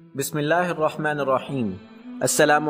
बिसमीम अल्लाम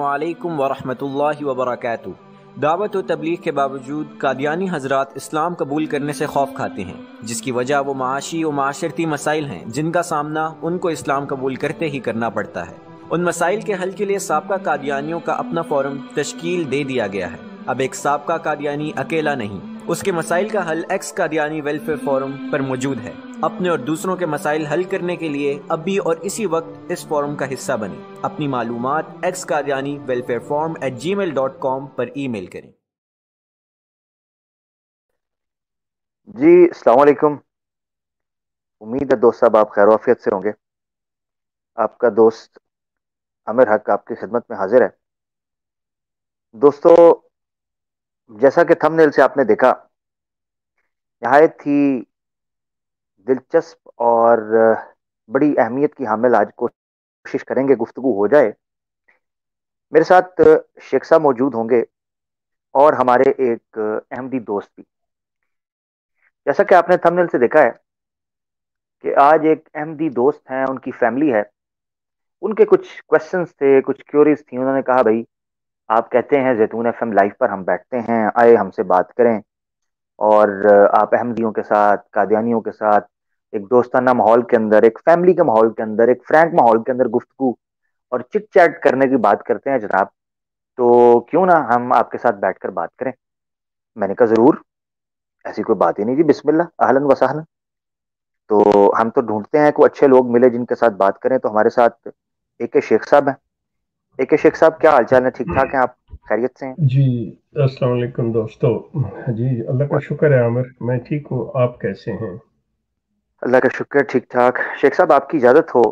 वरहमतुल्लाहि वबरकatuh दावत व तबलीग के बावजूद कादियानी हजरात इस्लाम कबूल करने से खौफ खाते हैं, जिसकी वजह वो माशी व माशरती मसाइल हैं, जिनका सामना उनको इस्लाम कबूल करते ही करना पड़ता है। उन मसाइल के हल के लिए सबका कादियानियों का अपना फोरम तश्कील दे दिया गया है। अब एक सबका कादियानी अकेला नहीं उसके मसाइल का हल एक्स कादियानी वेलफेयर फोरम पर मौजूद है। अपने और दूसरों के मसाइल हल करने के लिए अभी और इसी वक्त इस फोरम का हिस्सा बने। अपनी मालूम ex Qadiani welfare forum at Gmail dot com पर ई मेल करें। जी अलैक्म उम्मीद है दोस्त साहब आप खैर वाफियत से होंगे। आपका दोस्त अमिर हक आपकी खिदमत में हाजिर है। दोस्तों जैसा कि थंबनेल से आपने देखा नहायत थी दिलचस्प और बड़ी अहमियत की हामिल आज कोशिश करेंगे गुफ्तु हो जाए। मेरे साथ साहब मौजूद होंगे और हमारे एक अहमदी दोस्त भी। जैसा कि आपने थंबनेल से देखा है कि आज एक अहमदी दोस्त हैं, उनकी फैमिली है। उनके कुछ क्वेश्चंस थे, कुछ क्योरीज थी, उन्होंने कहा, भाई आप कहते हैं, जैतून एफ़ एम लाइव पर हम बैठते हैं, आए हमसे बात करें और आप अहमदियों के साथ, कादियानियों के साथ, एक दोस्ताना माहौल के अंदर, एक फैमिली के माहौल के अंदर, एक फ्रैंक माहौल के अंदर गुफ्तगु और चिट चैट करने की बात करते हैं जनाब। तो क्यों ना हम आपके साथ बैठकर बात करें। मैंने कहा, ज़रूर, ऐसी कोई बात ही नहीं जी, बिस्मिल्लाह, अहलन वसाहलन तो हम तो ढूंढते हैं, कोई अच्छे लोग मिले जिनके साथ बात करें तो हमारे साथ एक शेख साहब हैं। एक शेख साहब क्या हालचाल है? ठीक ठाक है आप? खैरियत से हैं? जी अस्सलाम वालेकुम दोस्तों। जी अल्लाह का शुक्र है आमिर। मैं ठीक हूँ। आप कैसे हैं? अल्लाह का शुक्र ठीक ठाक। शेख साहब आपकी इजाज़त हो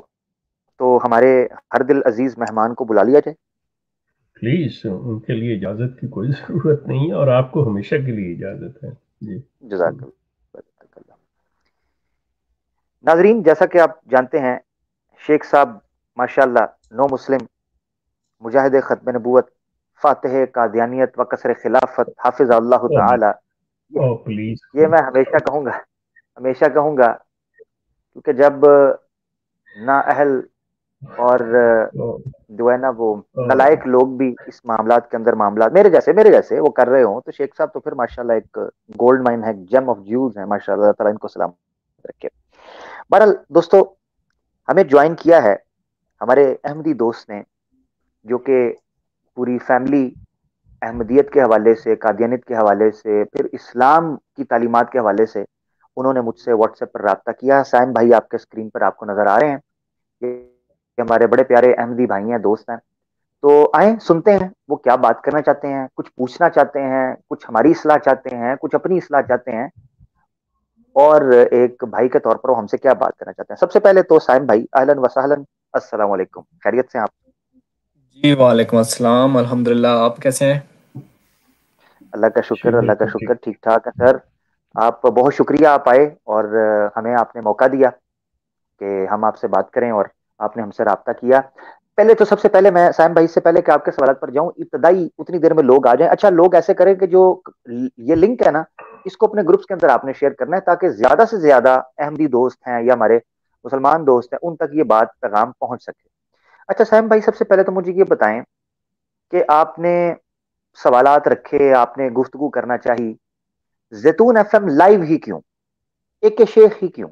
तो हमारे हर दिल अज़ीज़ मेहमान को बुला लिया जाए। प्लीज़ उनके लिए इजाज़त की कोई ज़रूरत नहीं है और आपको हमेशा के लिए इजाज़त है। जी। जजाक नाजरीन जैसा कि आप जानते हैं शेख साहब माशाल्लाह नो मुस्लिम मुजाहिद ख़त्म नबूत फ़ातह कादियानियत व कसर खिलाफत हाफिज अल्लाह ताला। ये मैं हमेशा कहूँगा हमेशा कहूँगा क्योंकि जब ना अहल और जो है ना वो नलायक लोग भी इस मामला के अंदर मामला मेरे जैसे मेरे जैसे वो कर रहे हो तो शेख साहब तो फिर माशाल्लाह एक गोल्ड माइन है जेम ऑफ़ ज्यूज है माशाल्लाह ताला इनको सलाम रखे। बहरहाल दोस्तों हमें ज्वाइन किया है हमारे अहमदी दोस्त ने जो कि पूरी फैमिली अहमदियत के हवाले से, कादियानियत के हवाले से, फिर इस्लाम की तालीमत के हवाले से उन्होंने मुझसे व्हाट्सएप पर रबता किया। साइम भाई आपके स्क्रीन पर आपको नज़र आ रहे हैं। ये हमारे बड़े प्यारे अहमदी भाई हैं, दोस्त हैं। तो आए, सुनते हैं, वो क्या बात करना चाहते हैं, कुछ पूछना चाहते हैं, कुछ हमारी सलाह चाहते हैं, कुछ अपनी सलाह चाहते हैं। और एक भाई के तौर पर वो हमसे क्या बात करना चाहते हैं। सबसे पहले तो साइम भाई, अहलन वसहलन वालेकुम खैरियत से आप? जी वालेकुम अस्सलाम। अल्हम्दुलिल्लाह आप कैसे हैं? अल्लाह का शुक्र अल्लाह का शुक्र ठीक। ठाक है सर। आप बहुत शुक्रिया आप आए और हमें आपने मौका दिया कि हम आपसे बात करें और आपने हमसे रबता किया। पहले तो सबसे पहले मैं साइम भाई से पहले कि आपके सवाल पर जाऊँ इब्तदाई उतनी देर में लोग आ जाएँ। अच्छा लोग ऐसे करें कि जो ये लिंक है ना इसको अपने ग्रुप्स के अंदर आपने शेयर करना है ताकि ज़्यादा से ज़्यादा अहमदी दोस्त हैं या हमारे मुसलमान दोस्त हैं उन तक ये बात पैगाम पहुँच सके। अच्छा सैम भाई, सबसे पहले तो मुझे ये बताएँ कि आपने सवालात रखे, आपने गुफ्तगु करना चाहिए जैतून एफ़ एम लाइव ही क्यों? एक शेख ही क्यों?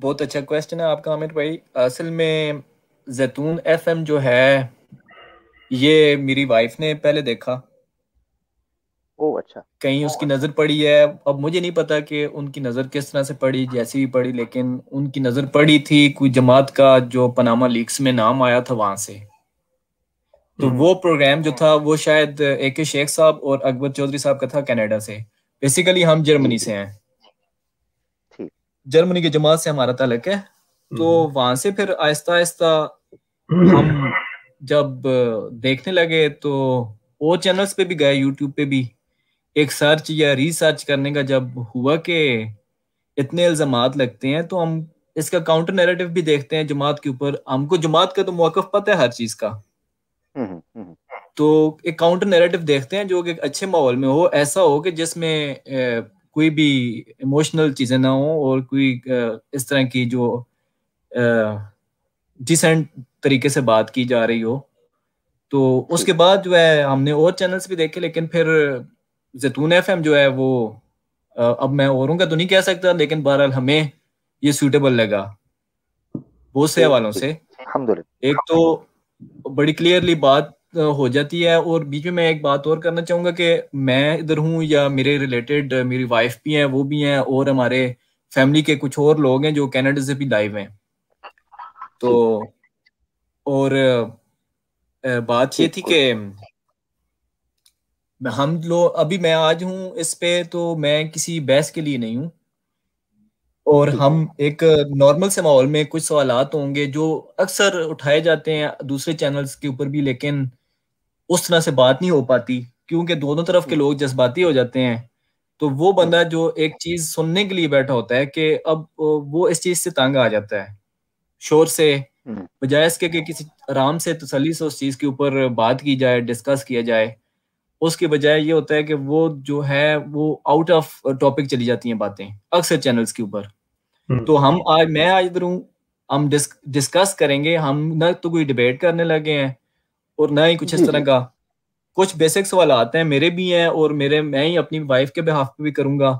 बहुत अच्छा क्वेश्चन है आपका आमिर भाई। असल में जैतून एफ़ एम जो है, ये मेरी वाइफ ने पहले देखा। ओ अच्छा। कहीं उसकी नज़र पड़ी है। अब मुझे नहीं पता कि उनकी नज़र किस तरह से पड़ी जैसी भी पड़ी लेकिन उनकी नज़र पड़ी थी कोई जमात का जो पनामा लीक्स में नाम आया था वहाँ से। तो हम्म। वो प्रोग्राम जो था वो शायद ए के शेख साहब और अकबर चौधरी साहब का था कनाडा से। बेसिकली हम जर्मनी से हैं। जर्मनी की जमात से हमारा तलक है। तो हम्म। वहाँ से फिर आहिस्ता आहिस्ता हम जब देखने लगे तो वो चैनल्स पे भी गए यूट्यूब पे भी। एक सर्च या रिसर्च करने का जब हुआ कि इतने इल्ज़ाम लगते हैं तो हम इसका काउंटर नैरेटिव भी देखते हैं जमात के ऊपर। हमको जमात का तो मौकफ पता है हर चीज़ का। हम्म, हम्म, हम्म। तो एक काउंटर नैरेटिव देखते हैं जो कि अच्छे माहौल में हो ऐसा हो कि जिसमें कोई भी इमोशनल चीज़ें ना हो और कोई इस तरह की जो डिसेंट तरीके से बात की जा रही हो। तो उसके बाद जो है हमने और चैनल्स भी देखे लेकिन फिर जैतून एफ़ जो है वो अब मैं औरों का तो नहीं कह सकता लेकिन बहरहाल हमें ये सूटेबल लगा। बहुत से हवालों से। एक तो बड़ी क्लियरली बात हो जाती है और बीच में मैं एक बात और करना चाहूँगा कि मैं इधर हूँ या मेरे रिलेटेड मेरी वाइफ भी हैं वो भी हैं और हमारे फैमिली के कुछ और लोग हैं जो कनाडा से भी लाइव हैं। तो और बात ये थी कि हम लोग अभी मैं आज हूँ इस पे तो मैं किसी बहस के लिए नहीं हूँ और हम एक नॉर्मल से माहौल में कुछ सवाल होंगे जो अक्सर उठाए जाते हैं दूसरे चैनल्स के ऊपर भी लेकिन उस तरह से बात नहीं हो पाती क्योंकि दोनों तरफ़ के हम्म। लोग जज्बाती हो जाते हैं तो वो हम्म। बंदा जो एक चीज़ सुनने के लिए बैठा होता है कि अब वो इस चीज़ से तंग आ जाता है शोर से हम्म। बजाय इसके कि किसी आराम से तसली से उस चीज़ के ऊपर बात की जाए डिस्कस किया जाए उसके बजाय ये होता है कि वो जो है वो आउट ऑफ़ टॉपिक चली जाती हैं बातें अक्सर चैनल्स के ऊपर। हम्म। तो हम आज मैं आज इधर हूँ हम डिस, डिस्कस करेंगे हम न तो कोई डिबेट करने लगे हैं और ना ही कुछ इस तरह का। कुछ बेसिक सवाल आते हैं मेरे भी हैं और मेरे मैं ही अपनी वाइफ के बिहाफ पे भी करूँगा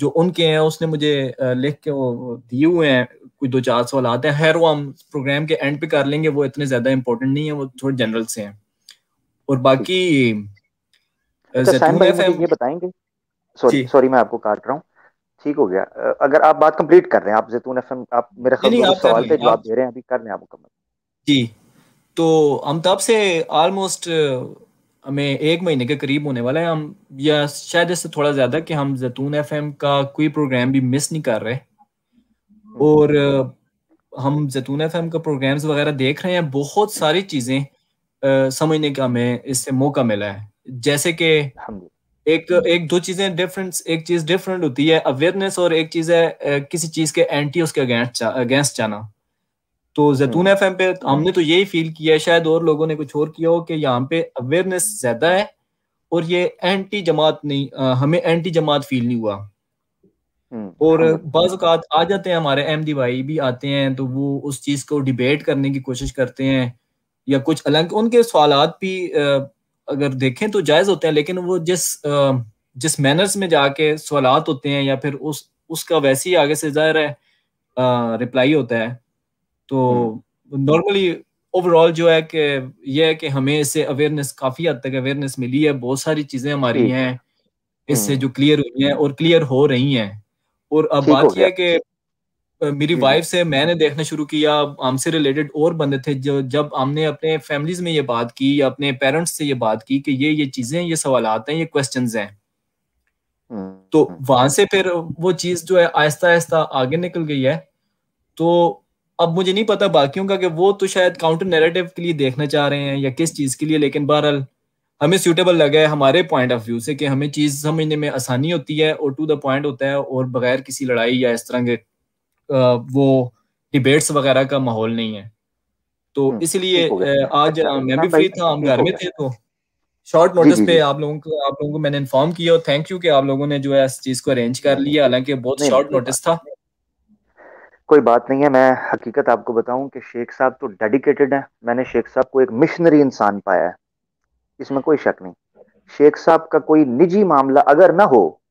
जो उनके हैं उसने मुझे लिख के वो दिए हुए हैं कुछ दो चार सवाल आते हैं खैर वो हम प्रोग्राम के एंड पे कर लेंगे वो इतने ज़्यादा इंपॉर्टेंट नहीं है वो थोड़े जनरल से हैं। और बाकी अच्छा, ये बताएँगे। सॉरी सॉरी मैं आपको काट रहा हूँ। ठीक हो गया। अगर आप बात कंप्लीट कर रहे हैं आप जैतून एफएम आप मेरे ख्याल सवाल पे जवाब दे रहे हैं अभी कर रहे हैं आप मुकम्मल। जी। तो हम तब से ऑलमोस्ट हमें एक महीने के करीब होने वाला है। हम या शायद इससे थोड़ा ज़्यादा कि हम जैतून एफ़ का कोई प्रोग्राम भी मिस नहीं कर रहे। हम्म। और हम जैतून एफ़ का प्रोग्राम्स वगैरह देख रहे हैं। बहुत सारी चीज़ें समझने का हमें इससे मौका मिला है। जैसे कि एक एक दो चीज़ें डिफरेंस एक चीज़ डिफरेंट होती है अवेयरनेस और एक चीज़ है किसी चीज़ के एंटी उसके अगेंस्ट अगेंस्ट जाना। तो जैतून एफ़ हम्म। पे हमने तो यही फील किया है शायद और लोगों ने कुछ और किया हो कि यहाँ पे अवेयरनेस ज़्यादा है और ये एंटी जमात नहीं आ, हमें एंटी जमात फील नहीं हुआ। हम्म, और बाज़ आ जाते हैं हमारे डी भाई भी आते हैं तो वो उस चीज़ को डिबेट करने की कोशिश करते हैं या कुछ अलग उनके सवाल भी अगर देखें तो जायज़ होते हैं लेकिन वो जिस जिस मैनर्स में जाके सवाल होते हैं या फिर उस उसका वैसे ही आगे से ज़ाहिर है रिप्लाई होता है। तो नॉर्मली हम्म। ओवरऑल जो है कि यह है कि हमें इससे अवेयरनेस काफ़ी हद तक अवेयरनेस मिली है। बहुत सारी चीज़ें हमारी हैं इससे हम्म। जो क्लियर हुई हैं और क्लियर हो रही हैं। और अब बात यह है कि मेरी वाइफ से मैंने देखना शुरू किया हमसे रिलेटेड और बंदे थे जो जब हमने अपने फैमिलीज़ में ये बात की या अपने पेरेंट्स से ये बात की कि ये ये चीज़ें ये सवाल आते हैं ये क्वेश्चन हैं। तो वहाँ से फिर वो चीज़ जो है आहिस्ता आहिस्ता आगे निकल गई है। तो अब मुझे नहीं पता बाकियों का कि वो तो शायद काउंटर नैरेटिव के लिए देखना चाह रहे हैं या किस चीज़ के लिए लेकिन बहरहाल हमें सूटेबल लगा है हमारे पॉइंट ऑफ़ व्यू से कि हमें चीज़ समझने में आसानी होती है और टू द पॉइंट होता है और बगैर किसी लड़ाई या इस तरह के वो डिबेट्स वगैरह का माहौल नहीं है। तो हम्म, इसलिए आज मैं भी फ्री था हम घर में थे तो शॉर्ट नोटिस पे आप लोगों को आप लोगों को मैंने इन्फॉर्म किया और थैंक यू कि आप लोगों ने जो है इस चीज़ को अरेंज कर लिया। हालाँकि बहुत शॉर्ट नोटिस था। कोई बात नहीं है मैं हकीकत आपको बताऊँ कि शेख साहब तो डेडिकेटेड है। मैंने शेख साहब को एक मिशनरी इंसान पाया है। इसमें कोई शक नहीं। शेख साहब का कोई निजी मामला अगर ना हो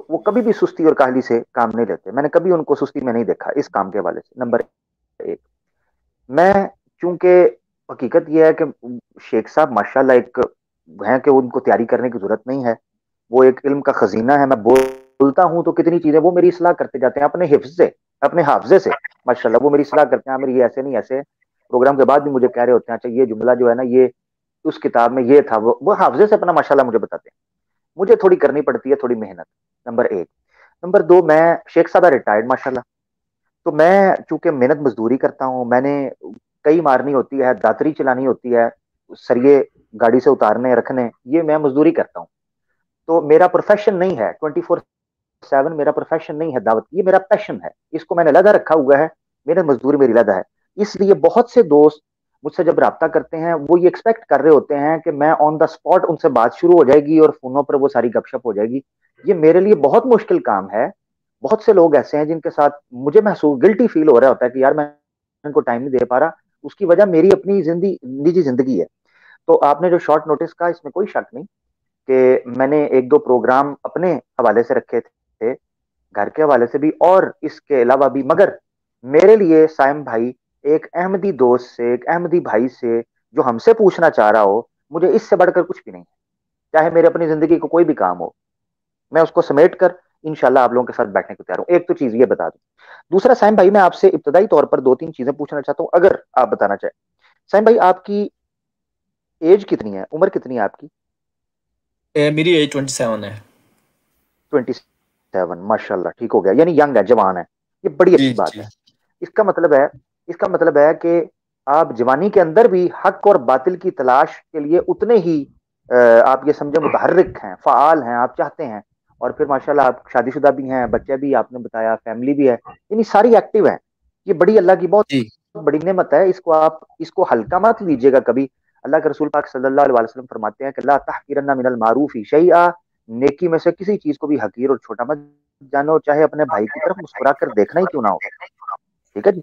तो वो कभी भी सुस्ती और काहली से काम नहीं लेते। मैंने कभी उनको सुस्ती में नहीं देखा इस काम के हवाले से। नंबर एक। मैं चूँकि हकीकत यह है कि शेख साहब माशाल्लाह एक हैं कि उनको तैयारी करने की ज़रूरत नहीं है। वो एक इल्म का खजीना है। मैं बोलता हूँ तो कितनी चीज़ें वो मेरी सलाह करते जाते हैं अपने हिफ्ज से, अपने हाफजे से। माशाल्लाह वो मेरी सलाह करते हैं। मेरी ये ऐसे नहीं, ऐसे। प्रोग्राम के बाद भी मुझे कह रहे होते हैं अच्छा ये जुमला जो है ना, ये उस किताब में ये था। वो वो हाफजे से अपना माशाल्लाह मुझे बताते हैं। मुझे थोड़ी करनी पड़ती है, थोड़ी मेहनत। नंबर एक। नंबर दो, मैं शेख साहब रिटायर्ड माशाल्लाह। तो मैं चूँकि मेहनत मजदूरी करता हूँ, मैंने कई मारनी होती है, दातरी चलानी होती है, सरिये गाड़ी से उतारने, रखने, ये मैं मजदूरी करता हूँ। तो मेरा प्रोफेशन नहीं है ट्वेंटी फोर सेवन मेरा प्रोफेशन नहीं है दावत, ये मेरा पैशन है, इसको मैंने लदा रखा हुआ है मेरा मजदूरी मेरी लदा है। इसलिए बहुत से दोस्त मुझसे जब रबता करते हैं, वो ये एक्सपेक्ट कर रहे होते हैं कि मैं ऑन द स्पॉट उनसे बात शुरू हो जाएगी और फोनों पर वो सारी गपशप हो जाएगी। ये मेरे लिए बहुत मुश्किल काम है। बहुत से लोग ऐसे हैं जिनके साथ मुझे महसूस गिल्टी फील हो रहा होता है कि यार मैं इनको टाइम नहीं दे पा रहा। उसकी वजह मेरी अपनी ज़िंदगी निजी ज़िंदगी है। तो आपने जो शॉर्ट नोटिस का इसमें कोई शक नहीं कि मैंने एक दो प्रोग्राम अपने हवाले से रखे थे, घर के हवाले से भी, और इसके अलावा भी। मगर मेरे लिए साइम भाई एक अहमदी दोस्त से, एक अहमदी भाई से जो हमसे पूछना चाह रहा हो, मुझे इससे बढ़कर कुछ भी नहीं है। चाहे मेरे अपनी ज़िंदगी को कोई भी काम हो। मैं उसको समेट कर इनशाला आप लोगों के साथ बैठने को तैयार हूँ। एक तो चीज़ ये बता दू। दूसरा साइम भाई मैं आपसे इब्तदाई तौर पर दो तीन चीज़ें पूछना चाहता हूँ अगर आप बताना चाहें। साइम भाई आपकी एज कितनी है? उम्र कितनी है आपकी? ए, मेरी एज ट्वेंटी सेवन है। ट्वेंटी सेवन माशाल्लाह ठीक हो गया। यानी यंग है जवान है। ये बड़ी अच्छी बात है। इसका मतलब है इसका मतलब है कि आप जवानी के अंदर भी हक और बातिल की तलाश के लिए उतने ही आप ये समझे मुतहरक हैं फ़ाल हैं आप चाहते हैं। और फिर माशाल्लाह आप शादीशुदा भी हैं बच्चे भी आपने बताया फैमिली भी है यानी सारी एक्टिव है। ये बड़ी अल्लाह की बहुत बड़ी नेमत है इसको आप इसको हल्का मत लीजिएगा कभी। अल्लाह के रसूल पाक सल्लल्लाहु अलैहि वसल्लम फरमाते हैं कि ला तहकीरन्ना मिनल मारूफ शैआ नेकी में से किसी चीज़ को भी हकीर और छोटा मत जानो चाहे अपने भाई की तरफ़ मुस्कुरा कर देखना ही क्यों ना हो। ठीक है जी?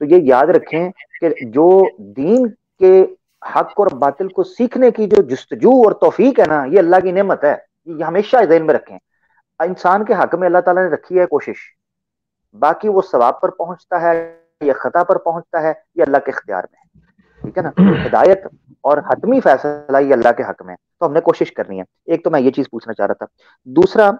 तो ये याद रखें कि जो दीन के हक और बातिल को सीखने की जो जस्तजू और तोफीक है ना ये अल्लाह की नेमत है। ये हमेशा जहन में रखें। इंसान के हक में अल्लाह ताला ने रखी है कोशिश। बाकी वो सवाब पर पहुँचता है या खता पर पहुँचता है ये अल्लाह के इख्तियार में है। ठीक है ना? हिदायत और हतमी फैसला ये अल्लाह के हक में है। तो हमने कोशिश करनी है। एक तो मैं ये चीज़ पूछना चाह रहा था। दूसरा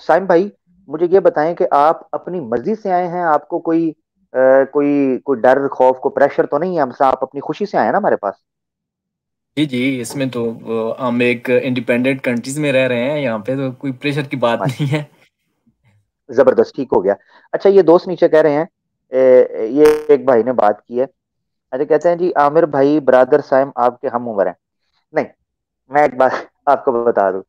साइम भाई मुझे ये बताएँ कि आप अपनी मर्ज़ी से आए हैं? आपको कोई आ, कोई कोई डर खौफ को प्रेशर तो नहीं है? हमसे आप अपनी खुशी से आए हैं ना हमारे पास? जी जी इसमें तो हम एक इंडिपेंडेंट कंट्रीज़ में रह रहे हैं यहाँ पे तो कोई प्रेशर की बात नहीं है। ज़बरदस्त ठीक हो गया। अच्छा ये दोस्त नीचे कह रहे हैं ए, ये एक भाई ने बात की है। अच्छा कहते हैं जी आमिर भाई ब्रादर साइम आपके हम उम्र हैं। नहीं मैं एक बात आपको बता दूँ।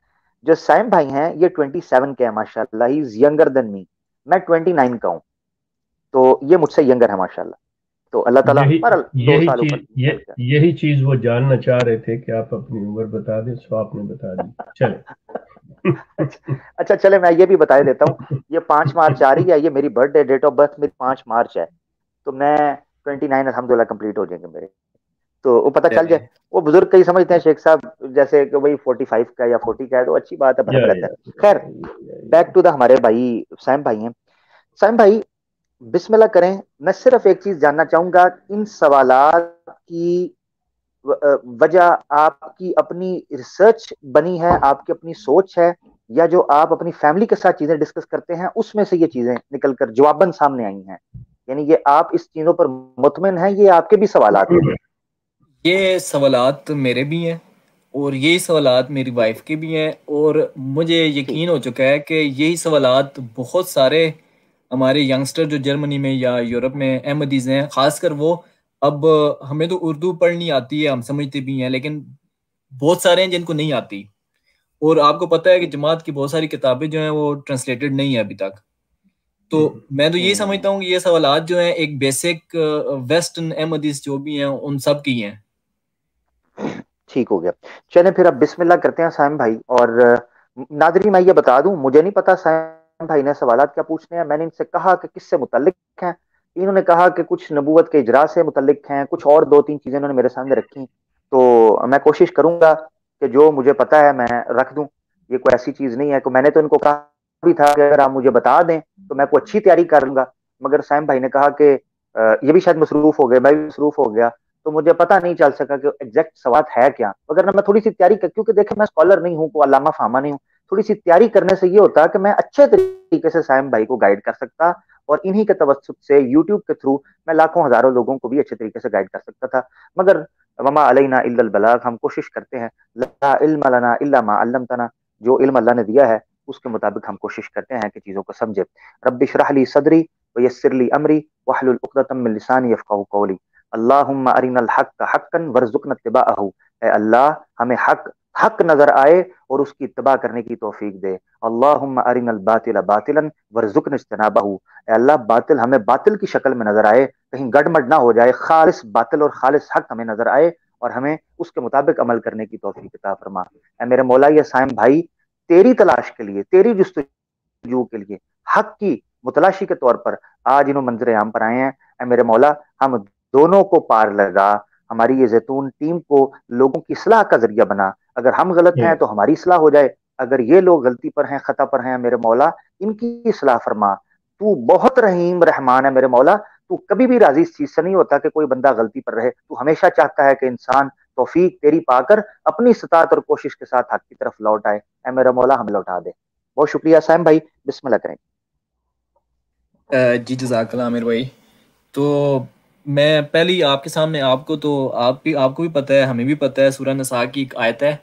जो साइम भाई हैं ये ट्वेंटी सेवन के हैं माशाल्लाह he is younger than me मैं ट्वेंटी नाइन का हूँ। तो ये मुझसे यंगर है माशाल्लाह। तो अल्लाह ताला यही, यही चीज़ ये, यही चीज़ वो जानना चाह रहे थे कि आप अपनी उम्र बता दें सो आपने बता दी। चले। अच्छा चले मैं ये भी बता देता हूँ। ये पाँच मार्च आ रही है ये मेरी बर्थडे डेट ऑफ़ बर्थ मेरी पाँच मार्च है। तो मैं ट्वेंटी नाइन अलहमदुल्ला कंप्लीट हो जाएँगे मेरे। तो वो पता चल जाए वो बुज़ुर्ग कई समझते हैं शेख साहब जैसे कि भाई फोर्टी फाइव का या फोर्टी का है तो अच्छी बात है खैर बैक टू द हमारे भाई सैम भाई हैं। सैम भाई बिस्मिल्लाह करें मैं सिर्फ़ एक चीज़ जानना चाहूँगा इन सवाल की वजह आपकी अपनी रिसर्च बनी है आपकी अपनी सोच है या जो आप अपनी फैमिली के साथ चीज़ें डिस्कस करते हैं उसमें से ये चीज़ें निकलकर जवाबन सामने आई हैं? यानी ये आप इस चीज़ों पर मुतमिन हैं ये आपके भी सवाल हैं? ये सवाल मेरे भी हैं और यही सवाल मेरी वाइफ के भी हैं और मुझे यकीन हो चुका है कि यही सवालात बहुत सारे हमारे यंगस्टर जो जर्मनी में या यूरोप में अहमदीज हैं खासकर वो अब हमें तो उर्दू पढ़नी आती है हम समझते भी हैं लेकिन बहुत सारे हैं जिनको नहीं आती। और आपको पता है कि जमात की बहुत सारी किताबें जो हैं वो ट्रांसलेटेड नहीं है अभी तक। तो मैं तो ये समझता हूँ कि ये सवाल जो हैं एक बेसिक वेस्टर्न अहमदीस जो भी हैं उन सब की हैं। ठीक हो गया। चले फिर अब बिस्मिल्लाह करते हैं साइम भाई और नादरी मैं ये बता दूँ मुझे नहीं पता साइम भाई ने सवाल क्या पूछने हैं? मैंने इनसे कहा कि किससे मुतलिक हैं? इन्होंने कहा कि कुछ नबूवत के इजरा से मुतलिक हैं, कुछ और दो तीन चीज़ें इन्होंने मेरे सामने रखी तो मैं कोशिश करूँगा कि जो मुझे पता है मैं रख दूँ। ये कोई ऐसी चीज़ नहीं है कि मैंने तो इनको कहा भी था कि अगर आप मुझे बता दें तो मैं कोई अच्छी तैयारी कर लूँगा। मगर सैम भाई ने कहा कि ये भी शायद मसरूफ हो गए मैं भी मसरूफ हो गया तो मुझे पता नहीं चल सका कि एग्जैक्ट सवाल है क्या। अगर मैं थोड़ी सी तैयारी कर, क्योंकि देखे मैं स्कॉलर नहीं हूँ, कोई अलामा फामा नहीं हूँ। थोड़ी सी तैयारी करने से ये होता कि मैं अच्छे तरीके से साइम भाई को गाइड कर सकता और इन्हीं के तवसत से यूट्यूब के थ्रू मैं लाखों हज़ारों लोगों को भी अच्छे तरीके से गाइड कर सकता था। मगर वमा अलैना इल्लल हम कोशिश करते हैं, ला इल्म लना इल्ला मा अल्लमतना, जो इल्म अल्लाह ने दिया है, उसके मुताबिक हम कोशिश करते हैं कि चीज़ों को समझे। रब्बी शराहली सदरी व यसरली अमरी वहलुलतम लिसानी यफ़क़हू कौली। अल्लाहुम्मा अरिनल हक हक्कन वर्जुकन तिबाअहू ए अल्लाह, हमें हक हक नज़र आए और उसकी इतबा करने की तौफीक दे। अल्लाह, बातिल हमें बातिल की शक्ल में नज़र आए, कहीं गड़मड़ ना हो जाए, खालिस बातिल और खालिस हक हमें नज़र आए और हमें उसके मुताबिक अमल करने की तोफीक अता फरमा। मेरे मौला ये साइम भाई, तेरी तलाश के लिए, तेरी जस्तजू के लिए, हक की मुतलाशी के तौर पर आज इन्हों मंजर आम पर आए हैं। मेरे मौला, हम दोनों को पार लगा, हमारी ये जैतून टीम को लोगों की सलाह का ज़रिया बना अगर हम गलत हैं तो हमारी सलाह हो जाए। अगर ये लोग गलती पर हैं खता पर हैं मेरे मौला इनकी सलाह फरमा। तू बहुत रहीम रहमान है मेरे मौला। तू कभी भी राज़ी इस चीज़ से नहीं होता कि कोई बंदा गलती पर रहे। तू हमेशा चाहता है कि इंसान तोफीक तेरी पाकर अपनी सतात और कोशिश के साथ हक की तरफ़ लौट आए। ऐ मेरा मौला हम लौटा दे। बहुत शुक्रिया सैम भाई। बिस्मिल्लाह करें। जी जजाकला आमिर भाई। तो मैं पहले आपके सामने आपको तो आप भी, आपको भी पता है, हमें भी पता है, सूरह नसा की एक आयत है।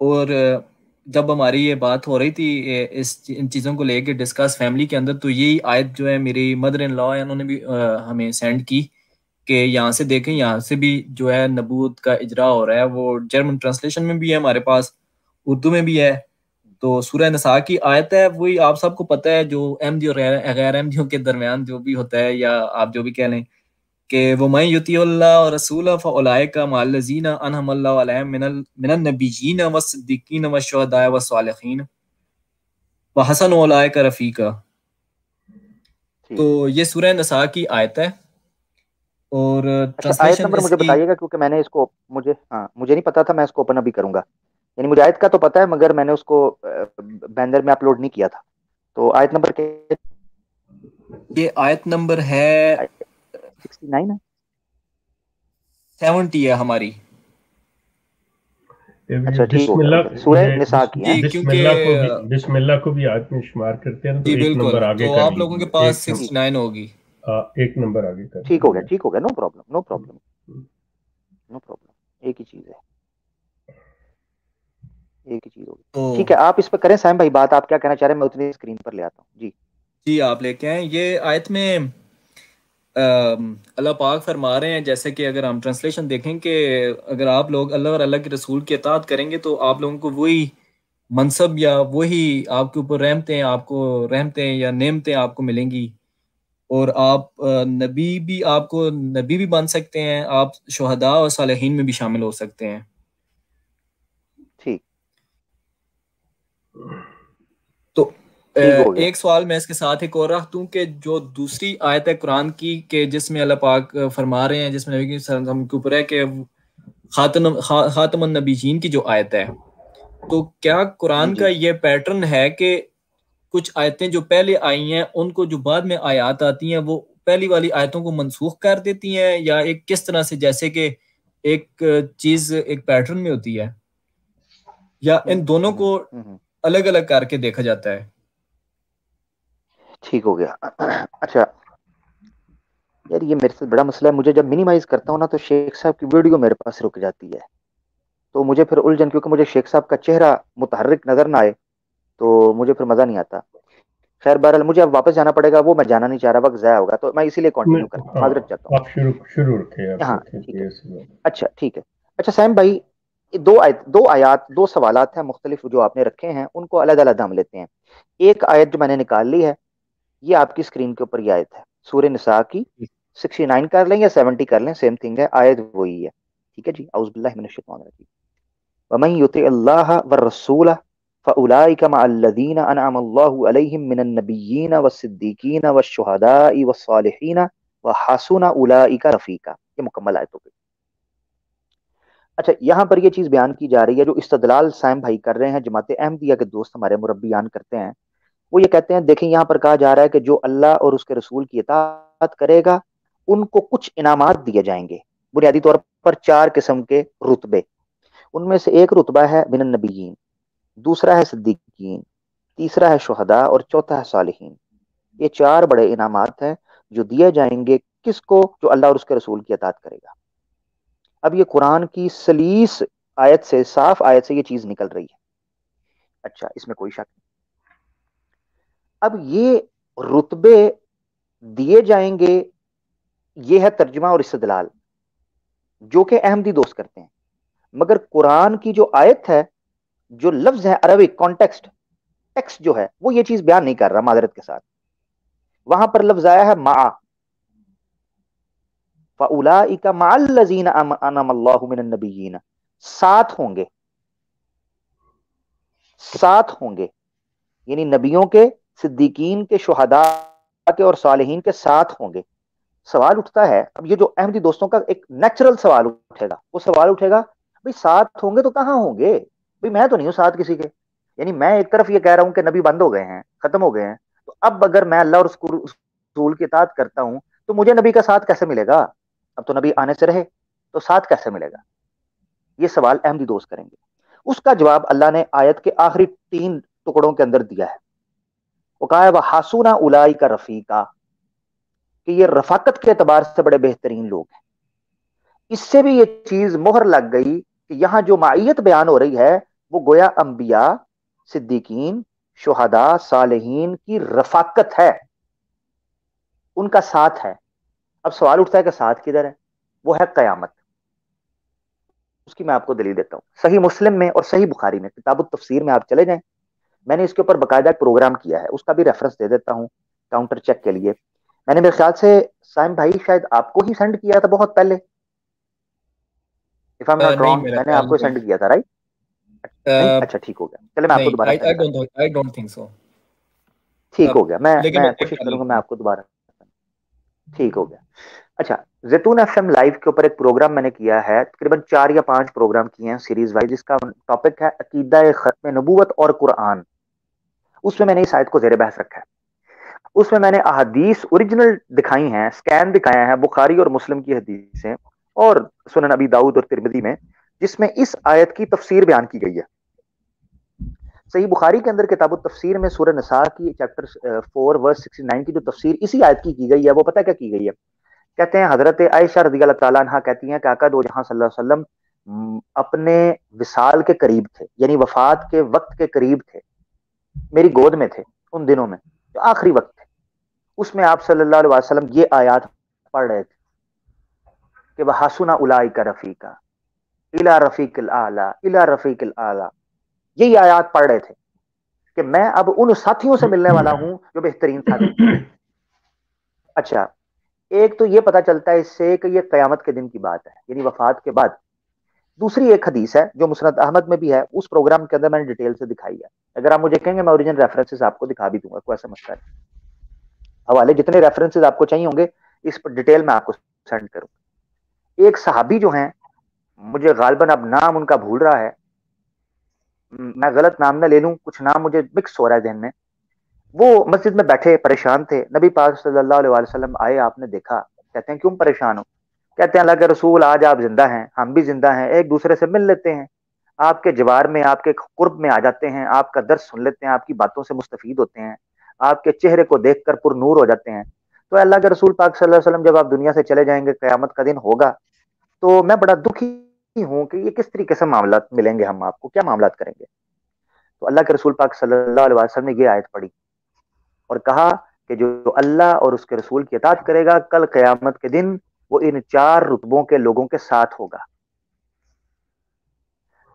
और, जब हमारी ये बात हो रही थी इस इन चीज़ों को लेके डिस्कस फैमिली के अंदर तो यही आयत जो है, मेरी मदर इन लॉ है, उन्होंने भी हमें सेंड की कि यहाँ से देखें, यहाँ से भी जो है नबूत का इजरा हो रहा है। वो जर्मन ट्रांसलेशन में भी है, हमारे पास उर्दू में भी है। तो सूर्य नसा की आयत है, वही आप सबको पता है, जो अहमदी और गैर अहमदियों के दरमियान जो भी होता है, या आप जो भी कह लें कि वो मैं युती और रसूल फ़लाका मालजीना अनहम मिनल नबीजीन व सिद्दीकीन व हसन ओलाय का रफ़ीका। तो ये सूरह नसा की आयत है। और अच्छा, आयत नंबर मुझे बताइएगा क्योंकि मैंने इसको मुझे हाँ मुझे नहीं पता था मैं इसको ओपन अभी करूँगा। यानी मुझे आयत का तो पता है मगर मैंने उसको बैनर में अपलोड नहीं किया था। तो आयत नंबर के ये आयत नंबर है सिक्सटी नाइन है। सेवेंटी है हमारी। अच्छा ठीक है। सूरह निसा की है। क्योंकि बिस्मिल्लाह को भी में शुमार करते हैं तो एक नंबर आगे तो आप लोगों के पास 69 होगी। एक नंबर आगे कर ठीक हो गया ठीक हो गया no problem no problem no problem एक ही चीज़ है। एक ही चीज़ होगी। तो, ठीक है आप इस पर करें साइम भाई बात। आप क्या कहना चाह रहे हैं? मैं उतनी स्क्रीन पर ले आता हूँ। जी। जी आप लेके आए। ये आयत में अल्लाह पाक फरमा रहे हैं, जैसे कि अगर हम ट्रांसलेशन देखें कि अगर आप लोग अल्लाह और अल्लाह के रसूल की अतात करेंगे तो आप लोगों को वही मनसब या वही आपके ऊपर रहमतें, आपको रहमतें या नेमतें आपको मिलेंगी। और आप नबी भी आपको, नबी भी बन सकते हैं, आप शहदा और सालहीन में भी शामिल हो सकते हैं। तो एक सवाल मैं इसके साथ एक और रख दूँ कि जो दूसरी आयत है कुरान की के जिसमें अल्लाह पाक फरमा रहे हैं जिसमें नबी के ऊपर है कि खातम खातम नबीजीन की जो आयत है। तो क्या कुरान का ये पैटर्न है कि कुछ आयतें जो पहले आई हैं उनको जो बाद में आयात आती हैं वो पहली वाली आयतों को मनसूख कर देती हैं या एक किस तरह से जैसे कि एक चीज़ एक पैटर्न में होती है? या इन दोनों को हम्म, हम्म, हम्म। अलग अलग करके देखा जाता है? ठीक हो गया। अच्छा यार ये मेरे से बड़ा मसला है। मुझे जब मिनिमाइज करता हूँ ना तो शेख साहब की वीडियो मेरे पास रुक जाती है। तो मुझे फिर उलझन क्योंकि मुझे शेख साहब का चेहरा मुतहरक नज़र ना आए तो मुझे फिर मज़ा नहीं आता। खैर बहरहाल मुझे अब वापस जाना पड़ेगा। वो मैं जाना नहीं चाह रहा वक्त जया होगा। तो मैं इसीलिए कंटिन्यू करता हूँ। माजरत चाहता हूँ। हाँ ठीक है। अच्छा ठीक है। अच्छा सैम भाई दो आयत दो आयात दो सवालत हैं मुख्तलिफ़ जो आपने रखे हैं उनको अलग अलग हम लेते हैं। एक आयत जो मैंने निकाल ली है ये आपकी स्क्रीन के ऊपर ये आयत है। सूर्य निसा की सिक्सटी नाइन कर लें या सेवेंटी कर लें सेम थिंग है आयत वही है। ठीक है जी? अउज़बिल्लाहिमिनश्शैतानिर्रजीम वमन युति अल्लाह व रसूल फउलाइका मअल्लज़ीना अनअम अल्लाहु अलैहिम मिनन नबिय्यीन वस्सिद्दीकीन वश्शुहदाई वस्सालिहीन व हसुन उलाइका रफीका। ये मुकम्मल आयत हो गई अच्छा यहाँ पर ये चीज़ बयान की जा रही है जो इस्तदलाल साइम भाई कर रहे हैं जमात अहमदिया के दोस्त हमारे मुरबियान करते हैं। वो ये कहते हैं देखें यहाँ पर कहा जा रहा है कि जो अल्लाह और उसके रसूल की इतात करेगा, उनको कुछ इनामात दिए जाएँगे, बुनियादी तौर पर चार किस्म के रुतबे। उनमें से एक रुतबा है बिन नबीन दूसरा है सिद्दीकीन, तीसरा है शहदा और चौथा है सालहीन। ये चार बड़े इनामात हैं जो दिए जाएँगे किसको? जो अल्लाह और उसके रसूल की अतात करेगा। अब ये कुरान की सलीस आयत से, साफ़ आयत से ये चीज़ निकल रही है। अच्छा इसमें कोई शक नहीं। अब ये रुतबे दिए जाएँगे, ये है तर्जमा और इस्तदलाल, जो कि अहमदी दोस्त करते हैं। मगर कुरान की जो आयत है, जो लफ्ज है अरबिक कॉन्टेक्स्ट टेक्स्ट जो है, वो ये चीज़ बयान नहीं कर रहा मादरत के साथ। वहाँ पर लफ्ज आया है मा फ़उलाइका साथ होंगे। साथ होंगे। यानी नबियों के सिद्दीकीन के शहदा के और सालहीन के साथ होंगे। सवाल उठता है, अब ये जो अहमदी दोस्तों का एक नेचुरल सवाल उठेगा, वो सवाल उठेगा, भाई साथ होंगे तो कहाँ होंगे? भाई मैं तो नहीं हूँ साथ किसी के। यानी मैं एक तरफ़ ये कह रहा हूँ कि नबी बंद हो गए हैं, खत्म हो गए हैं तो अब अगर मैं अल्लाह और रसूल की इतात करता हूँ तो मुझे नबी का साथ कैसे मिलेगा? अब तो नबी आने से रहे तो साथ कैसे मिलेगा? ये सवाल अहमदी दोस्त करेंगे। उसका जवाब अल्लाह ने आयत के आखिरी तीन टुकड़ों के अंदर दिया है। वो कहा है, वह हासूना उलाई का रफीका, कि ये रफाकत के अतबार से बड़े बेहतरीन लोग हैं। इससे भी ये चीज़ मोहर लग गई कि यहाँ जो माइत बयान हो रही है, वो गोया अंबिया, सिद्दीकीन, शोहदा, सालहीन की रफाकत है। उनका साथ है। अब सवाल उठता है कि साथ किधर है? वो है कयामत। उसकी मैं आपको दलील देता हूँ। सही मुस्लिम में और सही बुखारी में किताब तफसीर में आप चले जाएँ। मैंने इसके ऊपर बाकायदा प्रोग्राम किया है उसका भी रेफरेंस दे देता हूँ काउंटर चेक के लिए। मैंने मेरे ख्याल से साइम भाई शायद आपको ही सेंड किया था बहुत पहले। If I am not wrong मैंने आपको सेंड किया था राइट अच्छा ठीक हो गया। चले मैं आपको दोबारा I don't I don't think so ठीक हो गया मैं मैं कोशिश करूँगा मैं आपको दोबारा ठीक हो गया। अच्छा जैतून एफ़ एम लाइव के ऊपर एक प्रोग्राम मैंने किया है तकरीबन चार या पाँच प्रोग्राम किए हैं सीरीज़ वाइज जिसका टॉपिक है अकीदा खत्म नबूवत और कुरान। उसमें मैंने इस आयत को जेर बहस रखा है। उसमें मैंने अहदीस ओरिजिनल दिखाई हैं, स्कैन दिखाया है बुखारी और मुस्लिम की हदीसें और सुनन अबी दाऊद और तिरमदी में, जिसमें इस आयत की तफसीर बयान की गई है। सही बुखारी के अंदर किताब तफसीर में सूर्य नसा की chapter four verse sixty nine की जो तफसीर इसी आयत की की गई है, वो पता क्या की गई है? कहते हैं, हज़रत आयशा रदी अल्लाह कहती हैं कि आका दो जहाँ वसल्लम अपने विसाल के करीब थे, यानी वफात के वक्त के करीब थे। मेरी गोद में थे, उन दिनों में, जो आखिरी वक्त थे। उसमें आप सल्लल्लाहु अलैहि वसल्लम ये आयात पढ़ रहे थे कि वह हसुना उलाई का रफीका, इला रफीक आला, इला रफीक आला। यही आयात पढ़ रहे थे कि मैं अब उन साथियों से मिलने वाला हूँ जो बेहतरीन साथी अच्छा एक तो ये पता चलता है इससे कि ये कयामत के दिन की बात है, यानी वफात के बाद। दूसरी एक हदीस है, जो मुसरत अहमद में भी है, उस प्रोग्राम के अंदर मैंने डिटेल से दिखाई है। अगर आप मुझे कहेंगे, मैं ओरिजिनल रेफरेंसेस आपको दिखा भी दूँगा, कोई ऐसा मसला नहीं। हवाले जितने रेफरेंसेस आपको चाहिए होंगे, इस पर डिटेल में आपको सेंड करूँगा। एक सहाबी जो है, मुझे गालबन अब नाम उनका भूल रहा है। मैं गलत नाम ना ले लूँ, कुछ नाम मुझे मिक्स हो रहा है जहन में। वो मस्जिद में बैठे, परेशान थे। नबी पाक सल्लल्लाहु अलैहि वसल्लम आए, आपने देखा। कहते हैं, क्यों परेशान हो? कहते हैं, अल्लाह के रसूल, आज आप ज़िंदा हैं, हम भी ज़िंदा हैं, एक दूसरे से मिल लेते हैं। आपके जवार में, आपके कुर्ब में आ जाते हैं, आपका दर्द सुन लेते हैं, आपकी बातों से मुस्तफ़ होते हैं, आपके चेहरे को देख कर पुरनूर हो जाते हैं। तो अल्लाह के रसूल पाक सल्लल्लाहु अलैहि वसल्लम जब आप दुनिया से चले जाएँगे, क़यामत का दिन होगा तो मैं बड़ा दुखी हूँ कि ये किस तरीके से मामला मिलेंगे हम आपको, क्या मामला करेंगे? तो अल्लाह के रसूल पाक सल्लल्लाहु अलैहि वसल्लम ने ये आयत पढ़ी और कहा कि जो अल्लाह और उसके रसूल की अतात करेगा, कल क़यामत के दिन वो इन चार रुतबों के लोगों के साथ होगा।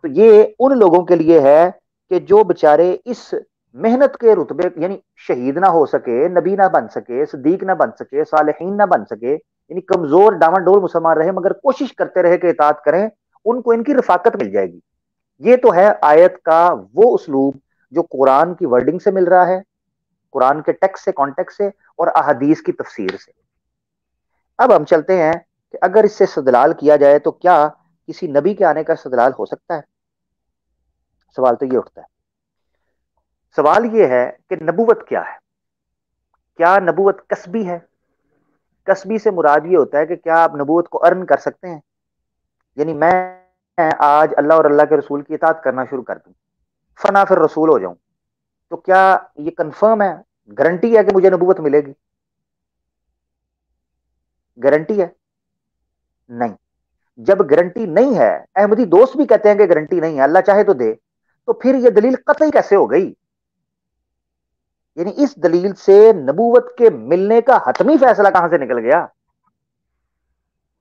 तो ये उन लोगों के लिए है कि जो बेचारे इस मेहनत के रुतबे, यानी शहीद ना हो सके, नबी ना बन सके सदीक ना बन सके, सालहीन ना बन सके, यानी कमज़ोर डामाडोल मुसलमान रहे, मगर कोशिश करते रहे कि इतात करें, उनको इनकी रफाकत मिल जाएगी। ये तो है आयत का वो उसलूब जो कुरान की वर्डिंग से मिल रहा है, कुरान के टेक्स्ट से कॉन्टेक्ट से, और अहदीस की तफसीर से। अब हम चलते हैं कि अगर इससे सदलाल किया जाए तो क्या किसी नबी के आने का सदलाल हो सकता है? सवाल तो ये उठता है। सवाल ये है कि नबूवत क्या है? क्या नबूवत कस्बी है? कस्बी से मुराद ये होता है कि क्या आप नबूवत को अर्न कर सकते हैं? यानी मैं आज अल्लाह और अल्लाह के रसूल की इतात करना शुरू कर दूँ, फना फिर रसूल हो जाऊँ तो क्या ये कंफर्म है गारंटी है कि मुझे नबूवत मिलेगी? गारंटी है? नहीं। जब गारंटी नहीं है, अहमदी दोस्त भी कहते हैं कि गारंटी नहीं है, अल्लाह चाहे तो दे। तो फिर यह दलील कतई कैसे हो गई? यानी इस दलील से नबूवत के मिलने का हतमी फैसला कहाँ से निकल गया?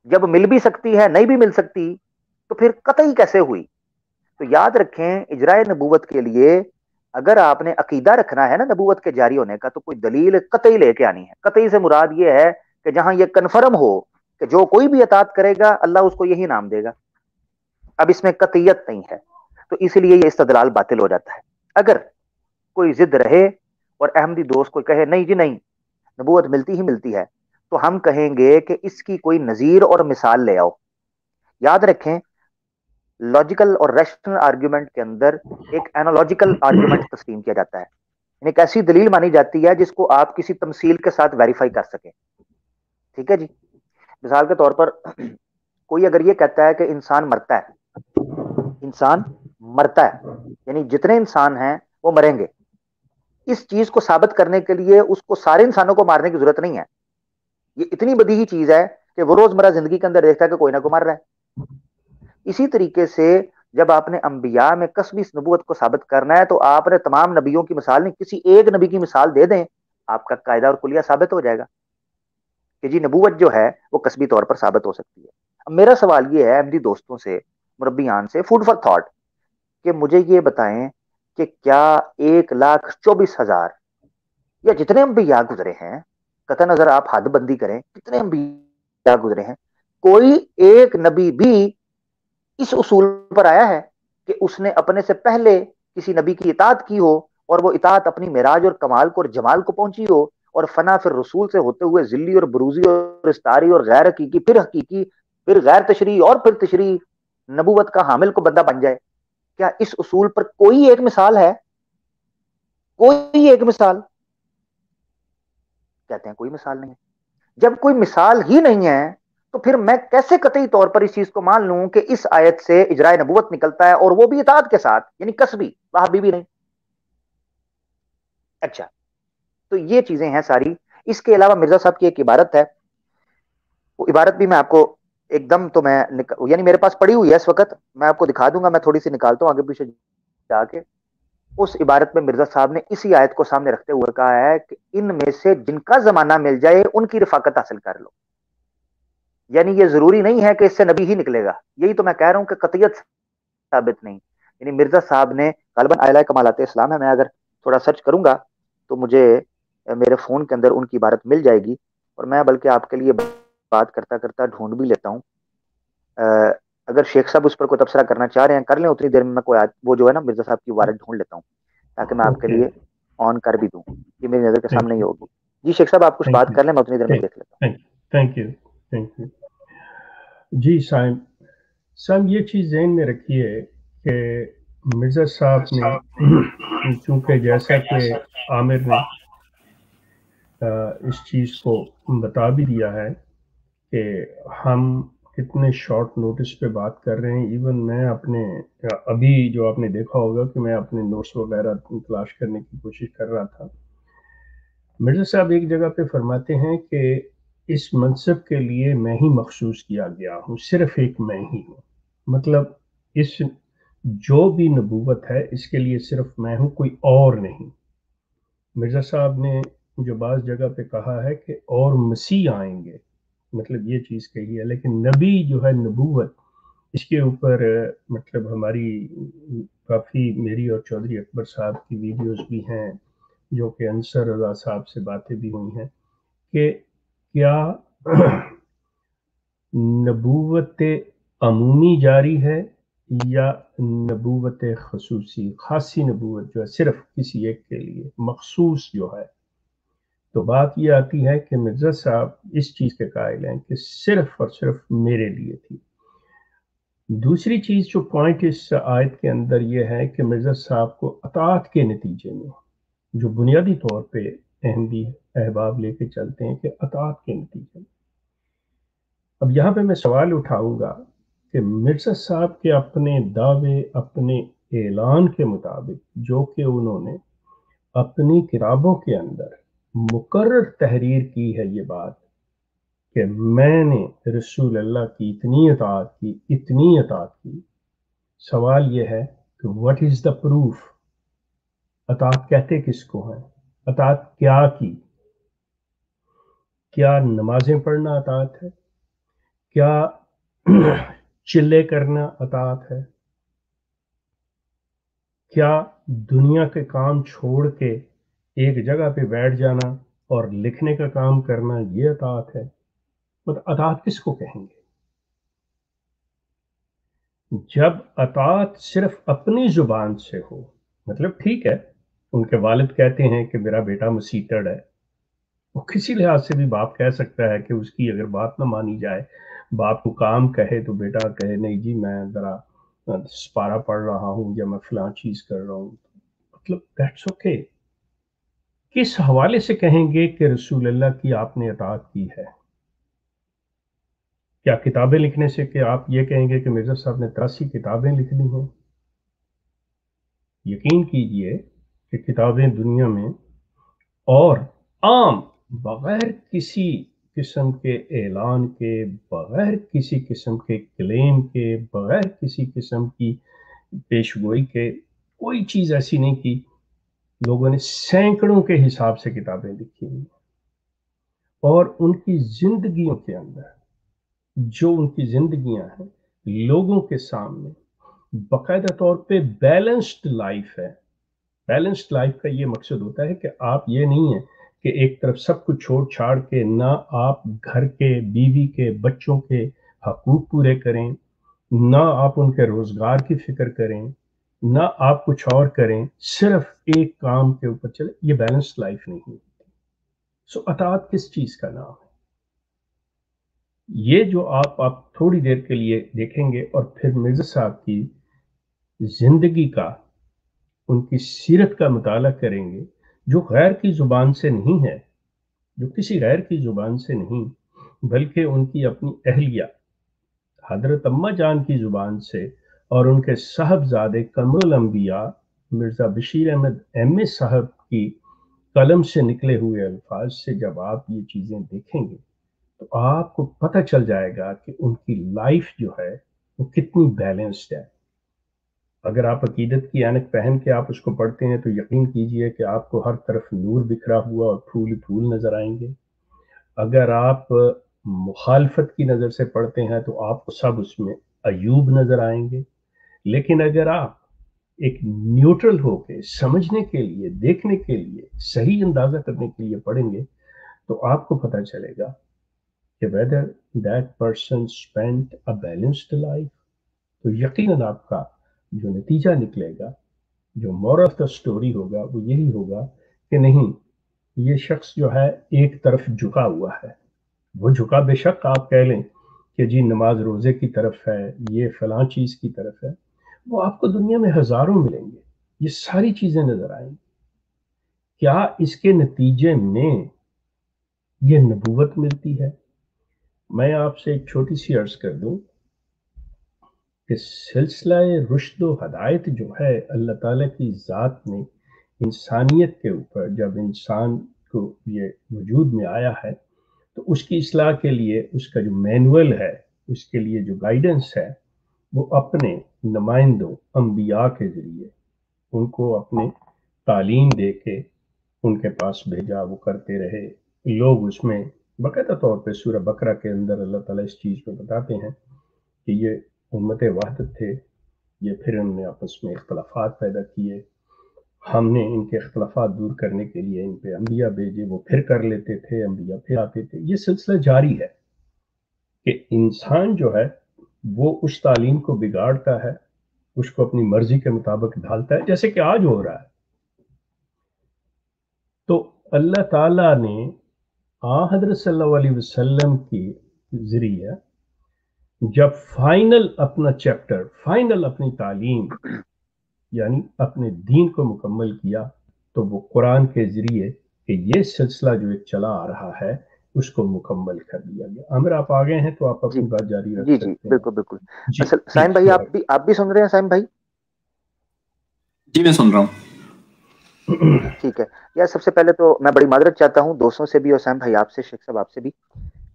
जब मिल भी सकती है, नहीं भी मिल सकती तो फिर कतई कैसे हुई? तो याद रखें, इजराय नबूवत के लिए अगर आपने अकीदा रखना है ना नबूवत के जारी होने का तो कोई दलील कतई लेके आनी है। कतई से मुराद ये है कि जहाँ ये कन्फर्म हो कि जो कोई भी अतात करेगा, अल्लाह उसको यही नाम देगा। अब इसमें कतियत नहीं है तो इसलिए ये इस्तदलाल बातिल हो जाता है। अगर कोई जिद रहे और अहमदी दोस्त कोई कहे, नहीं जी, नहीं नबूत मिलती ही मिलती है तो हम कहेंगे कि इसकी कोई नज़ीर और मिसाल ले आओ। याद रखें लॉजिकल और रैशनल आर्ग्यूमेंट के अंदर एक एनोलॉजिकल आर्ग्यूमेंट तस्लीम किया जाता है। एक ऐसी दलील मानी जाती है जिसको आप किसी तमसील के साथ वेरीफाई कर सकें। ठीक है जी? मिसाल के तौर पर, कोई अगर ये कहता है कि इंसान मरता है, इंसान मरता है, यानी जितने इंसान हैं, वो मरेंगे। इस चीज़ को साबित करने के लिए उसको सारे इंसानों को मारने की ज़रूरत नहीं है। ये इतनी बड़ी ही चीज़ है कि वो रोज़मर्रा ज़िंदगी के अंदर देखता है कि कोई ना कोई मर रहा है। इसी तरीके से जब आपने अंबिया में कसबी नबूत को साबित करना है तो आपने तमाम नबियों की मिसाल नहीं, किसी एक नबी की मिसाल दे दें, आपका कायदा और कुलिया साबित हो जाएगा। कि जी नबूवत जो है, वो कसबी तौर पर साबित हो सकती है। अब मेरा सवाल ये है अहमदी दोस्तों से मुरबियान से फ़ूड फॉर थॉट कि मुझे ये बताएँ कि क्या एक लाख चौबीस हज़ार, या जितने अंबिया गुजरे हैं कथा नज़र आप हदबंदी करें, कितने अंबिया गुजरे हैं, कोई एक नबी भी इस उसूल पर आया है कि उसने अपने से पहले किसी नबी की इतात की हो और वो इतात अपनी मेराज और कमाल को और जमाल को पहुँची हो और फना फिर रसूल से होते हुए जिल्ली और बरूजी और इस्तारी और गैर हकीकी, फिर हकीकी, फिर गैर तशरी और फिर तशरी नबूवत का हामिल को बंदा बन जाए। क्या इस उसूल पर कोई एक मिसाल है? कोई एक मिसाल? कहते हैं कोई मिसाल नहीं है। जब कोई मिसाल ही नहीं है तो फिर मैं कैसे कतई तौर पर इस चीज़ को मान लूँ कि इस आयत से इजराय नबूवत निकलता है और वो भी इताद के साथ, यानी कसबी, वहाँ भी नहीं। अच्छा तो ये चीज़ें हैं सारी। इसके अलावा मिर्ज़ा साहब की एक इबारत है। वो इबारत भी मैं आपको एकदम तो मैं यानी मेरे पास पड़ी हुई है इस वक्त। मैं आपको दिखा दूँगा, मैं थोड़ी सी निकालता हूँ आगे पीछे जाके। उस इबारत में मिर्ज़ा साहब ने इसी आयत को सामने रखते हुए कहा है कि इनमें से जिनका जमाना मिल जाए, उनकी रिफाकत हासिल कर लो। यानी ये ज़रूरी नहीं है कि इससे नबी ही निकलेगा। यही तो मैं कह रहा हूँ कि कतियत साबित नहीं। यानी मिर्ज़ा साहब ने गलबन आला कमालत इस्लाम है, मैं अगर थोड़ा सर्च करूँगा तो मुझे मेरे फ़ोन के अंदर उनकी इबारत मिल जाएगी। और मैं बल्कि आपके लिए बात करता करता ढूंढ भी लेता हूँ। अगर शेख साहब उस पर कोई तबसरा करना चाह रहे हैं कर लें उतनी देर में मैं कोई वो जो है ना मिर्ज़ा साहब की इबारत ढूंढ लेता हूँ ताकि मैं आपके लिए ऑन कर भी दूँ ये मेरी नज़र के सामने ही होगी। जी शेख साहब आप कुछ बात कर लें मैं उतनी देर में देख लेता हूँ। Thank you. Thank you. जी साइम साहब ये चीज़ जहन में रखिए कि मिर्ज़ा साहब ने चूँकि जैसा कि आमिर ने इस चीज़ को बता भी दिया है कि हम कितने शॉर्ट नोटिस पे बात कर रहे हैं। इवन मैं अपने अभी जो आपने देखा होगा कि मैं अपने नोट्स वगैरह तलाश करने की कोशिश कर रहा था। मिर्ज़ा साहब एक जगह पे फरमाते हैं कि इस मनसब के लिए मैं ही मखसूस किया गया हूँ, सिर्फ़ एक मैं ही हूँ। मतलब इस, जो भी नबूवत है, इसके लिए सिर्फ़ मैं हूँ, कोई और नहीं। मिर्ज़ा साहब ने जो बाज़ जगह पे कहा है कि और मसीह आएँगे। मतलब ये चीज़ कही है, लेकिन नबी जो है नबूवत, इसके ऊपर मतलब हमारी, काफ़ी मेरी और चौधरी अकबर साहब की वीडियोस भी हैं, जो कि अंसर रजा साहब से बातें भी हुई हैं, कि क्या नबूवत अमूमी जारी है या नबूवत खसूसी, खासी नबूवत जो है सिर्फ़ किसी एक के लिए, मखसूस जो है तो बात ये आती है कि मिर्ज़ा साहब इस चीज़ के कायल हैं कि सिर्फ़ और सिर्फ़ मेरे लिए थी। दूसरी चीज़ जो पॉइंट इस आयत के अंदर यह है कि मिर्ज़ा साहब को अतात के नतीजे में जो बुनियादी तौर पे अहमदी अहबाब लेके चलते हैं कि अतात के नतीजे में। अब यहाँ पे मैं सवाल उठाऊँगा कि मिर्ज़ा साहब के अपने दावे, अपने ऐलान के मुताबिक जो कि उन्होंने अपनी किताबों के अंदर मुकर्र तहरीर की है ये बात कि मैंने रसूल अल्लाह की इतनी अतात की, इतनी अतात की। सवाल यह है कि व्हाट इज़ द प्रूफ अतात कहते किसको हैं? अतात क्या की? क्या नमाजें पढ़ना अतात है? क्या चिल्ले करना अतात है? क्या दुनिया के काम छोड़ के एक जगह पे बैठ जाना और लिखने का काम करना ये अतात है। मतलब अतात किसको कहेंगे? जब अतात सिर्फ़ अपनी ज़ुबान से हो मतलब ठीक है, उनके वालिद कहते हैं कि मेरा बेटा मसीतड़ है। वो किसी लिहाज से भी बाप कह सकता है कि उसकी अगर बात ना मानी जाए, बाप को काम कहे तो बेटा कहे, नहीं जी, मैं ज़रा सपारा पढ़ रहा हूँ या मैं फलां चीज़ कर रहा हूँ। मतलब दैट्स ओके किस हवाले से कहेंगे कि रसूल अल्लाह की आपने अतात की है? क्या किताबें लिखने से कि आप ये कहेंगे कि मिर्ज़ा साहब ने तिरासी किताबें लिख दी हैं? यकीन कीजिए कि किताबें दुनिया में और आम बगैर किसी किस्म के ऐलान के, बगैर किसी किस्म के क्लेम के, बगैर किसी किस्म की पेशगोई के कोई चीज़ ऐसी नहीं की लोगों ने सैकड़ों के हिसाब से किताबें लिखी हुई और उनकी जिंदगियों के अंदर, जो उनकी जिंदगियाँ हैं, लोगों के सामने बाकायदा तौर पे बैलेंस्ड लाइफ है। बैलेंस्ड लाइफ का ये मकसद होता है कि आप ये नहीं है कि एक तरफ़ सब कुछ छोड़ छाड़ के ना आप घर के, बीवी के, बच्चों के हकूक पूरे करें, ना आप उनके रोज़गार की फ़िक्र करें। ना आप कुछ और करें, सिर्फ़ एक काम के ऊपर चले। ये बैलेंस लाइफ नहीं होती। सो अतात किस चीज़ का नाम है? ये जो आप आप थोड़ी देर के लिए देखेंगे और फिर मिर्ज़ा साहब की ज़िंदगी का, उनकी सीरत का मुताला करेंगे, जो गैर की ज़ुबान से नहीं है, जो किसी गैर की ज़ुबान से नहीं, बल्कि उनकी अपनी अहलिया, हज़रत अम्मा जान की ज़ुबान से और उनके साहबजादे कमरुल अम्बिया मिर्ज़ा बशीर अहमद एम ए साहब की कलम से निकले हुए अल्फाज से जब आप ये चीज़ें देखेंगे तो आपको पता चल जाएगा कि उनकी लाइफ जो है, वो कितनी बैलेंस्ड है। अगर आप अकीदत की एनक पहन के आप उसको पढ़ते हैं तो यकीन कीजिए कि आपको हर तरफ़ नूर बिखरा हुआ और फूल फूल नज़र आएँगे। अगर आप मुखालफत की नज़र से पढ़ते हैं तो आपको सब उसमें अयूब नज़र आएँगे। लेकिन अगर आप एक न्यूट्रल होके समझने के लिए, देखने के लिए, सही अंदाज़ा करने के लिए पढ़ेंगे तो आपको पता चलेगा कि whether that person spend a balanced life तो यकीनन आपका जो नतीजा निकलेगा, जो मोर ऑफ़ द स्टोरी होगा, वो यही होगा कि नहीं, ये शख्स जो है, एक तरफ़ झुका हुआ है। वो झुका बेशक, आप कह लें कि जी नमाज़ रोज़े की तरफ़ है, ये फलां चीज़ की तरफ़ है वो आपको दुनिया में हज़ारों मिलेंगे। ये सारी चीज़ें नज़र आएँगी। क्या इसके नतीजे में ये नबूवत मिलती है? मैं आपसे एक छोटी सी अर्ज़ कर दूँ कि सिलसिला रुशद हदायत जो है, अल्लाह ताला की ज़ात ने इंसानियत के ऊपर जब इंसान को ये वजूद में आया है तो उसकी असलाह के लिए उसका जो मैनुअल है, उसके लिए जो गाइडेंस है वो अपने नुमाइंदों अम्बिया के ज़रिए उनको अपने तालीम दे के उनके पास भेजा, वो करते रहे। लोग उसमें बाकायदा तौर पे सूर्य बकरा के अंदर अल्लाह ताला इस चीज़ को बताते हैं कि ये उम्मत वहदत थे, ये फिर उनने आपस में इख्तलाफात पैदा किए। हमने इनके अख्तलाफात दूर करने के लिए इन पे अम्बिया भेजे, वो फिर कर लेते थे अम्बिया फिर आते थे। ये सिलसिला जारी है कि इंसान जो है वो उस तालीम को बिगाड़ता है, उसको अपनी मर्ज़ी के मुताबिक ढालता है, जैसे कि आज हो रहा है। तो अल्लाह ताला ने आ सल्लल्लाहु वसल्लम की ज़रिए जब फाइनल अपना चैप्टर, फाइनल अपनी तालीम, यानी अपने दीन को मुकम्मल किया तो वो कुरान के ज़रिए कि ये सिलसिला जो एक चला आ रहा है उसको मुकम्मल कर दिया गया। अमर आप आ गए हैं तो आप अपनी बात जारी रख जी जी बिल्कुल बिल्कुल। असल साइम भाई आप भी आप भी सुन रहे हैं साइम भाई? जी मैं सुन रहा हूँ। ठीक है। यार सबसे पहले तो मैं बड़ी मादरत चाहता हूँ दोस्तों से भी और साइम भाई आपसे शेख साहब आपसे भी।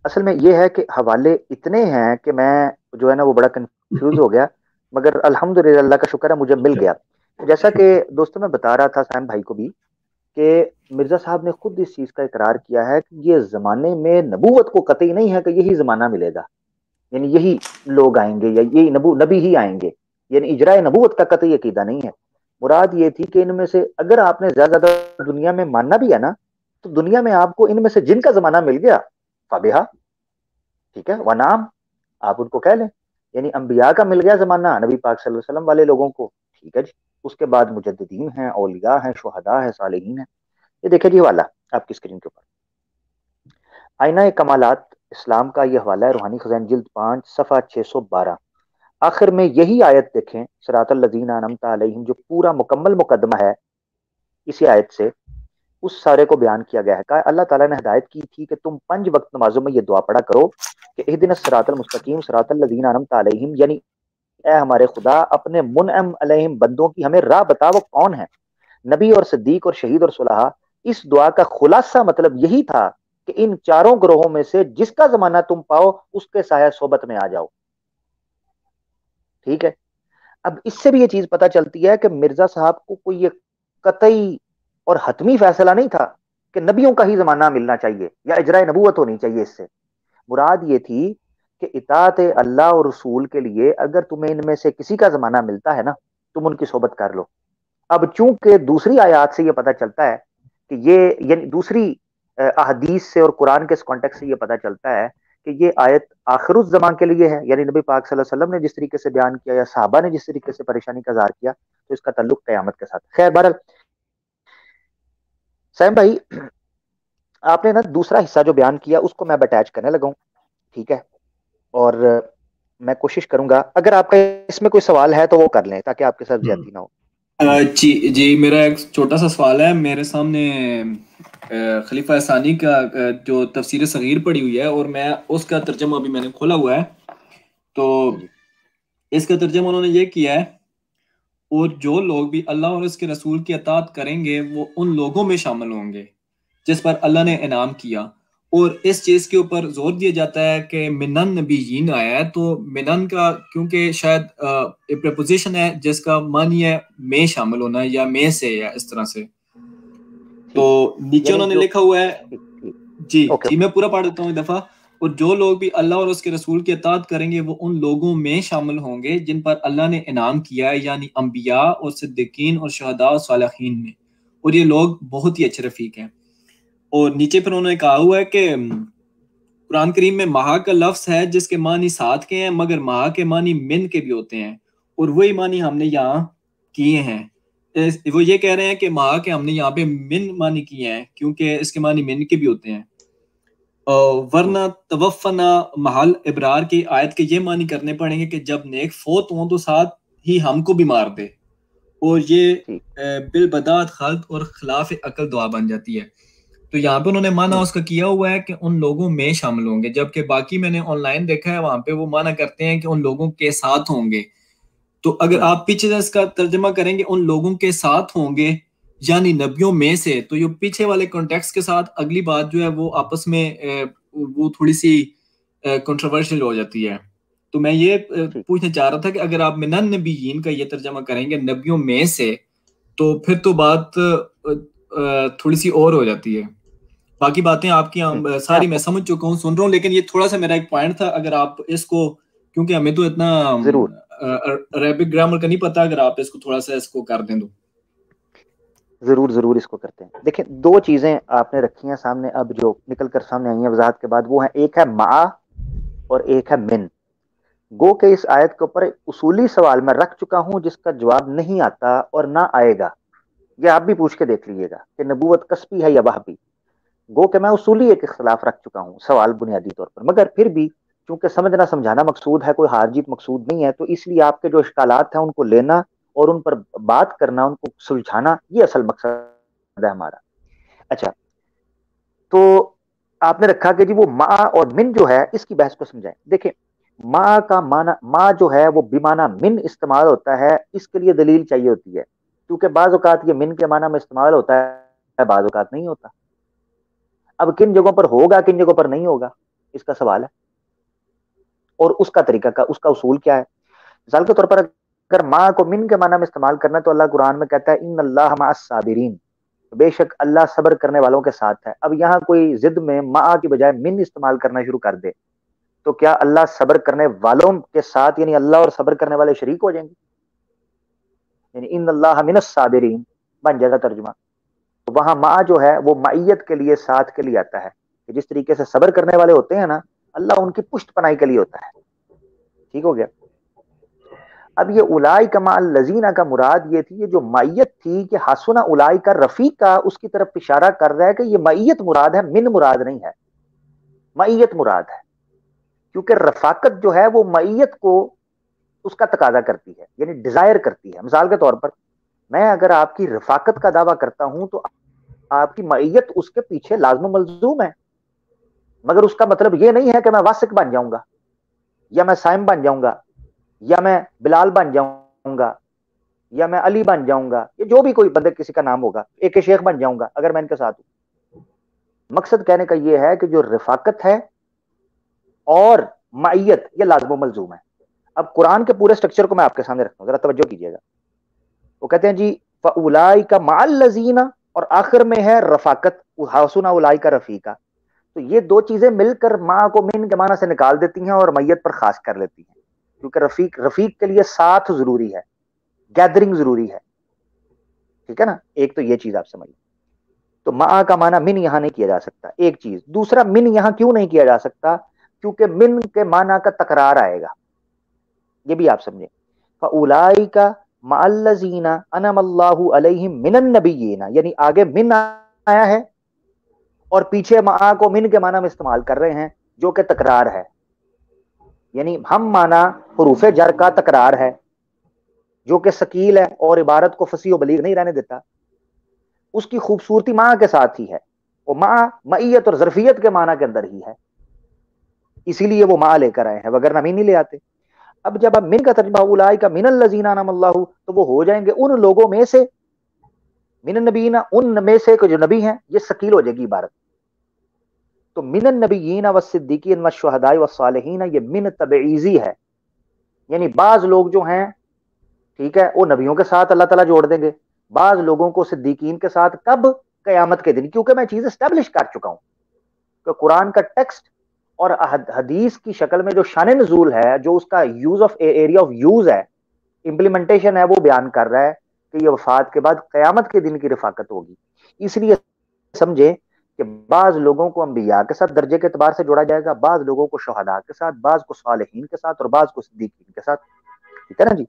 असल में ये है कि हवाले इतने हैं कि मैं जो है ना वो बड़ा कंफ्यूज हो गया मगर अल्हम्दुलिल्लाह का शुक्र है मुझे मिल गया। जैसा कि दोस्तों मैं बता रहा था सैम भाई को भी कि मिर्ज़ा साहब ने खुद इस चीज़ का इकरार किया है कि ये जमाने में नबूवत को कतई नहीं है कि यही जमाना मिलेगा। यानी यही लोग आएँगे या यही नबू, नबी ही आएँगे। यानी इजरा नबूवत का कतई अकीदा नहीं है। मुराद ये थी कि इनमें से अगर आपने ज़्यादा ज़्यादा दुनिया में मानना भी है ना तो दुनिया में आपको इनमें से जिनका जमाना मिल गया, फाबिहा, ठीक है, वनाम, आप उनको कह लें। यानी अंबिया का मिल गया जमाना, नबी पाक सल्लल्लाहु अलैहि वसल्लम वाले लोगों को। ठीक है जी उसके बाद मुजद्दीन हैं, औलिया हैं, शहदा है, सालहीन है। ये देखे जी हवाला आपकी स्क्रीन के ऊपर। आईना कमालात, इस्लाम का ये हवाला है, रूहानी खजान जिल्द पाँच, सफ़ा छः सौ बारह। आखिर में यही आयत देखें, सरातल्लजीन अनमता जो पूरा मुकम्मल मुकदमा है, इसी आयत से, उस सारे को बयान किया गया है। कहा, अल्लाह ताला ने हिदायत की थी कि तुम पंज वक्त नमाजों में ये दुआ पढ़ा करो कि एक दिन सरातल मुस्तकीम, सरातल्लजीन अनमता यानी ए हमारे खुदा, अपने मुनम अलैहिम बंदों की हमें राह बता वो कौन है? नबी और सिद्दीक और शहीद और सुलह, इस दुआ का खुलासा मतलब यही था कि इन चारों ग्रोहों में से जिसका जमाना तुम पाओ, उसके साया सोबत में आ जाओ। ठीक है? अब इससे भी ये चीज़ पता चलती है कि मिर्ज़ा साहब को कोई ये कतई और हतमी फैसला नहीं था कि नबियों का ही जमाना मिलना चाहिए, या इजरा नबूत होनी चाहिए इससे। मुराद ये थी कि इतात अल्लाह और रसूल के लिए अगर तुम्हें इनमें से किसी का जमाना मिलता है ना, तुम उनकी सोबत कर लो। अब चूँकि दूसरी आयात से यह पता चलता है कि ये, यानी दूसरी अहदीस से और कुरान के कॉन्टेक्ट से ये पता चलता है कि ये आयत आखिर उस जमान के लिए है। यानी नबी पाक वसल्लम ने जिस तरीके से बयान किया या साहबा ने जिस तरीके से परेशानी का जार किया तो इसका तल्लुक क्यामत के साथ। खैर बहरल सैम भाई, आपने ना दूसरा हिस्सा जो बयान किया, उसको मैं अटैच करने लगा ठीक है? और मैं कोशिश करूँगा अगर आपका इसमें कोई सवाल है तो वो कर लें ताकि आपके साथ ज़्यादा ना हो। जी जी मेरा एक छोटा सा सवाल है। मेरे सामने खलीफा सानी का जो तफसीर सगीर पड़ी हुई है और मैं उसका तर्जमा अभी मैंने खोला हुआ है। तो इसका तर्जमा उन्होंने ये किया है और जो लोग भी अल्लाह और उसके रसूल की अतात करेंगे वो उन लोगों में शामिल होंगे जिस पर अल्लाह ने इनाम किया। और इस चीज़ के ऊपर ज़ोर दिया जाता है कि मिनन नबीजीन आया है। तो मिनन का क्योंकि शायद प्रपोजिशन है जिसका मन है में शामिल होना है या में से या इस तरह से। तो नीचे उन्होंने लिखा हुआ है जी okay. जी मैं पूरा पढ़ देता हूँ दफ़ा। और जो लोग भी अल्लाह और उसके रसूल की अतात करेंगे वो उन लोगों में शामिल होंगे जिन पर अल्लाह ने इनाम किया है यानी अम्बिया और सिद्दीकीन और शहदा और सालहीन में। और ये लोग बहुत ही अच्छे रफीक हैं। और नीचे पर उन्होंने कहा हुआ है कि कुरान करीम में महा का लफ्स है जिसके मानी साथ के हैं मगर महा के मानी मिन के भी होते हैं। और वही मानी हमने यहाँ किए हैं। वो ये कह रहे हैं कि महा के हमने यहाँ पे मिन मानी किए हैं क्योंकि इसके मानी मिन के भी होते हैं। वरना तवफना महल इब्रार की आयत के ये मानी करने पड़ेंगे कि जब नेक फोत हो तो साथ ही हमको भी मार दे। और ये बिल बदात खल्त और खिलाफ अकल दुआ बन जाती है। तो यहाँ पे उन्होंने माना उसका किया हुआ है कि उन लोगों में शामिल होंगे जबकि बाकी मैंने ऑनलाइन देखा है वहाँ पे वो माना करते हैं कि उन लोगों के साथ होंगे। तो अगर आप पीछे से इसका तर्जमा करेंगे उन लोगों के साथ होंगे यानी नबियों में से तो ये पीछे वाले कॉन्टेक्स्ट के साथ अगली बात जो है वो आपस में वो थोड़ी सी कंट्रोवर्शियल हो जाती है। तो मैं ये पूछना चाह रहा था कि अगर आप मिनन नबीन का ये तर्जमा करेंगे नबियों में से तो फिर तो बात थोड़ी सी और हो जाती है। बाकी बातें आपकी हम्म। सारी मैं समझ चुका हूँ सुन रहा हूँ लेकिन ये थोड़ा सा मेरा एक पॉइंट था अगर आप इसको क्योंकि हमें तो इतना अरेबिक ग्रामर का नहीं पता अगर आप इसको थोड़ा सा इसको कर दें तो। ज़रूर ज़रूर इसको करते हैं। देखें दो चीज़ें आपने रखी हैं सामने अब जो निकल कर सामने आई हैं वजाहत के बाद वो है एक है मा और एक है मिन। गो के इस आयत के ऊपर उसूली सवाल मैं रख चुका हूँ जिसका जवाब नहीं आता और ना आएगा। ये आप भी पूछ के देख लीजिएगा कि नबूवत कस्बी है या वहबी। गो के मैं उसूली एक इख्तलाफ रख चुका हूँ, सवाल बुनियादी तौर पर। मगर फिर भी, चूँकि समझना, समझाना मकसूद है, कोई हार जीत मकसूद नहीं है तो इसलिए आपके जो इश्कालात हैं, उनको लेना और उन पर बात करना, उनको सुलझाना, ये असल मकसद है हमारा। अच्छा तो आपने रखा कि जी वो माँ और मिन जो है, इसकी बहस को समझाएँ। देखें माँ का माना, माँ जो है, वो बिमाना मिन इस्तेमाल होता है, इसके लिए दलील चाहिए होती है। क्योंकि बाज़ात ये मिन के माना में इस्तेमाल होता है बाज़ात नहीं होता। अब किन जगहों पर होगा, किन जगहों पर नहीं होगा, इसका सवाल है। और उसका तरीका का, उसका उसूल क्या है? मिसाल के तौर पर अगर माँ को मिन के माना में इस्तेमाल करना है तो अल्लाह कुरान में कहता है इन अल्लाह साबिरीन। बेशक अल्लाह सब्र करने वालों के साथ है। अब यहाँ कोई जिद में माँ की बजाय मिन इस्तेमाल करना शुरू कर दे तो क्या अल्लाह सब्र करने वालों के साथ, यानी अल्लाह और सब्र करने वाले शरीक हो जाएँगे? यानी इन अल्लाह मिन साबिरीन, बन जाएगा तर्जुमा। तो वहाँ माँ जो है, वो माइत के लिए, साथ के लिए आता है। कि जिस तरीके से सबर करने वाले होते हैं ना, अल्लाह उनकी पुष्ट पनाई के लिए होता है। ठीक हो गया? अब ये उलाई कमाल लजीना का मुराद ये थी, ये जो मैयत थी कि हसुना उलाई का रफी का, उसकी तरफ़ इशारा कर रहा है कि ये मैयत मुराद है, मिन मुराद नहीं है। मैयत मुराद है। क्योंकि रफाकत जो है, वो मैयत को उसका तकाजा करती है, यानी डिज़ायर करती है। मिसाल के तौर पर मैं अगर आपकी रफाकत का दावा करता हूँ तो आपकी मैयत उसके पीछे लाजम मलजूम है। मगर उसका मतलब ये नहीं है कि मैं वासिक बन जाऊँगा, या मैं साइम बन जाऊँगा, या मैं बिलाल बन जाऊँगा, या मैं अली बन जाऊँगा, या जो भी कोई बंदे किसी का नाम होगा, एक शेख बन जाऊँगा, अगर मैं इनके साथ हूँ। मकसद कहने का यह है कि जो रिफाकत है और मैयत यह लाजम मलजूम है। अब कुरान के पूरे स्ट्रक्चर को मैं आपके सामने रखता हूँ, जरा तवज्जो कीजिएगा। वो कहते हैं जी उलाई का माल लजीना और आखिर में है रफाकत हसुना उलाई का रफीका। तो ये दो चीज़ें मिलकर माँ को मिन के माना से निकाल देती हैं और मैयत पर खास कर लेती हैं। क्योंकि रफीक रफीक के लिए साथ ज़रूरी है गैदरिंग ज़रूरी है। ठीक है ना? एक तो ये चीज़ आप समझिए। तो माँ का माना मिन यहाँ नहीं किया जा सकता, एक चीज़। दूसरा, मिन यहाँ क्यों नहीं किया जा सकता? क्योंकि मिन के माना का तकरार आएगा। ये भी आप समझे फलाई का यानी आगे मिन आया है और पीछे मा को मिन के माना में इस्तेमाल कर रहे हैं, जो कि तकरार है। यानी हम माना हरूफ जर का तकरार है, जो कि शकील है और इबारत को फसी बलीग नहीं रहने देता। उसकी खूबसूरती माँ के साथ ही है वो माँ मैयत और जरफियत के माना के अंदर ही है। इसीलिए वो माँ लेकर आए हैं वगैरह मीन नहीं ले आते। अब जब अब मिन का तर्जमा उलाई का मिनल लजीना नाम अल्लाह तो वो हो जाएँगे उन लोगों में से मिन नबीना, उन में से जो नबी हैं, ये शकील हो जाएगी इबारत तो मिन नबीन व सिद्दीकीन व शहदाई व सालहीन, ये मिन तबीज़ी है। यानी बाज लोग जो हैं, ठीक है, वो नबियों के साथ अल्लाह ताला जोड़ देंगे। बाज लोगों को सिद्दीकीन के साथ कब कयामत के दिन, क्योंकि मैं चीज़ स्टैब्लिश कर चुका हूँ, कि कुरान का टेक्स्ट और हदीस की शक्ल में जो शान नजूल है, जो उसका use of area of use है इम्प्लीमेंटेशन है, वो बयान कर रहा है कि ये वफात के बाद क्यामत के दिन की रफाकत होगी। इसलिए समझे कि बाज लोगों को अम्बिया के साथ दर्जे के अतबार से जोड़ा जाएगा, बाज लोगों को शहदा के साथ, बाज को सालहीन के साथ और बाज को सिद्दीकीन के साथ। ठीक है ना जी?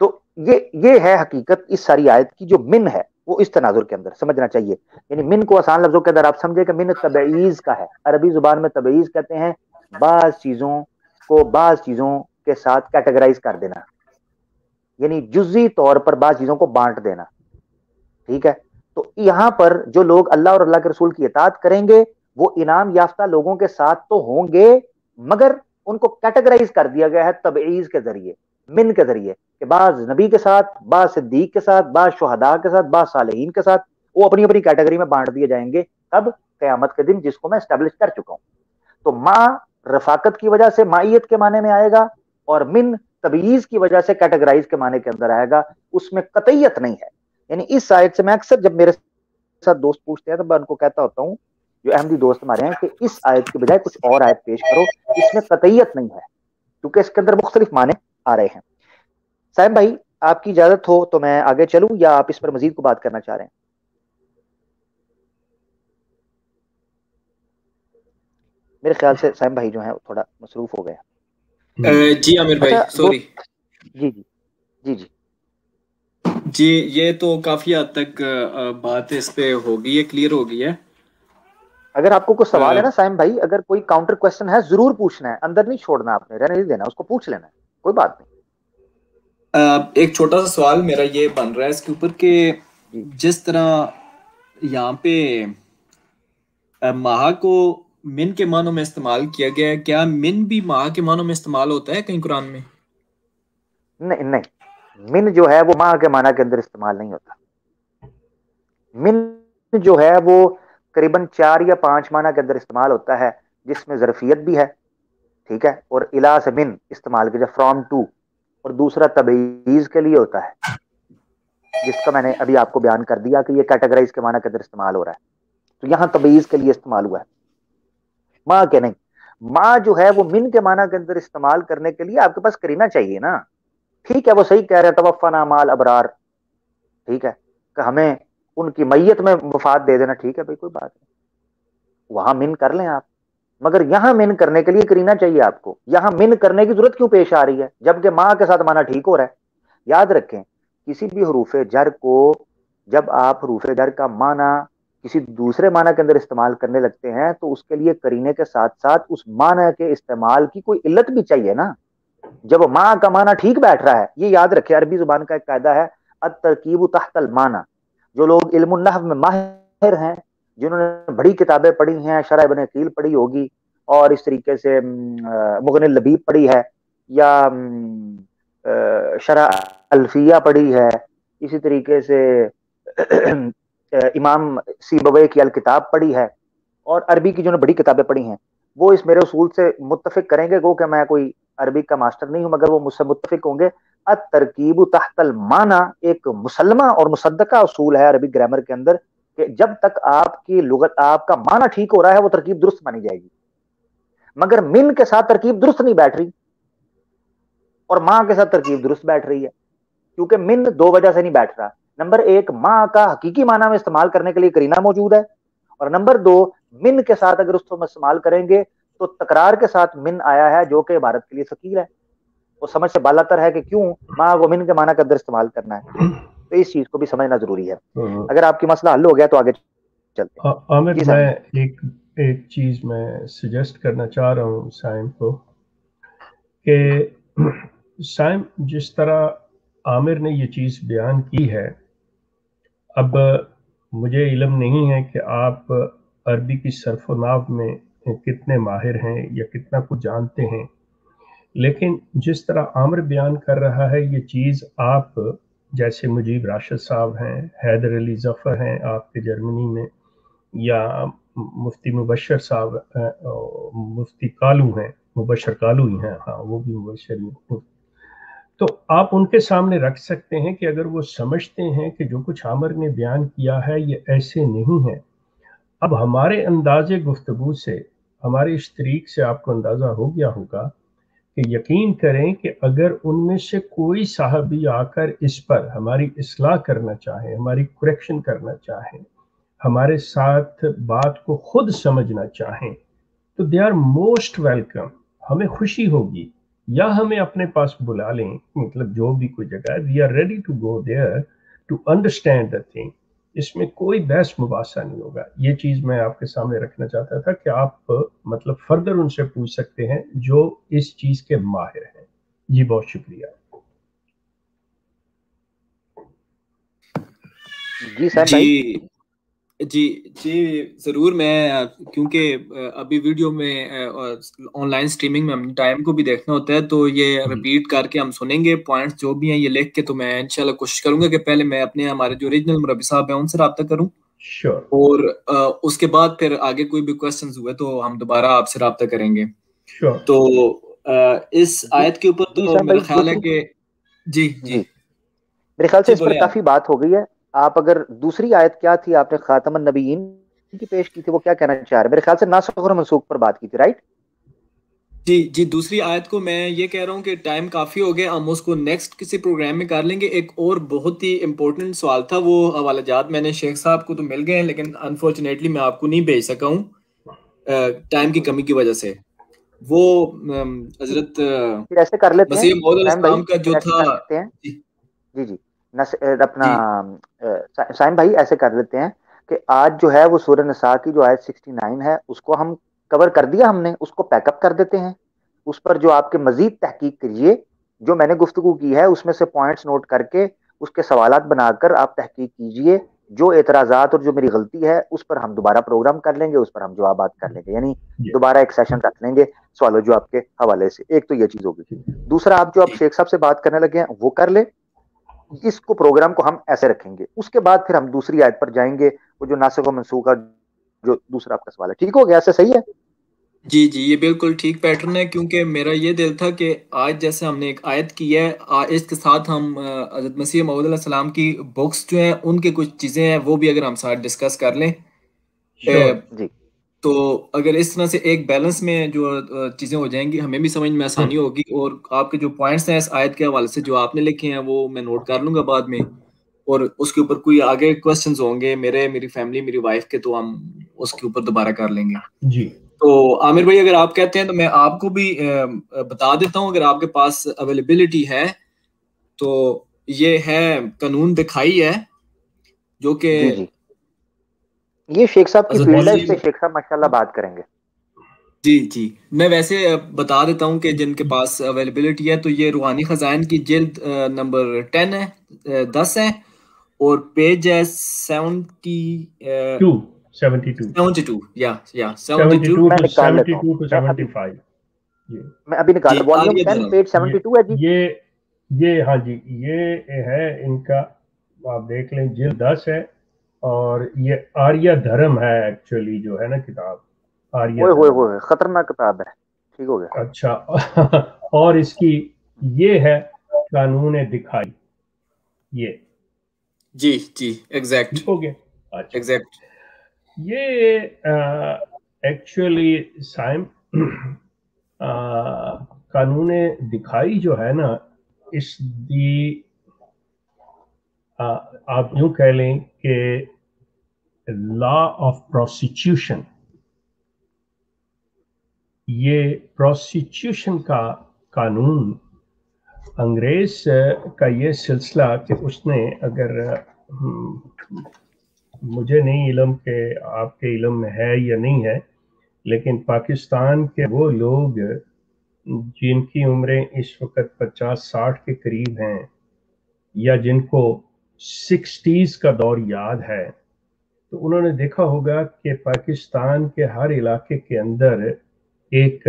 तो ये ये है हकीकत इस सारी आयत की जो मिन है। वो इस तनाजुर के अंदर, समझना चाहिए। यानी मिन को आसान लफ्जों के अंदर आप समझे कि मिन तबईज का है। अरबी ज़ुबान में तबईज कहते हैं, बाज चीज़ों को बाज चीज़ों के साथ कैटेगराइज कर देना। यानी जुजी तौर पर बाज चीज़ों को बांट देना। ठीक है? तो यहाँ पर जो लोग अल्लाह और अल्लाह के रसूल की इतात करेंगे, वो इनाम याफ्ता लोगों के साथ तो होंगे, मगर उनको कैटेगराइज कर दिया गया है तबईज के ज़रिए। मिन के ज़रिए कि बाज नबी के साथ, बाज सिद्दीक के साथ, बाज शहदा के साथ, बाज सालहीन के साथ वो अपनी अपनी कैटेगरी में बांट दिए जाएँगे कब? क्यामत के दिन जिसको मैं स्टैब्लिश कर चुका हूँ। तो माँ रफाकत की वजह से माइत के माने में आएगा और मिन तबीज की वजह से कैटेगराइज के माने के अंदर आएगा। उसमें कतयत नहीं है। यानी इस साइड से मैं अक्सर जब मेरे साथ दोस्त पूछते हैं तो मैं उनको कहता होता हूँ, जो अहमदी दोस्त हमारे हैं, कि इस आयत के बजाय कुछ और आयत पेश करो। इसमें कतयत नहीं है, क्योंकि इसके अंदर मुख्तलिफ़ माने आ रहे हैं। साइम भाई आपकी इजाज़त हो तो मैं आगे चलूँ या आप इस पर मजीद को बात करना चाह रहे हैं? मेरे ख्याल से साइम भाई जो है थोड़ा मसरूफ हो गया जी आमिर भाई अच्छा, सॉरी जी जी जी जी। जी ये तो काफ़ी हद तक बात इस पे हो गई है क्लियर हो। गई है अगर आपको कुछ सवाल है ना साइम भाई अगर कोई काउंटर क्वेश्चन है ज़रूर पूछना है अंदर नहीं छोड़ना आपने रहने नहीं देना उसको पूछ लेना है। कोई बात नहीं। एक छोटा सा सवाल मेरा ये बन रहा है इसके ऊपर कि जिस तरह यहाँ पे माह को मिन के मानों में इस्तेमाल किया गया है क्या मिन भी माह के मानों में इस्तेमाल होता है कहीं कुरान में? नहीं नहीं। मिन जो है वो माह के माना के अंदर इस्तेमाल नहीं होता। मिन जो है वो करीबन चार या पाँच माना के अंदर इस्तेमाल होता है जिसमें जरफियत भी है। ठीक है? और इला से मिन इस्तेमाल किया फ्रॉम टू और दूसरा तबीज के लिए होता है, जिसका मैंने अभी आपको बयान कर दिया कि ये कैटेगराइज के माना के अंदर इस्तेमाल हो रहा है। तो यहाँ तबीज के लिए इस्तेमाल हुआ है। माँ के नहीं, माँ जो है वो मिन के माना के अंदर इस्तेमाल करने के लिए आपके पास करीना चाहिए ना। ठीक है, वो सही कह रहे हैं तवफ़ना माल अबरार। ठीक है, कि हमें उनकी मैयत में वफात दे देना, ठीक है भाई, कोई बात नहीं। वहाँ मिन कर लें आप। मगर यहाँ मिन करने के लिए करीना चाहिए आपको। यहाँ मिन करने की ज़रूरत क्यों पेश आ रही है? जबकि माँ के साथ माना ठीक हो रहा है। याद रखें, किसी भी हरूफ जर को जब आप हरूफ जर का माना किसी दूसरे माना के अंदर इस्तेमाल करने लगते हैं तो उसके लिए करीने के साथ साथ उस माना के इस्तेमाल की कोई इल्लत भी चाहिए ना। जब माँ का माना ठीक बैठ रहा है, ये याद रखे, अरबी ज़ुबान का एक कायदा है अत तरकीब तहतल माना जो लोग इल्म में माहिर हैं जिन्होंने बड़ी किताबें पढ़ी हैं शरा बन कील पढ़ी होगी, और इस तरीके से मुगन लबीब पढ़ी है, या शरा अल्फिया पढ़ी है, इसी तरीके से इमाम सीबवे की अल किताब पढ़ी है, और अरबी की जो बड़ी किताबें पढ़ी हैं, वो इस मेरे उसूल से मुतफिक करेंगे, गो कि मैं कोई अरबी का मास्टर नहीं हूँ, मगर वो मुझसे मुतफिक होंगे। अ तरकीब तहतल माना एक मुसलमा और मुसद्दका उसूल है अरबी ग्रामर के अंदर कि जब तक आपकी लुगत, आपका माना ठीक हो रहा है, वो तरकीब दुरुस्त मानी जाएगी। मगर मिन के साथ तरकीब दुरुस्त नहीं बैठ रही। और माँ के साथ तरकीब दुरुस्त बैठ रही है। क्योंकि मिन दो वजह से नहीं बैठ रहा। नंबर एक, माँ का हकीकी माना में इस्तेमाल करने के लिए करीना मौजूद है। और नंबर दो, मिन के साथ अगर उसको इस्तेमाल करेंगे तो तकरार के साथ मिन आया है, जो कि भारत के लिए फकीर है। वो समझ से बालातर है कि क्यों माँ को मिन के माना के अंदर इस्तेमाल करना है। तो इस चीज़ को भी समझना ज़रूरी है। हम्म। अगर आपकी मसला हल हो गया तो आगे चलते आमिर मैं एक एक चीज़ मैं सजेस्ट करना चाह रहा हूँ साइम को कि साइम जिस तरह आमिर ने ये चीज़ बयान की है अब मुझे इलम नहीं है कि आप अरबी की सरफनाव में कितने माहिर हैं या कितना कुछ जानते हैं लेकिन जिस तरह आमिर बयान कर रहा है ये चीज़ आप जैसे मुजीब राशिद साहब हैं, हैदर अली जफ़र हैं आपके जर्मनी में, या मुफ्ती मुबशर साहब मुफ्ती कालू हैं, मुबशर कालू ही हैं हाँ वो भी मुबशर तो आप उनके सामने रख सकते हैं कि अगर वो समझते हैं कि जो कुछ आमर ने बयान किया है, ये ऐसे नहीं है। अब हमारे अंदाजे गुफ्तगु से, हमारे इस तरीक से आपको अंदाज़ा हो गया होगा यकीन करें कि अगर उनमें से कोई साहबी आकर इस पर हमारी असलाह करना चाहे, हमारी करेक्शन करना चाहे, हमारे साथ बात को खुद समझना चाहें तो दे आर मोस्ट वेलकम हमें खुशी होगी। या हमें अपने पास बुला लें मतलब जो भी कोई जगह we are ready to go there to understand the thing इसमें कोई बहस मुबासा नहीं होगा। ये चीज़ मैं आपके सामने रखना चाहता था कि आप मतलब फर्दर उनसे पूछ सकते हैं जो इस चीज़ के माहिर हैं। जी बहुत शुक्रिया। जी सर जी। जी जी ज़रूर मैं क्योंकि अभी वीडियो में ऑनलाइन स्ट्रीमिंग में हम टाइम को भी देखना होता है तो ये रिपीट करके हम सुनेंगे पॉइंट्स जो भी हैं ये लिख के तो मैं इंशाल्लाह कोशिश करूँगा कि पहले मैं अपने हमारे जो ओरिजिनल मुरबी साहब हैं उनसे रब्ता करूँ। Sure. और आ, उसके बाद फिर आगे कोई भी क्वेश्चन हुए तो हम दोबारा आपसे रब्ता करेंगे। Sure. तो आ, इस आयत के ऊपर तो मेरा ख्याल है कि जी जी। मेरे ख्याल से इस पर काफ़ी बात हो गई है। आप अगर दूसरी आयत क्या थी आपने खातमन नबीन की पेश की थी वो क्या कहना चाह रहे मेरे ख्याल से नासुख और मनसूख पर बात की थी राइट जी जी दूसरी आयत को मैं ये कह रहा हूँ कि टाइम काफ़ी हो गया हम उसको नेक्स्ट किसी प्रोग्राम में कर लेंगे। एक और बहुत ही इंपॉर्टेंट सवाल था वो हवाला जात मैंने शेख साहब को तो मिल गए हैं लेकिन अनफॉर्चुनेटली मैं आपको नहीं भेज सका हूँ टाइम की कमी की वजह से। वो हज़रत ऐसे कर लेते हैं। का जो था जी जी। अपना साइम भाई ऐसे कर लेते हैं कि आज जो है वो सूर्य नसा की जो आयत 69 है उसको हम कवर कर दिया हमने उसको पैकअप कर देते हैं। उस पर जो आपके मजीद तहकीक करिए जो मैंने गुफ्तु की है उसमें से पॉइंट्स नोट करके उसके सवाल बनाकर आप तहकीक कीजिए। जो एतराज़ात और जो मेरी गलती है उस पर हम दोबारा प्रोग्राम कर लेंगे उस पर हम जवाब कर लेंगे। यानी दोबारा एक सेशन रख लेंगे सवालों जो आपके हवाले से। एक तो ये चीज़ होगी दूसरा आप जो आप शेख साहब से बात करने लगे हैं वो कर ले। इसको प्रोग्राम को हम ऐसे रखेंगे। उसके बाद फिर हम दूसरी आयत पर जाएँगे वो जो नासिक मनसूख का जो दूसरा आपका सवाल है। ठीक हो गया? ऐसे सही है? जी जी ये बिल्कुल ठीक पैटर्न है क्योंकि मेरा ये दिल था कि आज जैसे हमने एक आयत की है इसके साथ हम हज़रत मसीह महमूद की बुक्स जो हैं उनके कुछ चीज़ें हैं वो भी अगर हम साथ डिस्कस कर लें। जी। तो अगर इस तरह से एक बैलेंस में जो चीज़ें हो जाएँगी हमें भी समझ में आसानी हम्म। होगी और आपके जो पॉइंट्स हैं इस आयत के हवाले से जो आपने लिखे हैं वो मैं नोट कर लूँगा बाद में और उसके ऊपर कोई आगे क्वेश्चन होंगे मेरे मेरी फैमिली मेरी वाइफ के तो हम उसके ऊपर दोबारा कर लेंगे। जी। तो आमिर भाई अगर आप कहते हैं तो मैं आपको भी बता देता हूँ अगर आपके पास अवेलेबिलिटी है तो ये है कानून दिखाई है जो कि ये शेख साहब की फ़ील्ड है इससे शेख साहब माशाल्लाह बात करेंगे। जी जी। मैं वैसे बता देता हूँ कि जिनके पास अवेलेबिलिटी है तो ये रूहानी खजान की जिल्द नंबर टेन है दस है और पेज है seventy two seventy two seventy two या या seventy two seventy two two seventy five मैं अभी निकाल volume ten page seventy two है जी। ये ये हाँ जी ये है इनका आप देख लें जिल दस है और ये आर्य धर्म है एक्चुअली जो है ना किताब। आर्य ओए ओए ओए खतरनाक किताब है। ठीक हो गया। अच्छा और इसकी ये है कानून दिखाई। ये। जी जी एग्जैक्ट हो गया। अच्छा। एग्जैक्ट ये एक्चुअली साइम कानून दिखाई जो है ना इस दी आप यूँ कह लें कि लॉ ऑफ़ प्रोसिक्यूशन ये प्रोसिक्यूशन का कानून अंग्रेज़ का ये सिलसिला कि उसने अगर हम्म, मुझे नहीं इलम के आपके इलम में है या नहीं है लेकिन पाकिस्तान के वो लोग जिनकी उम्रें इस वक्त पचास साठ के करीब हैं या जिनको सिक्सटीज़ का दौर याद है। तो उन्होंने देखा होगा कि पाकिस्तान के हर इलाके के अंदर एक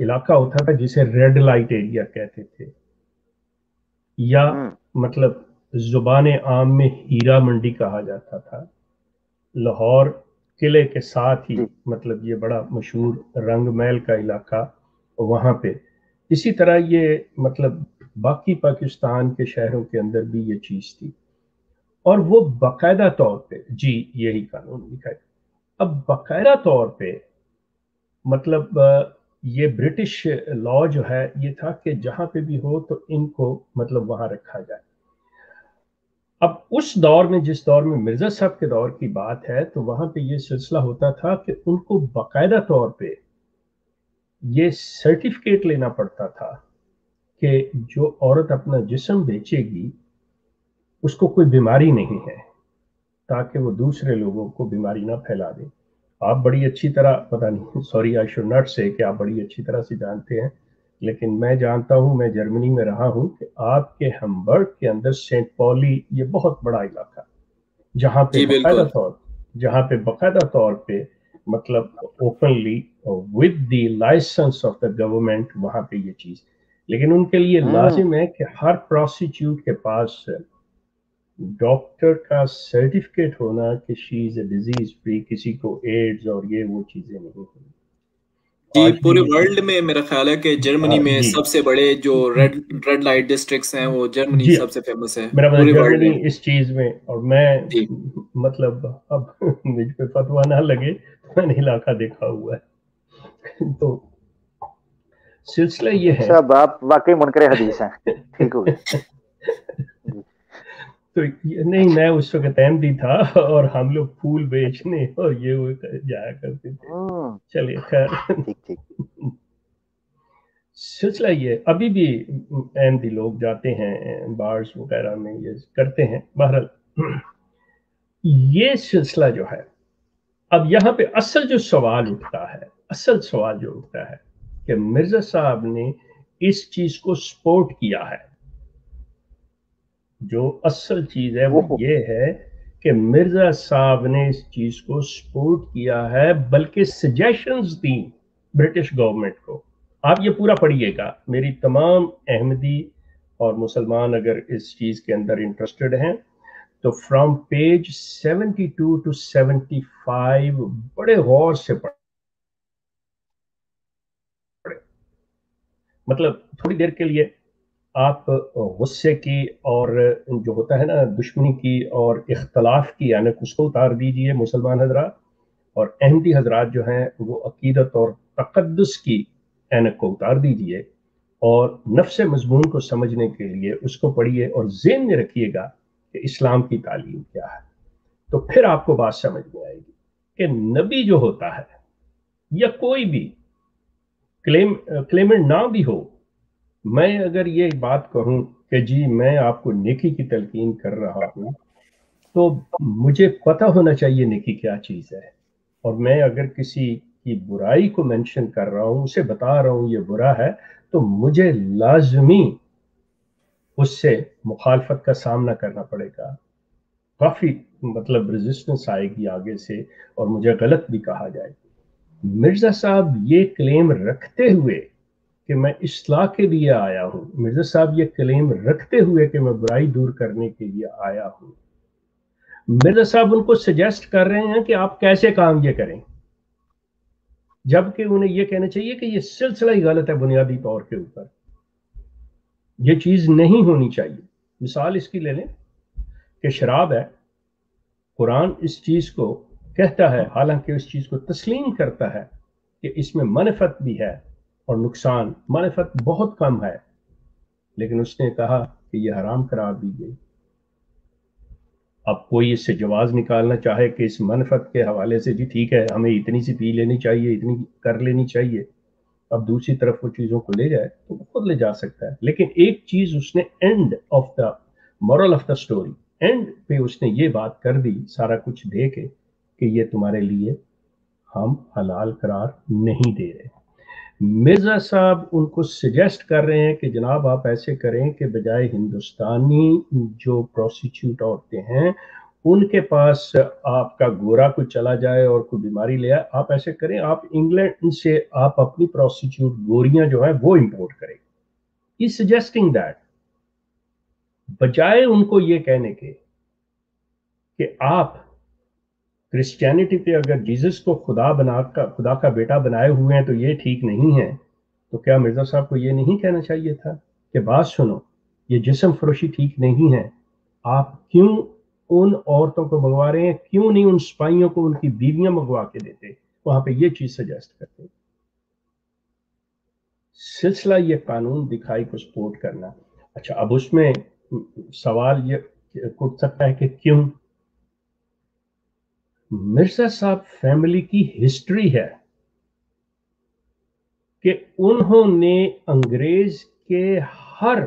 इलाका होता था जिसे रेड लाइट एरिया कहते थे। या हम्म। मतलब ज़ुबान आम में हीरा मंडी कहा जाता था। लाहौर किले के साथ ही मतलब ये बड़ा मशहूर रंग महल का इलाका वहाँ पे। इसी तरह ये मतलब बाकी पाकिस्तान के शहरों के अंदर भी ये चीज़ थी। और वो बाकायदा तौर पे, जी, यही कानून लिखा है अब बाकायदा तौर पे मतलब ये ब्रिटिश लॉ जो है, ये था कि जहाँ पे भी हो तो इनको मतलब वहाँ रखा जाए। अब उस दौर में, जिस दौर में मिर्ज़ा साहब के दौर की बात है तो वहाँ पे ये सिलसिला होता था कि उनको बाकायदा तौर पे ये सर्टिफिकेट लेना पड़ता था। कि जो औरत अपना जिसम बेचेगी उसको कोई बीमारी नहीं है ताकि वो दूसरे लोगों को बीमारी ना फैला दे। आप बड़ी अच्छी तरह पता नहीं सॉरी आई शुड नॉट से कि आप बड़ी अच्छी तरह से जानते हैं लेकिन मैं जानता हूँ मैं जर्मनी में रहा हूँ कि आपके हमबर्ग के अंदर सेंट पॉली ये बहुत बड़ा इलाका जहाँ पे बाकायदा तौर जहाँ पे बाकायदा तौर पे मतलब openly with the licence of the government वहाँ पे ये चीज़ लेकिन उनके लिए हाँ। लाजिम है कि हर प्रोसिक्यूट के पास डॉक्टर का सर्टिफिकेट होना कि she is a disease free किसी को एड्स और ये वो चीज़ें नहीं होनी जी पूरे वर्ल्ड में मेरा ख्याल है कि जर्मनी हाँ, में सबसे बड़े जो रेड रेड लाइट डिस्ट्रिक्ट्स हैं वो जर्मनी सबसे फ़ेमस है मेरा पूरे वर्ल्ड में। इस चीज़ में और मैं मतलब अब मुझ पे फतवा ना लगे तो मैंने इलाका देखा हुआ है। तो सिलसिला ये है। सब आप वाकई मुनकर हदीस हैं। ठीक हो तो नहीं मैं उस वक्त अहमदी था और हम लोग फूल बेचने और ये वो जाया करते थे। हाँ। चलिए खैर। सिलसिला ये अभी भी अहमदी लोग जाते हैं बार्स वगैरह में ये करते हैं बहरहाल। ये सिलसिला जो है अब यहाँ पे असल जो सवाल उठता है असल सवाल जो उठता है कि मिर्ज़ा साहब ने इस चीज़ को सपोर्ट किया है। जो असल चीज़ है, वो ये है कि मिर्ज़ा साहब ने इस चीज़ को सपोर्ट किया है, बल्कि सजेशंस दी ब्रिटिश गवर्नमेंट को। आप ये पूरा पढ़िएगा। मेरी तमाम अहमदी और मुसलमान अगर इस चीज़ के अंदर इंटरेस्टेड हैं तो फ्रॉम पेज 72 टू 75 बड़े गौर से पढ़ मतलब थोड़ी देर के लिए आप गुस्से की और जो होता है ना, दुश्मनी की और इख्तलाफ की, यानी उसको उतार दीजिए मुसलमान हजरात। और अहमदी हजरात जो हैं, वो अकीदत और तकदस की एनक को उतार दीजिए और नफ्स मजमून को समझने के लिए उसको पढ़िए और जेन में रखिएगा कि इस्लाम की तालीम क्या है। तो फिर आपको बात समझ में आएगी कि नबी जो होता है, या कोई भी क्लेम क्लेमेंट ना भी हो, मैं अगर ये बात कहूँ कि जी, मैं आपको नेकी की तलकीन कर रहा हूँ तो मुझे पता होना चाहिए नेकी क्या चीज़ है। और मैं अगर किसी की बुराई को मेंशन कर रहा हूँ, उसे बता रहा हूँ ये बुरा है तो मुझे लाजमी उससे मुखालफत का सामना करना पड़ेगा। काफ़ी मतलब रेजिस्टेंस आएगी आगे से और मुझे गलत भी कहा जाएगा। मिर्ज़ा साहब ये क्लेम रखते हुए कि मैं इसलाह के लिए आया हूँ। मिर्ज़ा साहब ये क्लेम रखते हुए कि मैं बुराई दूर करने के लिए आया हूँ। मिर्ज़ा साहब उनको सजेस्ट कर रहे हैं कि आप कैसे काम ये करें। जबकि उन्हें यह कहना चाहिए कि यह सिलसिला ही गलत है बुनियादी तौर के ऊपर। यह चीज़ नहीं होनी चाहिए। मिसाल इसकी ले लें कि शराब है। कुरान इस चीज़ को कहता है, हालाँकि उस चीज़ को तस्लीम करता है कि इसमें मनफत भी है और नुकसान, मनफत बहुत कम है। लेकिन उसने कहा कि यह हराम करार दी गई। अब कोई इससे जवाब निकालना चाहे कि इस मनफत के हवाले से, जी ठीक है, हमें इतनी सी पी लेनी चाहिए, इतनी कर लेनी चाहिए। अब दूसरी तरफ़ वो चीज़ों को ले जाए तो वो खुद ले जा सकता है। लेकिन एक चीज़ उसने end of the moral of the story end पे उसने ये बात कर दी, सारा कुछ दे के कि ये तुम्हारे लिए हम हलाल करार नहीं दे रहे। मिर्ज़ा साहब उनको सजेस्ट कर रहे हैं कि जनाब आप ऐसे करें कि बजाय हिंदुस्तानी जो प्रोसिक्यूट औरतें हैं, उनके पास आपका गोरा कोई चला जाए और कोई बीमारी ले आए, आप ऐसे करें, आप इंग्लैंड से आप अपनी प्रोसिक्यूट गोरियाँ जो है वो इंपोर्ट करें। ई सजेस्टिंग दैट बजाय उनको ये कहने के कि आप क्रिश्चियनिटी पे अगर जीसस को खुदा बना का, खुदा का बेटा बनाए हुए हैं तो ये ठीक नहीं है। तो क्या मिर्ज़ा साहब को ये नहीं कहना चाहिए था कि बात सुनो, ये जिसम फरोशी ठीक नहीं है। आप क्यों उन औरतों को मंगवा रहे हैं? क्यों नहीं उन सिपाहियों को उनकी बीवियाँ मंगवा के देते? वहाँ पे ये चीज़ सजेस्ट करते सिलसिला ये कानून दिखाई को सपोर्ट करना। अच्छा अब उसमें सवाल ये उठ सकता है कि क्यों? मिर्ज़ा साहब फैमिली की हिस्ट्री है कि उन्होंने अंग्रेज़ के हर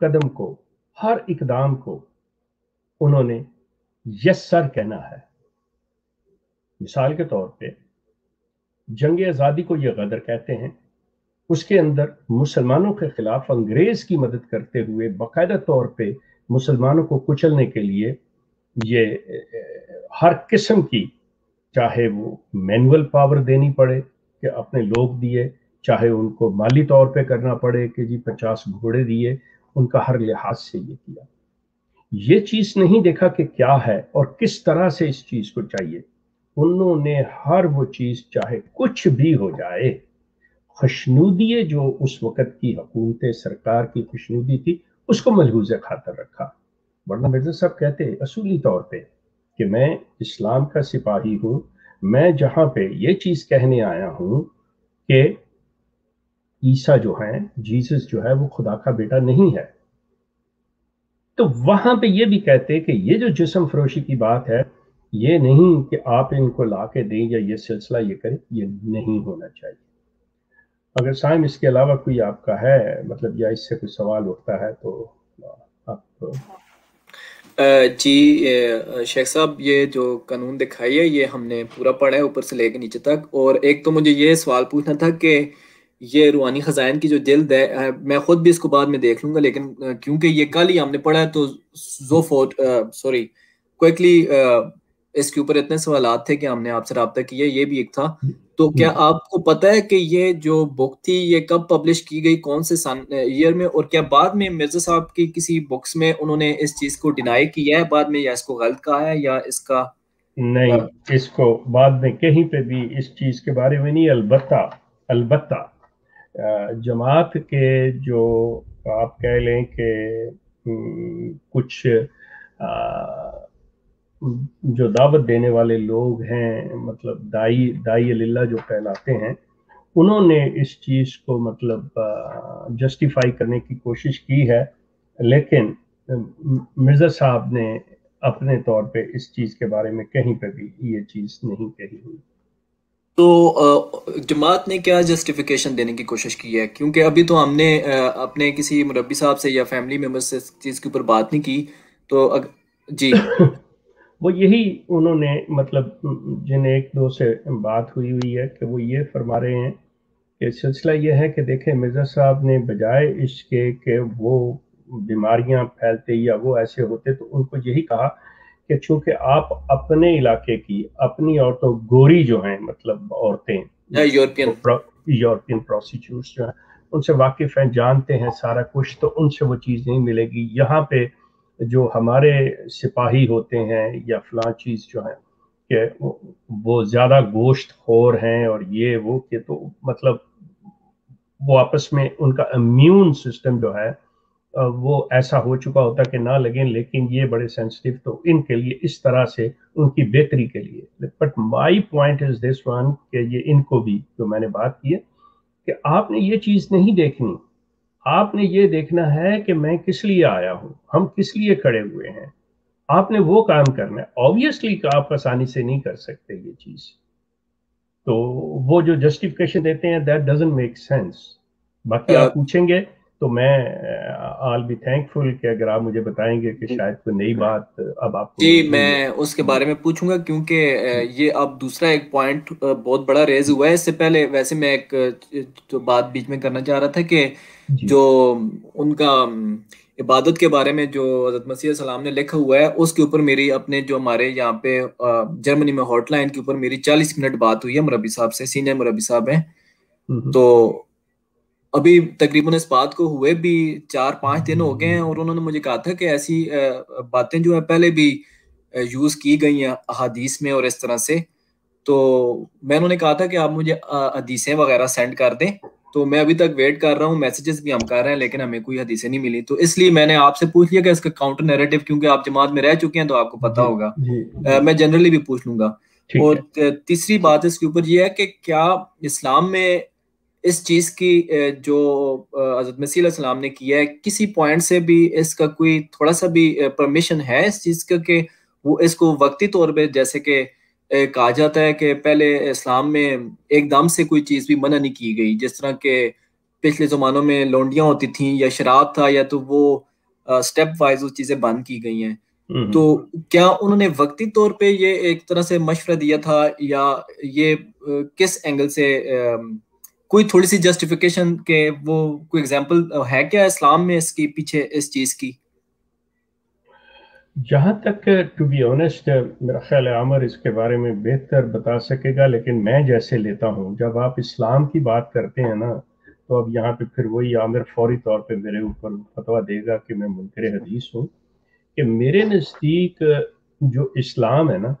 कदम को, हर इकदाम को उन्होंने यस सर कहना है। मिसाल के तौर पे जंग आज़ादी को यह गदर कहते हैं, उसके अंदर मुसलमानों के खिलाफ अंग्रेज़ की मदद करते हुए बाकायदा तौर पे मुसलमानों को कुचलने के लिए ये हर किस्म की, चाहे वो मैनुअल पावर देनी पड़े कि अपने लोग दिए, चाहे उनको माली तौर पे करना पड़े कि जी पचास घोड़े दिए, उनका हर लिहाज से ये किया। ये चीज़ नहीं देखा कि क्या है और किस तरह से इस चीज़ को चाहिए। उन्होंने हर वो चीज़, चाहे कुछ भी हो जाए खुशनूदी जो उस वक़्त की हुकूमत, सरकार की खुशनूदी थी, उसको मलहूज खातर रखा। वरना मिर्ज़ा साहब कहते असूली तौर पे कि मैं इस्लाम का सिपाही हूँ, मैं जहाँ पे ये चीज़ कहने आया हूँ कि ईसा जो है, जीसस जो है, वो खुदा का बेटा नहीं है। तो वहाँ पे ये भी कहते कि ये जो जिसम फरोशी की बात है, ये नहीं कि आप इनको ला के दें या ये सिलसिला ये करें, ये नहीं होना चाहिए। अगर साइम इसके अलावा कोई आपका है मतलब या इससे कोई सवाल उठता है तो आप जी शेख साहब, ये जो कानून दिखाई है, ये हमने पूरा पढ़ा है ऊपर से लेकर नीचे तक। और एक तो मुझे ये सवाल पूछना था कि ये रूहानी ख़जान की जो जल्द है मैं खुद भी इसको बाद में देख लूँगा, लेकिन क्योंकि ये कल ही हमने पढ़ा है तो जो फोट सॉरी, क्विकली इसके ऊपर इतने सवाल थे कि हमने आपसे रहा किया ये भी एक था। तो क्या हम्म। आपको पता है कि ये जो बुक थी ये कब पब्लिश की गई कौन से ईयर में? और क्या बाद में मिर्ज़ा साहब की किसी बुक्स में उन्होंने इस चीज़ को डिनाई किया है बाद में या इसको गलत कहा है या इसका नहीं आ, इसको बाद में कहीं पे भी इस चीज़ के बारे में नहीं अलबत्ता अलबत्ता जमात के जो आप कह लें कि कुछ आ, जो दावत देने वाले लोग हैं मतलब दाई दाई अल्लाह जो कहलाते हैं उन्होंने इस चीज़ को मतलब जस्टिफाई करने की कोशिश की है लेकिन मिर्ज़ा साहब ने अपने तौर पे इस चीज़ के बारे में कहीं पे भी ये चीज़ नहीं कही हुई। तो जमात ने क्या जस्टिफिकेशन देने की कोशिश की है? क्योंकि अभी तो हमने अपने किसी मुरबी साहब से या फैमिली मेंबर से इस चीज़ के ऊपर बात नहीं की तो अग... जी। वो यही उन्होंने मतलब जिन एक दो से बात हुई हुई है कि वो ये फरमा रहे हैं कि सिलसिला ये है कि देखें मिर्ज़ा साहब ने बजाय इसके कि वो बीमारियाँ फैलते या वो ऐसे होते तो उनको यही कहा कि चूँकि आप अपने इलाके की अपनी औरतों गोरी जो हैं मतलब औरतें यूरोपियन। यूरोपियन प्रोस्टिट्यूट्स जो हैं उनसे वाकिफ हैं जानते हैं सारा कुछ तो उनसे वो चीज़ नहीं मिलेगी। यहाँ पे जो हमारे सिपाही होते हैं या फलां चीज़ जो है, कि वो ज़्यादा गोश्त खोर हैं और ये, वो, कि तो मतलब वो आपस में उनका इम्यून सिस्टम जो है वो ऐसा हो चुका होता कि ना लगे, लेकिन ये बड़े सेंसिटिव तो इनके लिए इस तरह से उनकी बेहतरी के लिए। But my point is this one कि ये इनको भी जो मैंने बात की है, कि आपने ये चीज़ नहीं देखनी। आपने ये देखना है कि मैं किस लिए आया हूँ हम किस लिए खड़े हुए हैं। आपने वो काम करना है। ऑब्वियसली आप आसानी से नहीं कर सकते ये चीज़। तो वो जो जस्टिफिकेशन देते हैं दैट डजेंट मेक सेंस बाकी आप पूछेंगे तो मैं आई बी थैंकफुल कि अगर आप मुझे बताएँगे कि शायद कोई नई बात अब आपको जी मैं उसके बारे में पूछूँगा क्योंकि ये अब दूसरा एक पॉइंट बहुत बड़ा रेज हुआ है। इससे पहले वैसे मैं एक जो बात बीच में करना चाह रहा था कि जो। उनका इबादत के बारे में जो हज़रत मसीह सलाम ने लिखा हुआ है उसके ऊपर मेरी अपने जो हमारे यहाँ पे जर्मनी में हॉटलाइन के ऊपर मेरी चालीस मिनट बात हुई है। मुरबी साहब से सीनियर मुरबी साहब हैं। तो अभी तकरीबन इस बात को हुए भी चार पाँच दिन हो गए हैं और उन्होंने मुझे कहा था कि ऐसी बातें जो है पहले भी यूज़ की गई हैं हदीस में और इस तरह से। तो मैं उन्होंने कहा था कि आप मुझे हदीसें वगैरह सेंड कर दें। तो मैं अभी तक वेट कर रहा हूँ मैसेजेस भी हम कर रहे हैं लेकिन हमें कोई हदीसें नहीं मिली। तो इसलिए मैंने आपसे पूछ लिया कि इसका काउंटर नैरेटिव क्योंकि आप जमात में रह चुके हैं तो आपको पता होगा। मैं जनरली भी पूछ लूँगा। और तीसरी बात इसके ऊपर यह है कि क्या इस्लाम में इस चीज़ की जो हज़रत मसीह सलाम ने किया है किसी पॉइंट से भी इसका कोई थोड़ा सा भी परमिशन है इस चीज़ का कि वो इसको वक्ती तौर पे जैसे कि कहा जाता है कि पहले इस्लाम में एकदम से कोई चीज़ भी मना नहीं की गई। जिस तरह के पिछले जमानों में लोंडियाँ होती थी या शराब था या तो वो स्टेप वाइज वो चीज़ें बंद की गई हैं। तो क्या उन्होंने वक्ती तौर पे ये एक तरह से मशवरा दिया था या ये किस एंगल से कोई थोड़ी सी जस्टिफिकेशन के वो कोई एग्जांपल है क्या इस्लाम में इसके पीछे इस चीज़ की? जहाँ तक टू बी ऑनेस्ट मेरा ख्याल है आमर इसके बारे में बेहतर बता सकेगा, लेकिन मैं जैसे लेता हूँ। जब आप इस्लाम की बात करते हैं ना तो अब यहाँ पे फिर वही आमिर फौरी तौर पे मेरे ऊपर फतवा देगा कि मैं मुनकर हदीस हूँ कि मेरे नज़दीक, जो इस्लाम है ना,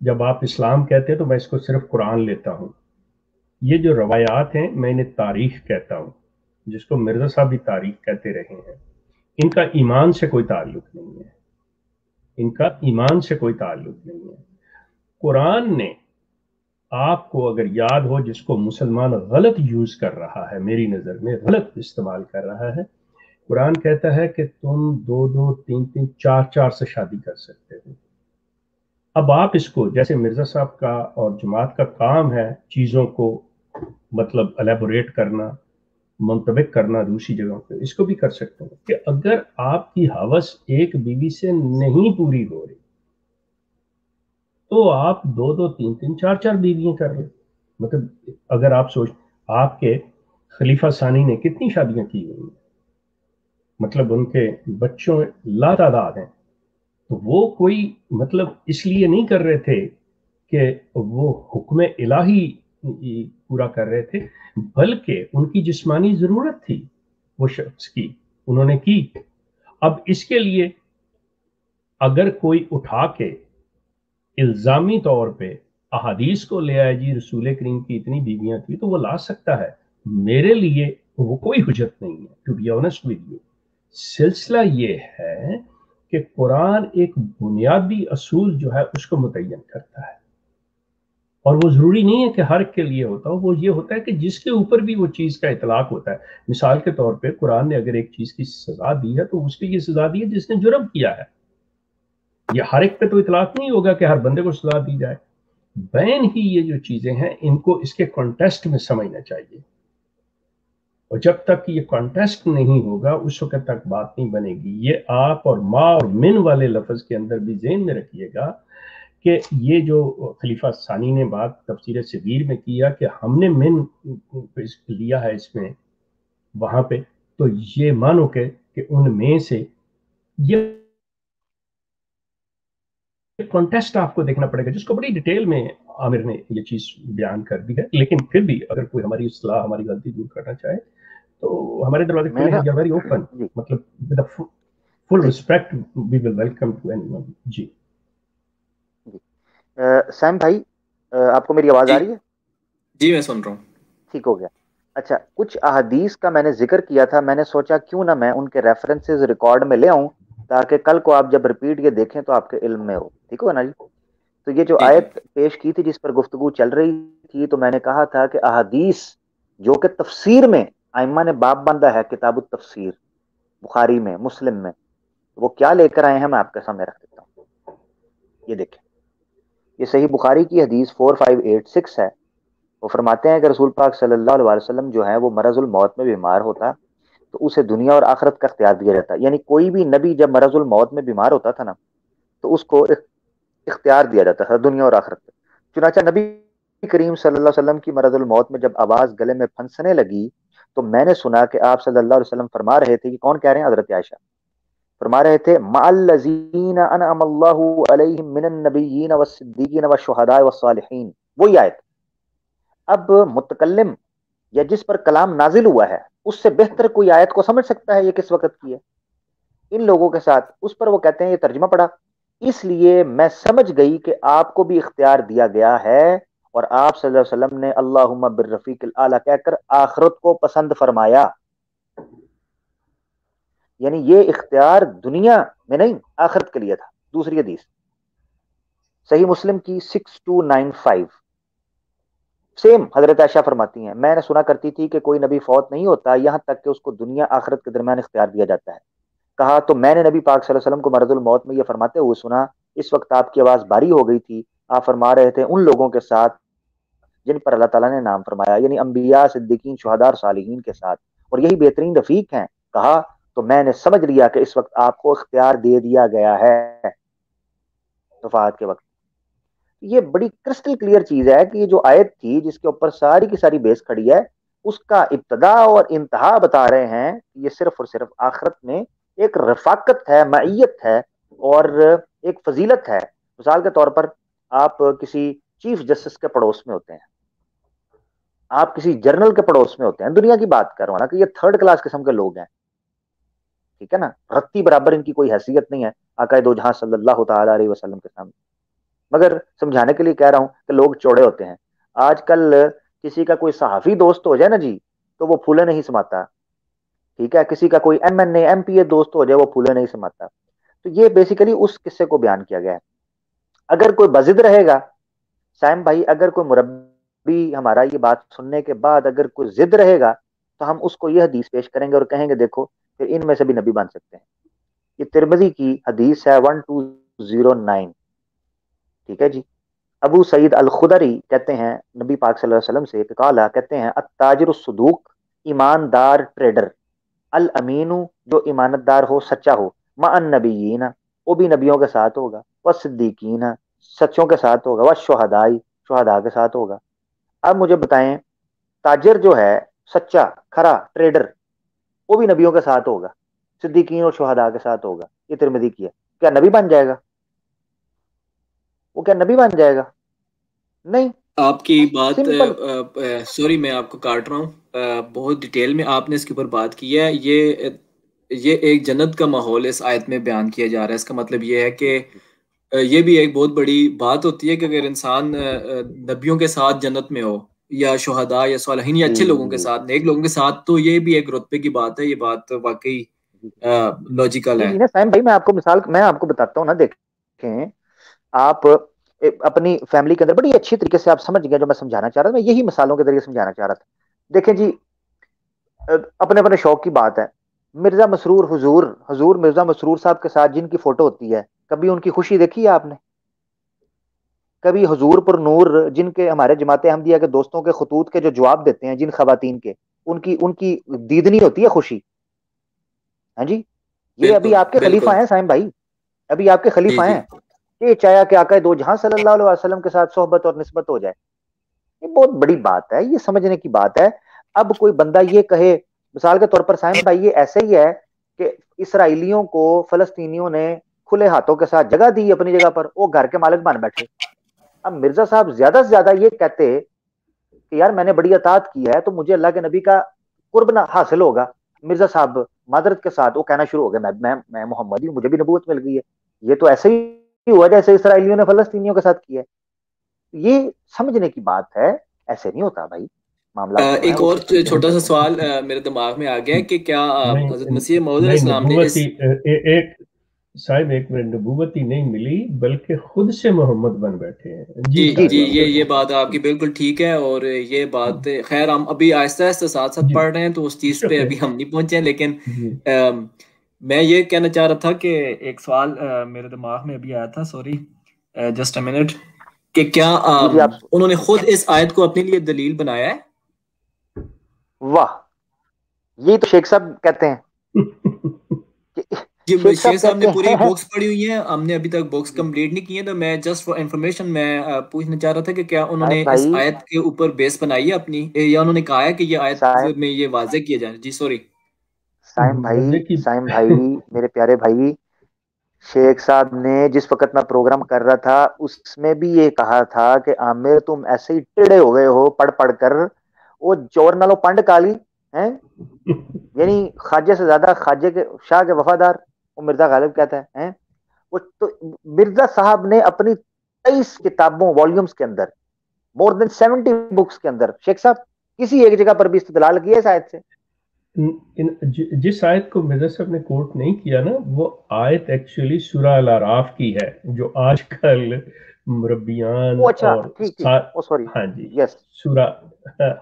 जब आप इस्लाम कहते हैं तो मैं इसको सिर्फ़ कुरान लेता हूँ। ये जो रवायात हैं, मैं इन्हें तारीख कहता हूँ, जिसको मिर्ज़ा साहब भी तारीख कहते रहे हैं। इनका ईमान से कोई ताल्लुक नहीं है। इनका ईमान से कोई ताल्लुक नहीं है। कुरान ने आपको अगर याद हो, जिसको मुसलमान गलत यूज़ कर रहा है, मेरी नज़र में गलत इस्तेमाल कर रहा है, कुरान कहता है कि तुम दो दो, तीन तीन, चार चार से शादी कर सकते हो। अब आप इसको, जैसे मिर्ज़ा साहब का और जमात का काम है चीज़ों को मतलब अलेबोरेट करना, मुंतबिक करना दूसरी जगहों पे, इसको भी कर सकते हैं। कि अगर आपकी हवस एक बीवी से नहीं पूरी हो रही तो आप दो दो, तीन तीन, चार चार बीवियाँ कर रहे मतलब अगर आप सोच, आपके खलीफा सानी ने कितनी शादियाँ की हुई हैं? मतलब उनके बच्चों ला तादाद हैं। तो वो कोई मतलब इसलिए नहीं कर रहे थे कि वो हुक्म इलाही पूरा कर रहे थे, बल्कि उनकी जिस्मानी ज़रूरत थी, वो शख्स की, उन्होंने की। अब इसके लिए अगर कोई उठा के इल्जामी तौर पे अहादीस को ले आए, जी, रसूल करीम की इतनी बीवियाँ थी तो वो ला सकता है। मेरे लिए वो कोई हुजत नहीं है to be honest with you सिलसिला ये है कि कुरान एक बुनियादी असूल जो है, उसको मुतन करता है। और वो ज़रूरी नहीं है कि हर के लिए होता हो, वो ये होता है कि जिसके ऊपर भी वो चीज़ का इतलाक होता है। मिसाल के तौर पे कुरान ने अगर एक चीज़ की सज़ा दी है तो उसके लिए सज़ा दी है जिसने जुर्म किया है। ये हर एक पे तो इतलाक नहीं होगा कि हर बंदे को सज़ा दी जाए। बैन ही ये जो चीज़ें हैं, इनको इसके कॉन्टेस्ट में समझना चाहिए। और जब तक ये कॉन्टेस्ट नहीं होगा, उस वक्त तक बात नहीं बनेगी। ये आप और माँ और मिन वाले लफज के अंदर भी जेन में रखिएगा कि ये जो खलीफा सानी ने बात तफसीर सगीर में किया कि हमने मिन लिया है इसमें वहाँ पे तो ये मानो के कि उनमें से ये कॉन्टेस्ट आपको देखना पड़ेगा जिसको बड़ी डिटेल में आमिर ने ये चीज़ बयान कर दी है। लेकिन फिर भी अगर कोई हमारी सलाह हमारी गलती दूर करना चाहे तो हमारे दरवाजे खुले हैं वेरी ओपन मतलब with full respect we will welcome to anyone ji. Sam भाई आपको मेरी आवाज़ आ रही है? जी मैं सुन रहा हूँ। ठीक हो गया। अच्छा कुछ अहदीस का मैंने ज़िक्र किया था मैंने सोचा क्यों ना मैं उनके रेफरेंसेस रिकॉर्ड में ले आऊँ ताकि कल को आप जब रिपीट ये देखें तो आपके इल्म में हो। ठीक हो ना जी? तो ये जो आयत पेश की थी जिस पर गुफ्तु चल रही थी तो मैंने कहा था कि अहदीस जो कि तफसीर में आइमा ने बाप बंदा है किताब तफसीर बुखारी में मुस्लिम में वो क्या लेकर आए हैं मैं आपके सामने रख देता हूँ। ये देखें ये सही बुखारी की हदीस फोर फाइव एट सिक्स है। वो फरमाते हैं कि रसूल पाक सल्लल्लाहु अलैहि वसल्लम जो है वो मरजुल मौत में बीमार होता तो उसे दुनिया और आखरत का अख्तियार दिया जाता। यानी कोई भी नबी जब मरजुल मौत में बीमार होता था ना तो उसको इख्तियार दिया जाता था दुनिया और आखरत चुनाचा नबी करीम सल्लल्लाहु अलैहि वसल्लम की मरजुल मौत में जब आवाज़ गले में फंसने लगी तो मैंने सुना कि आप सल्लल्लाहु अलैहि वसल्लम फरमा रहे थे कि कौन कह रहे हैं? हज़रत आयशा। फरमा रहे थे वही आयत। अब मुतकलम या जिस पर कलाम नाजिल हुआ है, उससे बेहतर कोई आयत को समझ सकता है ये किस वक्त की है? इन लोगों के साथ उस पर वो कहते हैं, ये तर्जमा पड़ा इसलिए मैं समझ गई कि आपको भी इख्तियार दिया गया है और आप सल्लल्लाहु अलैहि वसल्लम ने अल्लाह बिर्रफ़ीक आला कहकर आखरत को पसंद फरमाया। यानी ये इख्तियार दुनिया में नहीं, आखरत के लिए था। दूसरी हदीस। सही मुस्लिम की six two nine five same Hazrat Aisha फरमाती हैं। मैंने सुना करती थी कि कोई नबी फौत नहीं होता, यहाँ तक कि उसको दुनिया आखरत के दरमियान इख्तियार दिया जाता है। कहा तो मैंने नबी पाक वसल्लम को मरदुल मौत में यह फरमाते हुए सुना, इस वक्त आपकी आवाज़ बारी हो गई थी। आप फरमा रहे थे उन लोगों के साथ जिन पर अल्लाह ताला ने नाम फरमाया, यानी अम्बिया सिद्दीकीन शहदार सालिहीन के साथ। और यही बेहतरीन रफीक हैं। कहा तो मैंने समझ लिया कि इस वक्त आपको इख्तियार दे दिया गया है के वक्त। ये बड़ी क्रिस्टल क्लियर चीज़ है कि ये जो आयत थी जिसके ऊपर सारी की सारी बेस खड़ी है, उसका इब्तदा और इंतहा बता रहे हैं ये सिर्फ़ और सिर्फ़ आखरत में एक रफाकत है मैयत है और एक फजीलत है। मिसाल के तौर पर आप किसी चीफ जस्टिस के पड़ोस में होते हैं। आप किसी जर्नल के पड़ोस में होते हैं। दुनिया की बात कर रहा ना कि ये थर्ड क्लास किस्म के लोग हैं। ठीक है ना? रत्ती बराबर इनकी कोई हैसियत नहीं है आकाए दो जहाँ सल्लल्लाहु अलैहि वसल्लम के सामने। मगर समझाने के लिए कह रहा हूँ कि लोग चौड़े होते हैं। आजकल किसी का कोई सहाफी दोस्त हो जाए ना जी तो वो फूले नहीं समाता। ठीक है? किसी का कोई M N M P A दोस्त हो जाए, वो फूले नहीं समाता। तो ये बेसिकली उस किस्से को बयान किया गया है। अगर कोई बजिद रहेगा सैम भाई, अगर कोई मुरबी हमारा ये बात सुनने के बाद अगर कोई जिद रहेगा तो हम उसको यह हदीस पेश करेंगे और कहेंगे, देखो फिर इनमें से भी नबी बन सकते हैं। ये तिरमजी की हदीस है, वन टू ज़ीरो नाइन। ठीक है जी? अबू सईद अल खुदरी कहते हैं, नबी पाक सल्लल्लाहु अलैहि वसल्लम से काला कहते हैं अताजर सदूक ईमानदार ट्रेडर। अल अमीनू जो ईमानतदार हो, सच्चा हो। मान नबीन वो भी नबियों के साथ होगा। वह सिद्दीकीन सच्चों के साथ होगा। वह शहदाई शहदा के साथ होगा। अब मुझे बताएँ, ताजर जो है, सच्चा, खरा ट्रेडर वो भी नबियों के साथ होगा सिद्दीकीन और शहदा के साथ होगा ये तिरमदी की है। क्या नबी बन जाएगा? वो क्या नबी बन जाएगा? नहीं। आपकी बात सॉरी मैं आपको काट रहा हूँ। बहुत डिटेल में आपने इसके ऊपर बात की है। ये ये एक जन्नत का माहौल इस आयत में बयान किया जा रहा है। इसका मतलब ये है कि ये भी एक बहुत बड़ी बात होती है कि अगर इंसान नबियों के साथ जन्नत में हो या शहदा या सालहीन या अच्छे लोगों के साथ नेक लोगों के साथ तो ये भी एक रुतबे की बात है ये बात वाकई लॉजिकल है। सैम भाई मैं आपको मिसाल मैं आपको बताता हूँ ना देखें आप अपनी फैमिली के अंदर बड़ी अच्छी तरीके से आप समझ गए जो मैं समझाना चाह रहा था मैं यही मिसालों के ज़रिए समझाना चाह रहा था। देखें जी अपने अपने शौक की बात है। मिर्ज़ा मसरूर हुजूर हजूर मिर्ज़ा मसरूर साहब के साथ जिनकी फ़ोटो होती है कभी उनकी खुशी देखी है आपने? कभी हजूर पर नूर जिनके हमारे जमात अहमदिया के दोस्तों के खतूत के जो जवाब देते हैं जिन खातन के उनकी उनकी दीदनी होती है खुशी। हाँ जी? ये अभी आपके खलीफा हैं साइम भाई। अभी आपके खलीफा हैं। ये चाया कि आका दो जहाँ सल्लल्लाहु अलैहि वसल्लम के साथ सोहबत और नस्बत हो जाए। ये बहुत बड़ी बात है ये समझने की बात है। अब कोई बंदा ये कहे मिसाल के तौर पर साइम भाई ये ऐसे ही है कि इसराइलियों को फलस्तीनियों ने खुले हाथों के साथ जगह दी अपनी जगह पर वो घर के मालिक बन बैठे। अब मिर्ज़ा साहब ज़्यादा से ज़्यादा ये कहते कि यार मैंने बड़ी अतात की है तो मुझे अल्लाह के नबी का कुर्ब ना हासिल होगा। मिर्ज़ा साहब मादरत के साथ वो कहना शुरू हो गया मैं मैं मैं मोहम्मदी हूँ मुझे भी नबूत मिल गई है। ये तो ऐसे ही हुआ जैसे इसराइलियों ने फलस्तीनियों के साथ किया है। ये समझने की बात है ऐसे नहीं होता भाई मामला आ, एक और छोटा सा सवाल मेरे दिमाग में आ गया कि क्या हज़रत मसीह मौद इस्लाम ने इस... एक साहिब एक मिनट नबूवत ही नहीं मिली बल्कि खुद से मोहम्मद बन बैठे हैं। जी जी, जी ये ये बात आपकी बिल्कुल ठीक है और ये बात खैर हम अभी आहिस्ता आहिस्ता साथ साथ पढ़ रहे हैं तो उस चीज़ पे अभी हम नहीं पहुँचे हैं लेकिन आ, मैं ये कहना चाह रहा था कि एक सवाल आ, मेरे दिमाग में अभी आया था सॉरी जस्ट अ मिनट कि क्या आ, उन्होंने खुद इस आयत को अपने लिए दलील बनाया है? वाह ये तो शेख साहब कहते हैं। जी शेख साहब ने पूरी बुक्स पढ़ी हुई है हमने अभी तक बुक्स कंप्लीट नहीं की है तो मैं जस्ट फॉर इन्फॉर्मेशन मैं पूछना चाह रहा था कि क्या उन्होंने इस आयत के ऊपर बेस बनाई है अपनी? या उन्होंने कहा है कि ये आयत में ये वाजे किया जाए? जी सॉरी साइम भाई साइम भाई मेरे प्यारे भाई शेख साहब ने जिस वक्त मैं प्रोग्राम कर रहा था उसमें भी ये कहा था कि आमिर तुम ऐसे ही टेढ़े हो गए हो पढ़ पढ़ कर। वो चोर नालो पंड काली है? यानी खाजे से ज़्यादा खाजे के शाह के वफादार। वो मिर्ज़ा गालिब कहता है, है? वो तो मिर्ज़ा साहब ने अपनी तेईस किताबों वॉल्यूम्स के अंदर मोर देन सेवेंटी बुक्स के अंदर शेख साहब किसी एक जगह पर भी इस्तेदलाल किया है शायद से? इन, जिस आयत को मिर्ज़ा साहब ने कोट नहीं किया ना वो आयत एक्चुअली सुरा अलाराफ की है जो आजकल मुरब्बियान अच्छा ठीक ठीक। ओ सॉरी हाँ जी यस सूरा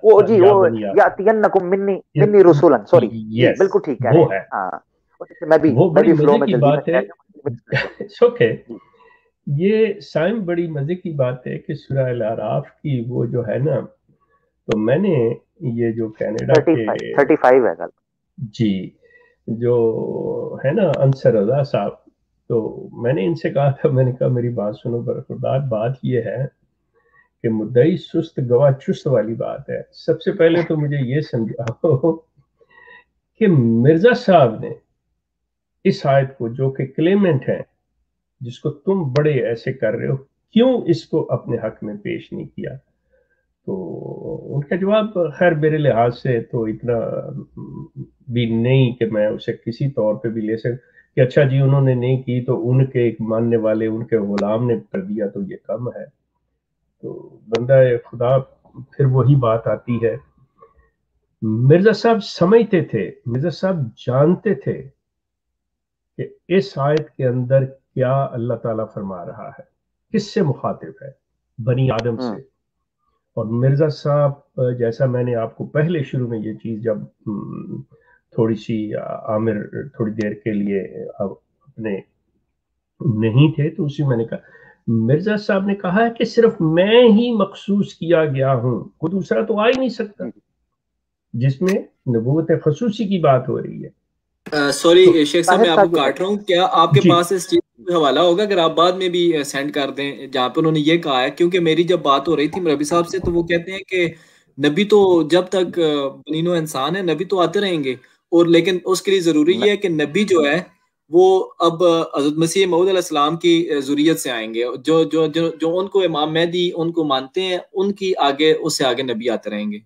वो जी वो यातियन्नकुम मिन्नी मिन्नी रसूलन सॉरी बिल्कुल ठीक है। वो है। हाँ। मैं भी वो बड़ी मज़े की बात है। ओके ये साइम बड़ी मज़े की बात है कि सुरा अल की वो जो है ना तो मैंने ये जो कनाडा के थर्टी फाइव है कल। जी जो है ना अंसर रजा साहब तो मैंने इनसे कहा था मैंने कहा मेरी बात सुनो बरखुरदार बात ये है कि मुद्दई सुस्त गवाह चुस्त वाली बात है। सबसे पहले तो मुझे ये समझाओ कि मिर्ज़ा साहब ने इस आयत को जो कि क्लेमेंट है, जिसको तुम बड़े ऐसे कर रहे हो, क्यों इसको अपने हक में पेश नहीं किया? तो उनका जवाब, खैर, मेरे लिहाज से तो इतना भी नहीं कि मैं उसे किसी तौर पे भी ले सक, कि अच्छा जी, उन्होंने नहीं की तो उनके एक मानने वाले, उनके गुलाम ने कर दिया तो ये कम है। तो बंदा खुदा, फिर वही बात आती है। मिर्ज़ा साहब समझते थे, मिर्ज़ा साहब जानते थे कि इस आयत के अंदर क्या अल्लाह ताला फरमा रहा है? किससे मुखातिब है? बनी आदम से। हम्म। और मिर्ज़ा साहब जैसा मैंने आपको पहले शुरू में ये चीज़ जब हम्म, थोड़ी सी आमिर थोड़ी देर के लिए अपने नहीं थे तो उसी मैंने कहा मिर्ज़ा साहब ने कहा है कि सिर्फ़ मैं ही मखसूस किया गया हूँ कोई दूसरा तो आ ही नहीं सकता। जिसमें नबूत खसूसी की बात हो रही है। सॉरी uh, शेख साहब मैं आपको काट रहा हूँ। क्या आपके पास इस चीज़ का हवाला होगा? अगर आप बाद में भी सेंड कर दें जहाँ पे उन्होंने ये कहा है क्योंकि मेरी जब बात हो रही थी रबी साहब से तो वो कहते हैं कि नबी तो जब तक बनीनो इंसान है नबी तो आते रहेंगे। और लेकिन उसके लिए ज़रूरी ये है कि नबी जो है वो अब हज़रत मसीह मऊदलाम की जुरियत से आएँगे। जो जो जो जो उनको इमाम मेहदी उनको मानते हैं उनकी आगे उससे आगे नबी आते रहेंगे।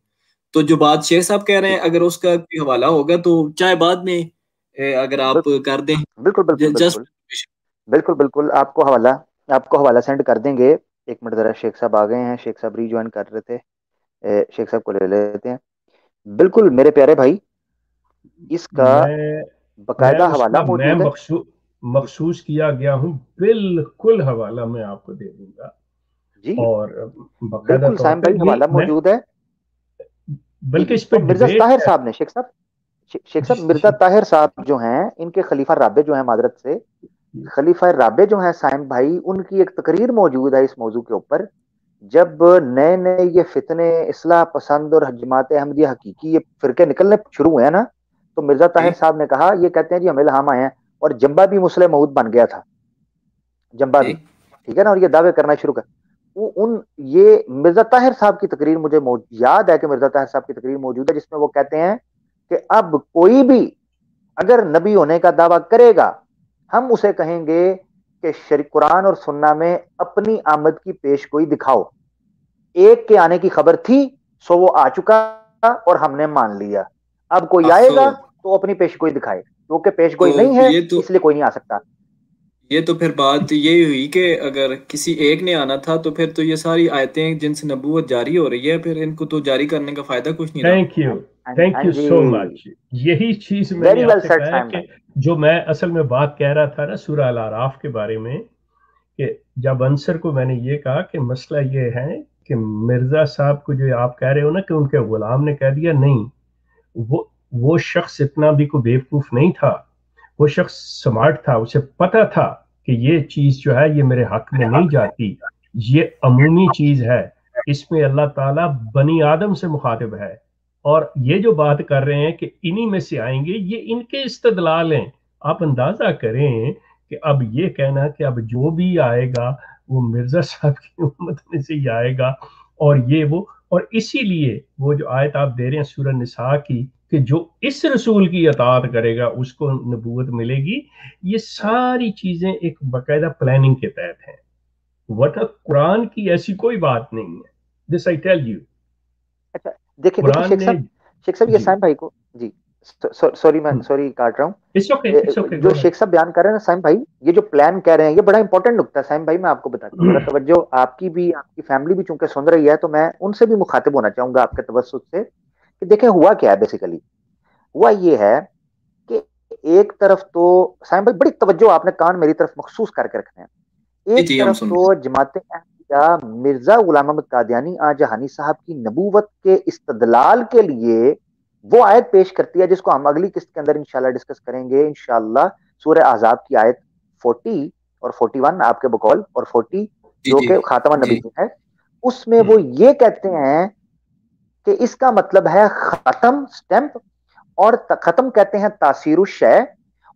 तो जो बात शेख साहब कह रहे हैं अगर उसका कोई हवाला होगा तो चाहे बाद में अगर आप कर दें बिल्कुल बिल्कुल जस्ट बिल्कुल। बिल्कुल आपको हवाला आपको हवाला सेंड कर देंगे। एक मिनट जरा शेख साहब आ गए हैं शेख साहब रीज्वाइन कर रहे थे। शेख साहब को ले लेते हैं। बिल्कुल मेरे प्यारे भाई इसका बकायदा हवाला मैं मखसूस किया गया हूँ। बिल्कुल हवाला मैं आपको दे दूँगा। जी। और भाई हवाला मौजूद है। बल्कि इस पर मिर्ज़ा ताहिर साहब ने शेख साहब। शेख साहब मिर्ज़ा ताहिर साहब जो हैं इनके खलीफा राबे जो हैं माजरत से खलीफा राबे जो है साइम भाई उनकी एक तकरीर मौजूद है इस मौजू के ऊपर जब नए नए ये फितने इसलाह पसंद और जमात अहमदिया हकीकी ये फिरके निकलने शुरू हुए हैं ना तो मिर्ज़ा ताहिर साहब ने कहा ये कहते हैं जी हमें हम आए हैं और जम्बा भी मुस्लिम महूद बन गया था। जम्बा भी ठीक है ना और ये दावे करना शुरू कर वो उन ये मिर्ज़ा ताहिर साहब की तकरीर मुझे याद है कि मिर्ज़ा ताहिर साहब की तकरीर मौजूद है जिसमें वो कहते हैं कि अब कोई भी अगर नबी होने का दावा करेगा हम उसे कहेंगे कि शरी कुरान और सुन्ना में अपनी आमद की पेश कोई दिखाओ। एक के आने की खबर थी सो वो आ चुका और हमने मान लिया। अब कोई आएगा तो अपनी पेश कोई दिखाए। क्योंकि तो पेश कोई तो नहीं है तो, इसलिए कोई नहीं आ सकता। ये तो फिर बात यही हुई कि अगर किसी एक ने आना था तो फिर तो ये सारी आयतें जिनसे नबूवत जारी हो रही है फिर इनको तो जारी करने का फ़ायदा कुछ नहीं thank you thank you so much यही चीज़ मैंने well कहा कि जो मैं असल में बात कह रहा था ना सूरह अल आराफ के बारे में कि जब अंसर को मैंने ये कहा कि मसला ये है कि मिर्ज़ा साहब को जो आप कह रहे हो ना कि उनके गुलाम ने कह दिया नहीं वो वो शख्स इतना भी को बेवकूफ़ नहीं था। वो शख्स स्मार्ट था, उसे पता था कि ये चीज़ जो है, ये मेरे हक में नहीं जाती। ये अमूमी चीज़ है। इसमें अल्लाह ताला बनी आदम से मुखातिब है। और ये जो बात कर रहे हैं कि इन्हीं में से आएँगे, ये इनके इस्तदलाल हैं। आप अंदाज़ा करें कि अब ये कहना कि अब जो भी आएगा, वो मिर्ज़ा साहब की उम्मत में से ही आएगा। और ये वो, और इसीलिए वो जो आयत आप दे रहे हैं, सूरह निसा की कि जो इस रसूल की अतात करेगा उसको नबूत मिलेगी। ये सारी चीज़ें एक बाकायदा प्लानिंग के तहत हैं। वरना कुरान की ऐसी कोई बात नहीं है। दिस आई टेल यू अच्छा देखिए शेख साहब ये साइम भाई को जी सॉरी मैं सॉरी हम्म। काट रहा हूँ। जो शेख साहब बयान कर रहे हैं ना साइम भाई ये जो प्लान कह रहे हैं ये बड़ा इंपॉर्टेंट नुकता है साइम भाई मैं आपको बताता हूँ। तवज्जो आपकी भी आपकी फैमिली भी चूँकि सुन रही है तो मैं उनसे भी मुखातिब होना चाहूँगा आपके तवसत से। कि देखें हुआ क्या है बेसिकली हुआ ये है कि एक तरफ़ तो साइम भाई बड़ी तवज्जो आपने कान मेरी तरफ़ मखसूस करके रखने हैं। एक तरफ़ तो जमात मिर्ज़ा गुलाम अहमद कादियानी आज जहानी साहब की नबूवत के इस्तदलाल के लिए वो आयत पेश करती है जिसको हम अगली किस्त के अंदर इंशाल्लाह डिस्कस करेंगे। इंशाल्लाह सूर्य आजाब की आयत 40 और 41 आपके बकौल और 40 जो कि खातमा नबी है उसमें वो हम्म। ये कहते हैं कि इसका मतलब है खत्म स्टैंप और खत्म कहते हैं तासीर शय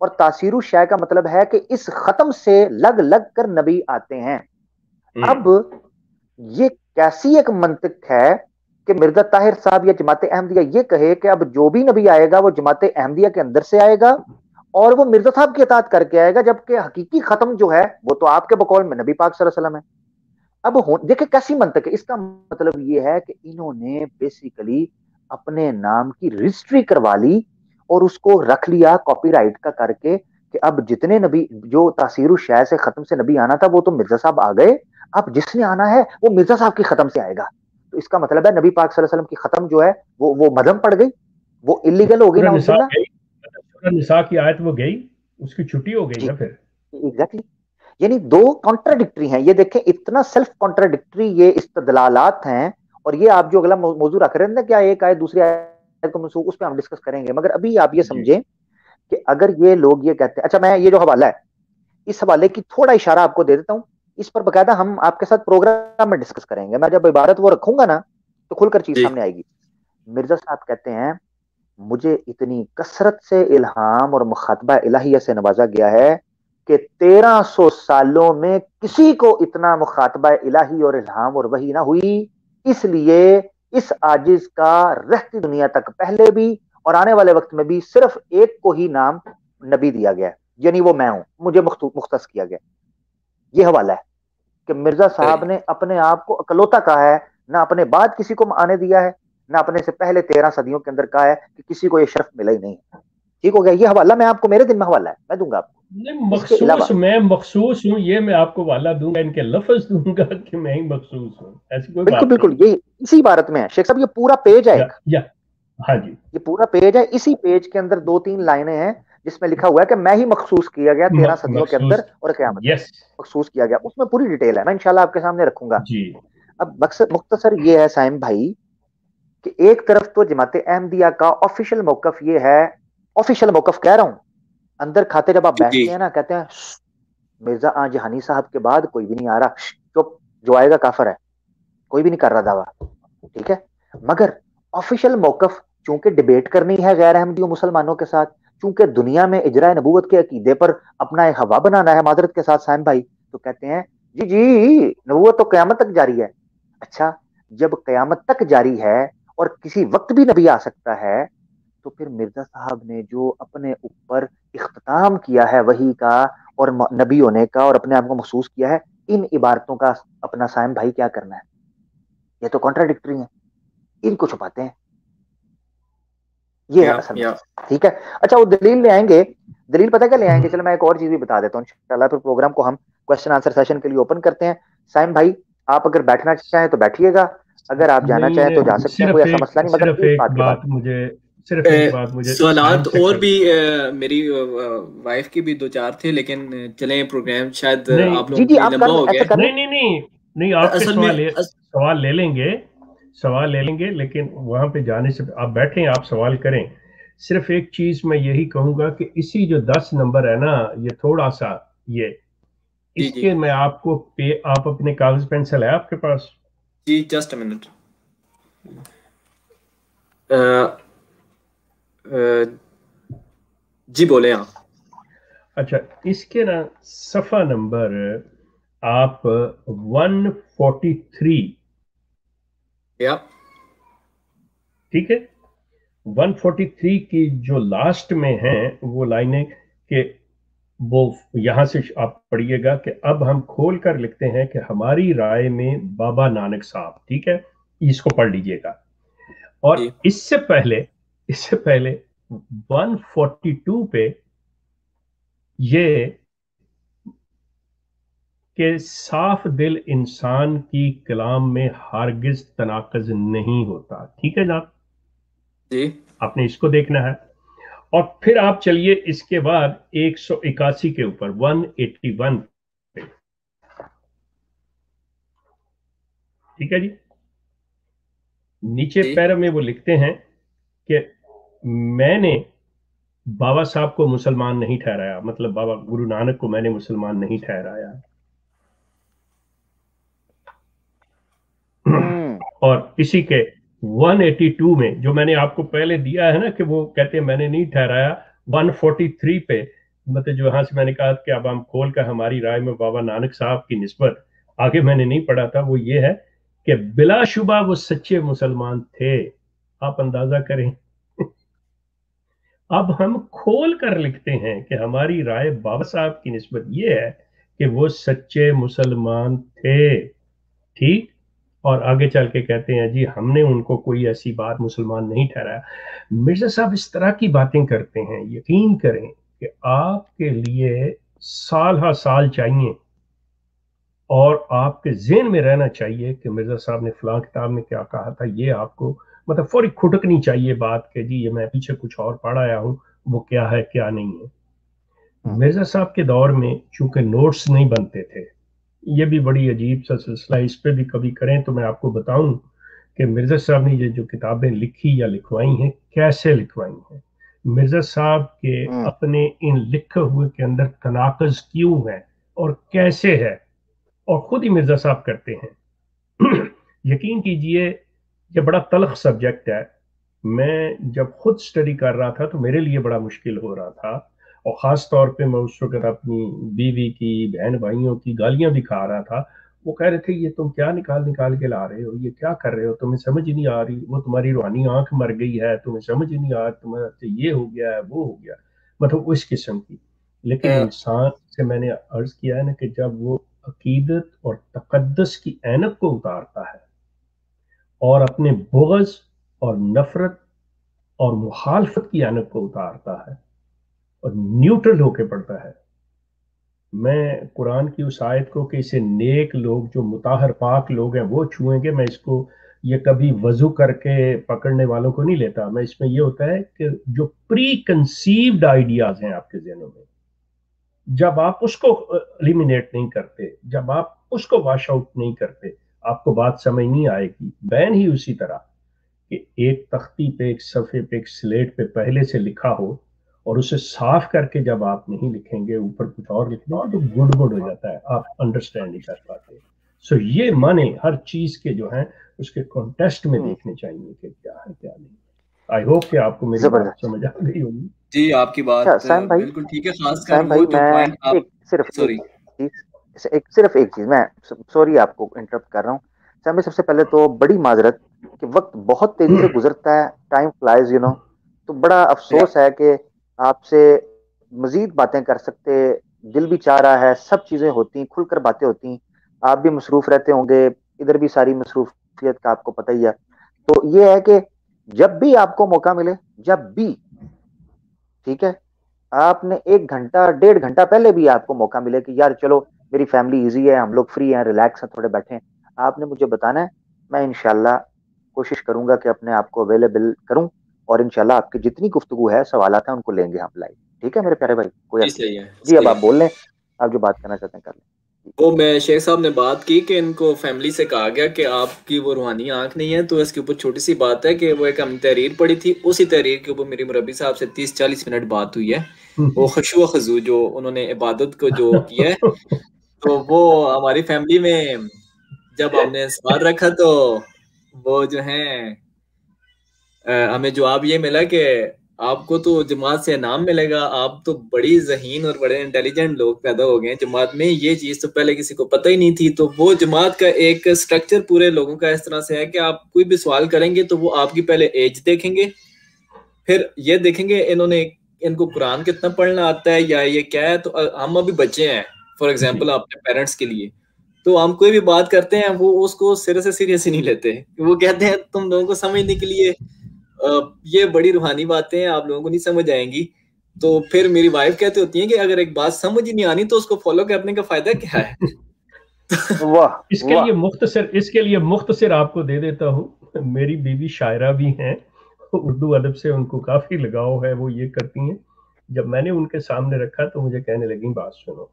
और तासीर शय का मतलब है कि इस खत्म से लग लग कर नबी आते हैं हम्म। अब ये कैसी एक मंतिक है कि मिर्ज़ा ताहिर साहब या जमात अहमदिया ये कहे कि अब जो भी नबी आएगा वो जमात अहमदिया के अंदर से आएगा और वो मिर्ज़ा साहब की अतात करके आएगा जबकि हकीकी खत्म जो है वो तो आपके बकौल में नबी पाक सल्लल्लाहु अलैहि वसल्लम है अब देखे कैसी मंतक है? इसका मतलब ये है कि इन्होंने बेसिकली अपने नाम की रजिस्ट्री करवा ली और उसको रख लिया कॉपीराइट का करके कि अब जितने नबी जो तासीर शाह से खत्म से नबी आना था वो तो मिर्ज़ा साहब आ गए। अब जिसने आना है वो मिर्ज़ा साहब की खत्म से आएगा। तो इसका मतलब है नबी पाक वसल्लम की खत्म जो है वो वो मदम पड़ गई वो इलीगल हो गई ना निसा की आयत वो गई उसकी छुट्टी हो गई ना फिर? एग्जैक्टली यानी दो कॉन्ट्राडिक्टरी हैं। ये देखें इतना सेल्फ कॉन्ट्राडिक्टरी ये इस्तदलालात हैं और ये आप जो अगला मौजूद रख रहे हैं ना क्या एक आए दूसरी आयत को मनसूख उस पर हम डिस्कस करेंगे। मगर अभी आप ये समझें कि अगर ये लोग ये कहते हैं अच्छा मैं ये जो हवाला है इस हवाले की थोड़ा इशारा आपको दे देता हूँ। इस पर बकायदा हम आपके साथ प्रोग्राम में डिस्कस करेंगे। मैं जब इबारत वो रखूँगा ना तो खुलकर चीज़ सामने आएगी। मिर्ज़ा साहब कहते हैं मुझे इतनी कसरत से इल्हाम और मुखातबा इलाहिया से नवाजा गया है कि सौ सालों में किसी को इतना मुखातबा इलाही और इल्हाम और वही ना हुई। इसलिए इस आजिज का रहती दुनिया तक पहले भी और आने वाले वक्त में भी सिर्फ़ एक को ही नाम नबी दिया गया। यानी वो मैं हूँ, मुझे मुख्त किया गया। ये हवाला है कि मिर्ज़ा साहब ने अपने आप को अकलौता कहा है, ना अपने बाद किसी को आने दिया है, ना अपने से पहले तेरह सदियों के अंदर कहा है कि किसी को ये शर्फ मिला ही नहीं। ठीक हो गया? ये हवाला, मैं आपको, मेरे दिन में हवाला है, मैं दूँगा आपको। मखसूस मैं मखसूस हूँ ये मैं आपको वाला दूँगा इनके लफ्ज दूँगा कि मैं ही मखसूस हूँ। ऐसी कोई बिल्कुल बिल्कुल ये इसी भारत में है। शेख साहब ये पूरा पेज है या, या, हाँ जी। ये पूरा पेज है। इसी पेज के अंदर दो तीन लाइनें हैं जिसमें लिखा हुआ है कि मैं ही मखसूस किया गया तेरह सदियों के अंदर और क्या यस मखसूस किया गया। उसमें पूरी डिटेल है। मैं इंशाल्लाह आपके सामने रखूँगा। जी। अब मकसद मुख्तसर ये है साइम भाई कि एक तरफ़ तो जमात अहमदिया का ऑफिशियल मौकफ ये है ऑफिशियल मौकफ कह रहा हूँ अंदर खाते जब आप बैठते हैं ना कहते हैं मिर्ज़ा आ जहानी साहब के बाद कोई भी नहीं आ रहा। चुप जो आएगा काफर है। कोई भी नहीं कर रहा दावा। ठीक है? मगर ऑफिशियल मौकफ चूँकि डिबेट करनी है गैर अहमदियों मुसलमानों के साथ चूँकि दुनिया में इजरा नबूवत के अकीदे पर अपना एक हवा बनाना है मादरत के साथ साइम भाई तो कहते हैं जी जी नबूवत तो क्यामत तक जारी है। अच्छा जब क्यामत तक जारी है और किसी वक्त भी नबी आ सकता है तो फिर मिर्ज़ा साहब ने जो अपने ऊपर इख्ताम किया है वही का और नबी होने का और अपने आप को महसूस किया है इन इबारतों का अपना साइम भाई क्या करना है? ये तो कॉन्ट्राडिक्टरी है। इनको छुपाते हैं। ये है असल ठीक है? अच्छा वो दलील ले आएँगे। दलील पता क्या ले आएँगे? चलो मैं एक और चीज़ भी बता देता हूँ। इंशाल्लाह फिर प्रोग्राम को हम क्वेश्चन आंसर सेशन के लिए ओपन करते हैं। साइम भाई आप अगर बैठना चाहें तो बैठिएगा। अगर आप जाना चाहें तो जा सकते हैं। कोई ऐसा मसला नहीं मगर एक बात, बात मुझे सिर्फ़ एक बात मुझे सवालात और भी आ, मेरी वाइफ की भी दो चार थे लेकिन चले प्रोग्राम शायद आप लोग लंबा हो गया। नहीं नहीं नहीं नहीं आपके सवाल सवाल ले लेंगे सवाल ले लेंगे लेकिन वहाँ पे जाने से आप बैठे आप सवाल करें। सिर्फ़ एक चीज़ मैं यही कहूँगा कि इसी जो दस नंबर है ना ये थोड़ा सा ये इसके मैं आपको पे आप अपने कागज़ पेंसिल है आपके पास? जी जस्ट अ मिनट जी बोले आप। अच्छा इसके ना सफ़ा नंबर आप 143 या। ठीक है? 143 की जो लास्ट में है वो लाइनें के वो यहाँ से आप पढ़िएगा कि अब हम खोल कर लिखते हैं कि हमारी राय में बाबा नानक साहब ठीक है? इसको पढ़ लीजिएगा। और इससे पहले इससे पहले 142 पे ये कि साफ़ दिल इंसान की कलाम में हारगिज तनाकज नहीं होता। ठीक है जनाब? जी। आपने इसको देखना है। और फिर आप चलिए इसके बाद एक सौ इक्यासी के ऊपर 181 पे। ठीक है जी? नीचे पैर में वो लिखते हैं कि मैंने बाबा साहब को मुसलमान नहीं ठहराया। मतलब बाबा गुरु नानक को मैंने मुसलमान नहीं ठहराया। हम्म। और इसी के 182 में जो मैंने आपको पहले दिया है ना कि वो कहते हैं मैंने नहीं ठहराया 143 पे मतलब जो यहाँ से मैंने कहा कि अब हम खोल कर हमारी राय में बाबा नानक साहब की नस्बत आगे मैंने नहीं पढ़ा था वो ये है कि बिलाशुबा वो सच्चे मुसलमान थे। आप अंदाज़ा करें। अब हम खोल कर लिखते हैं कि हमारी राय बाबा साहब की नस्बत ये है कि वो सच्चे मुसलमान थे। ठीक? और आगे चल के कहते हैं, जी, हमने उनको कोई ऐसी बात मुसलमान नहीं ठहराया। मिर्ज़ा साहब इस तरह की बातें करते हैं। यकीन करें कि आपके लिए साल हा साल चाहिए और आपके जेन में रहना चाहिए कि मिर्ज़ा साहब ने फलां किताब में क्या कहा था। ये आपको मतलब फौरी खुटकनी चाहिए बात के जी ये मैं पीछे कुछ और पढ़ आया हूँ वो क्या है क्या नहीं है हाँ। मिर्ज़ा साहब के दौर में चूँकि नोट्स नहीं बनते थे ये भी बड़ी अजीब सा सिलसिला इस पर भी कभी करें तो मैं आपको बताऊँ कि मिर्ज़ा साहब ने ये जो किताबें लिखी या लिखवाई हैं कैसे लिखवाई हैं मिर्ज़ा साहब के हाँ। अपने इन लिखे हुए के अंदर तनाकज क्यों है और कैसे है और खुद ही मिर्ज़ा साहब करते हैं यकीन कीजिए ये बड़ा तलख सब्जेक्ट है। मैं जब खुद स्टडी कर रहा था तो मेरे लिए बड़ा मुश्किल हो रहा था। और ख़ास तौर पे मैं उस वक्त अपनी बीवी की बहन भाइयों की गालियाँ भी खा रहा था। वो कह रहे थे ये तुम क्या निकाल निकाल के ला रहे हो? ये क्या कर रहे हो? तुम्हें समझ ही नहीं आ रही। वो तुम्हारी रूहानी आँख मर गई है। तुम्हें समझ ही नहीं आ रही। तुम्हें ये हो गया है वो हो गया मतलब उस किस्म की। लेकिन इंसान से मैंने अर्ज़ किया है ना कि जब वो अकीदत और तकदस की एनक को उतारता है और अपने बुगज और नफरत और मुखालफत की एनक को उतारता है और न्यूट्रल होके पड़ता है। मैं कुरान की उस आयत को कि इसे नेक लोग, जो मुताहर पाक लोग हैं, वो छुएँगे, मैं इसको ये कभी वज़ू करके पकड़ने वालों को नहीं लेता। मैं इसमें ये होता है कि जो प्री कंसीव्ड आइडियाज़ हैं आपके जहनों में, जब आप उसको एलिमिनेट नहीं करते, जब आप उसको वॉश आउट नहीं करते आपको बात समझ नहीं आएगी। बैन ही उसी तरह कि एक तख्ती पे एक सफ़े पे एक स्लेट पे पहले से लिखा हो और उसे साफ़ करके जब आप नहीं लिखेंगे ऊपर कुछ और लिख देंगे तो गुड गुड हो जाता है। आप अंडरस्टैंड नहीं कर पाते सो so, ये माने हर चीज़ के जो है उसके कॉन्टेस्ट में हम्म। देखने चाहिए कि क्या है क्या नहीं। आई होप कि आपको मेरी बात समझ आ गई होगी। जी आपकी बात अच्छा, बिल्कुल ठीक है खास कर वो जो पॉइंट आप सिर्फ़ सॉरी एक सिर्फ़ एक चीज़ मैं सॉरी आपको इंटरप्ट कर रहा हूँ। सर मैं सबसे पहले तो बड़ी माजरत कि वक्त बहुत तेज़ी से गुजरता है टाइम फ्लाइज यू नो तो बड़ा अफसोस है कि आपसे मजीद बातें कर सकते दिल भी चाह रहा है सब चीज़ें होती खुलकर बातें होती। आप भी मसरूफ रहते होंगे इधर भी सारी मसरूफियत का आपको पता ही है। तो ये है कि जब भी आपको मौका मिले जब भी ठीक है आपने एक घंटा डेढ़ घंटा पहले भी आपको मौका मिले कि यार चलो मेरी फैमिली इजी है हम लोग फ्री हैं रिलैक्स हैं थोड़े बैठे हैं। आपने मुझे बताना है मैं इनशाला कोशिश करूँगा कि अपने आप को अवेलेबल करूँ और इनशाला आपकी जितनी गुफ्तु है सवाल है उनको लेंगे हम लाइव ठीक है मेरे प्यारे भाई? कोई है, जी अब आप बोल लें। आप जो बात करना चाहते हैं कर लें। वो मैं शेख साहब ने बात की कि इनको फैमिली से कहा गया कि आपकी वो रूहानी आँख नहीं है तो इसके ऊपर छोटी सी बात है कि वो एक हम तहरीर पड़ी थी उसी तहरीर के ऊपर मेरी मुरबी साहब से तीस चालीस मिनट बात हुई है। वो खुशु खजू जो उन्होंने इबादत को जो किया है तो वो हमारी फैमिली में जब हमने सवाल रखा तो वो जो है हमें जवाब ये मिला कि आपको तो जमात से नाम मिलेगा, आप तो बड़ी जहीन और बड़े इंटेलिजेंट लोग पैदा हो गए जमात में ये चीज़ तो पहले किसी को पता ही नहीं थी। तो वो जमात का एक स्ट्रक्चर पूरे लोगों का इस तरह से है कि आप कोई भी सवाल करेंगे तो वो आपकी पहले एज देखेंगे। फिर ये देखेंगे इन्होंने इनको कुरान कितना पढ़ना आता है या ये क्या है? तो हम अभी बच्चे हैं। फॉर एग्ज़ाम्पल अपने पेरेंट्स के लिए तो हम कोई भी बात करते हैं वो उसको सिरे से सीरियस ही नहीं लेते। वो कहते हैं तुम लोगों को समझने के लिए ये बड़ी रूहानी बातें हैं आप लोगों को नहीं समझ आएँगी। तो फिर मेरी वाइफ कहती होती है कि अगर एक बात समझ ही नहीं आनी तो उसको फॉलो करने का फ़ायदा क्या है? वाह इसके वा, लिए मुख्त सिर इसके लिए मुख्त सिर आपको दे देता हूँ। मेरी बीवी शायरा भी हैं उर्दू अदब से उनको काफ़ी लगाव है वो ये करती हैं। जब मैंने उनके सामने रखा तो मुझे कहने लगी बात सुनो।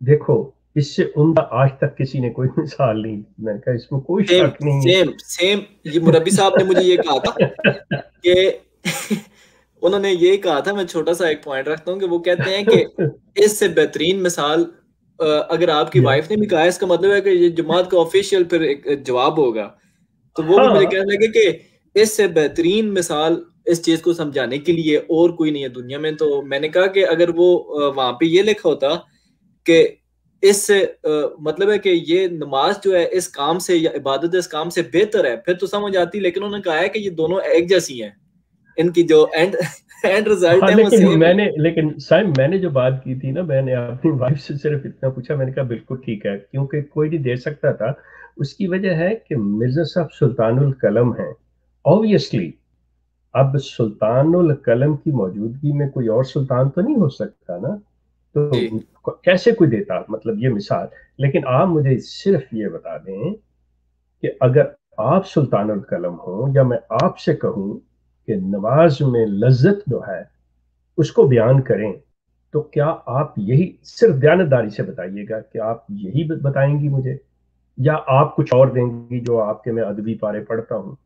देखो इससे उनका आज तक किसी ने कोई मिसाल नहीं मैंने कहा इसमें कोई शक नहीं। सेम सेम ये मुरब्बी साहब ने मुझे ये कहा था कि उन्होंने ये कहा था मैं छोटा सा एक पॉइंट रखता हूँ कि वो कहते हैं कि इससे बेहतरीन मिसाल अगर आपकी वाइफ ने भी कहा इसका मतलब है कि ये जमात का ऑफिशियल फिर एक जवाब होगा। तो वो हाँ। भी मुझे कहने लगे कि इससे बेहतरीन मिसाल इस चीज़ को समझाने के लिए और कोई नहीं है दुनिया में। तो मैंने कहा कि अगर वो वहाँ पे ये लिखा होता कि इस मतलब है कि ये नमाज़ जो है इस काम से या इबादत इस काम से बेहतर है। फिर तो समझ आती लेकिन उन्होंने कहा है कि ये दोनों एक जैसी हैं। इनकी जो एंड एंड रिज़ल्ट हाँ, है लेकिन मैंने लेकिन साइम मैंने जो बात की थी ना मैंने अपनी वाइफ से सिर्फ़ इतना पूछा मैंने कहा बिल्कुल ठीक है क्योंकि कोई नहीं दे सकता था। उसकी वजह है कि मिर्ज़ा साहब सुल्तानुल कलम है ऑब्वियसली अब सुल्तानुल कलम की मौजूदगी में कोई और सुल्तान तो नहीं हो सकता ना? तो कैसे कोई देता मतलब ये मिसाल, लेकिन आप मुझे सिर्फ़ ये बता दें कि अगर आप सुल्तानुल कलम हो या मैं आपसे कहूँ कि नमाज़ में लज्जत जो है, उसको बयान करें तो क्या आप यही सिर्फ़ दयानतदारी से बताइएगा कि आप यही बताएँगी मुझे? या आप कुछ और देंगी जो आपके मैं अदबी पारे पढ़ता हूँ?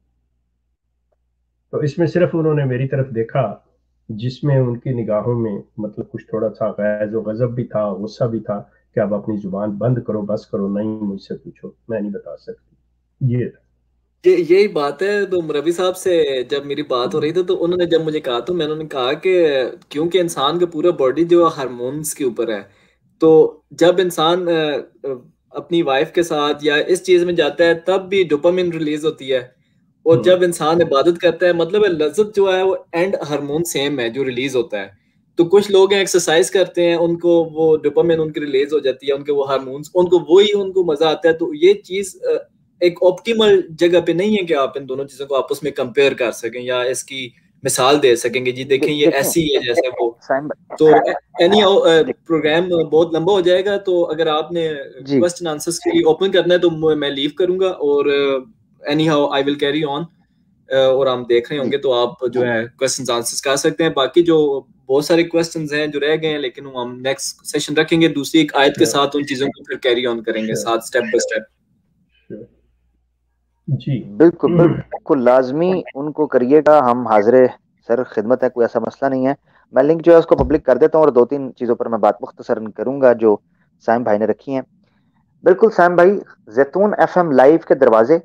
तो इसमें सिर्फ़ उन्होंने मेरी तरफ़ देखा जिसमें उनकी निगाहों में मतलब कुछ थोड़ा सा गैज व गजब भी था, गुस्सा भी था कि अब अपनी ज़ुबान बंद करो, बस करो, नहीं मुझसे पूछो, मैं नहीं बता सकती। ये था। ये, यही बात है तो रवि साहब से जब मेरी बात हो रही थी तो उन्होंने जब मुझे कहा तो मैंने उन्हें कहा कि क्योंकि इंसान का पूरा बॉडी जो हारमोन्स के ऊपर है तो जब इंसान अपनी वाइफ के साथ या इस चीज़ में जाता है, तब भी डोपामिन रिलीज़ होती है। और हम्म। जब इंसान इबादत करता है मतलब लज्जत जो है वो एंड हार्मोन सेम है जो रिलीज़ होता है। तो कुछ लोग एक्सरसाइज करते हैं उनको वो डोपामिन उनकी रिलीज़ हो जाती है उनके वो हार्मोन्स उनको वो ही उनको मज़ा आता है। तो ये चीज़ एक ऑप्टिमल जगह पे नहीं है कि आप इन दोनों चीज़ों को आपस में कंपेयर कर सकें या इसकी मिसाल दे सकेंगे जी। देखें ये ऐसी है जैसे वो। तो एनी प्रोग्राम बहुत लंबा हो जाएगा तो अगर आपने क्वेश्चन आंसर्स के लिए ओपन करना है तो मैं लीव करूँगा और anyhow I will carry on और हम देख रहे होंगे तो आप जो है क्वेश्चंस आंसर्स कर सकते हैं। बाकी जो बहुत सारे क्वेश्चंस हैं जो रह गए हैं लेकिन हम नेक्स्ट सेशन रखेंगे। दूसरी एक आयत के साथ उन चीज़ों को फिर कैरी ऑन करेंगे साथ स्टेप बाय स्टेप जी। बिल्कुल बिल्कुल लाजमी उनको करिएगा हम हाजिर सर खिदमत है कोई ऐसा मसला नहीं है। मैं लिंक जो है उसको पब्लिक कर देता हूँ और दो तीन चीज़ों पर मैं बात मुख्तसर करूँगा जो सैम भाई ने रखी हैं। बिल्कुल सैम भाई जैतून एफ़ एम लाइव के दरवाजे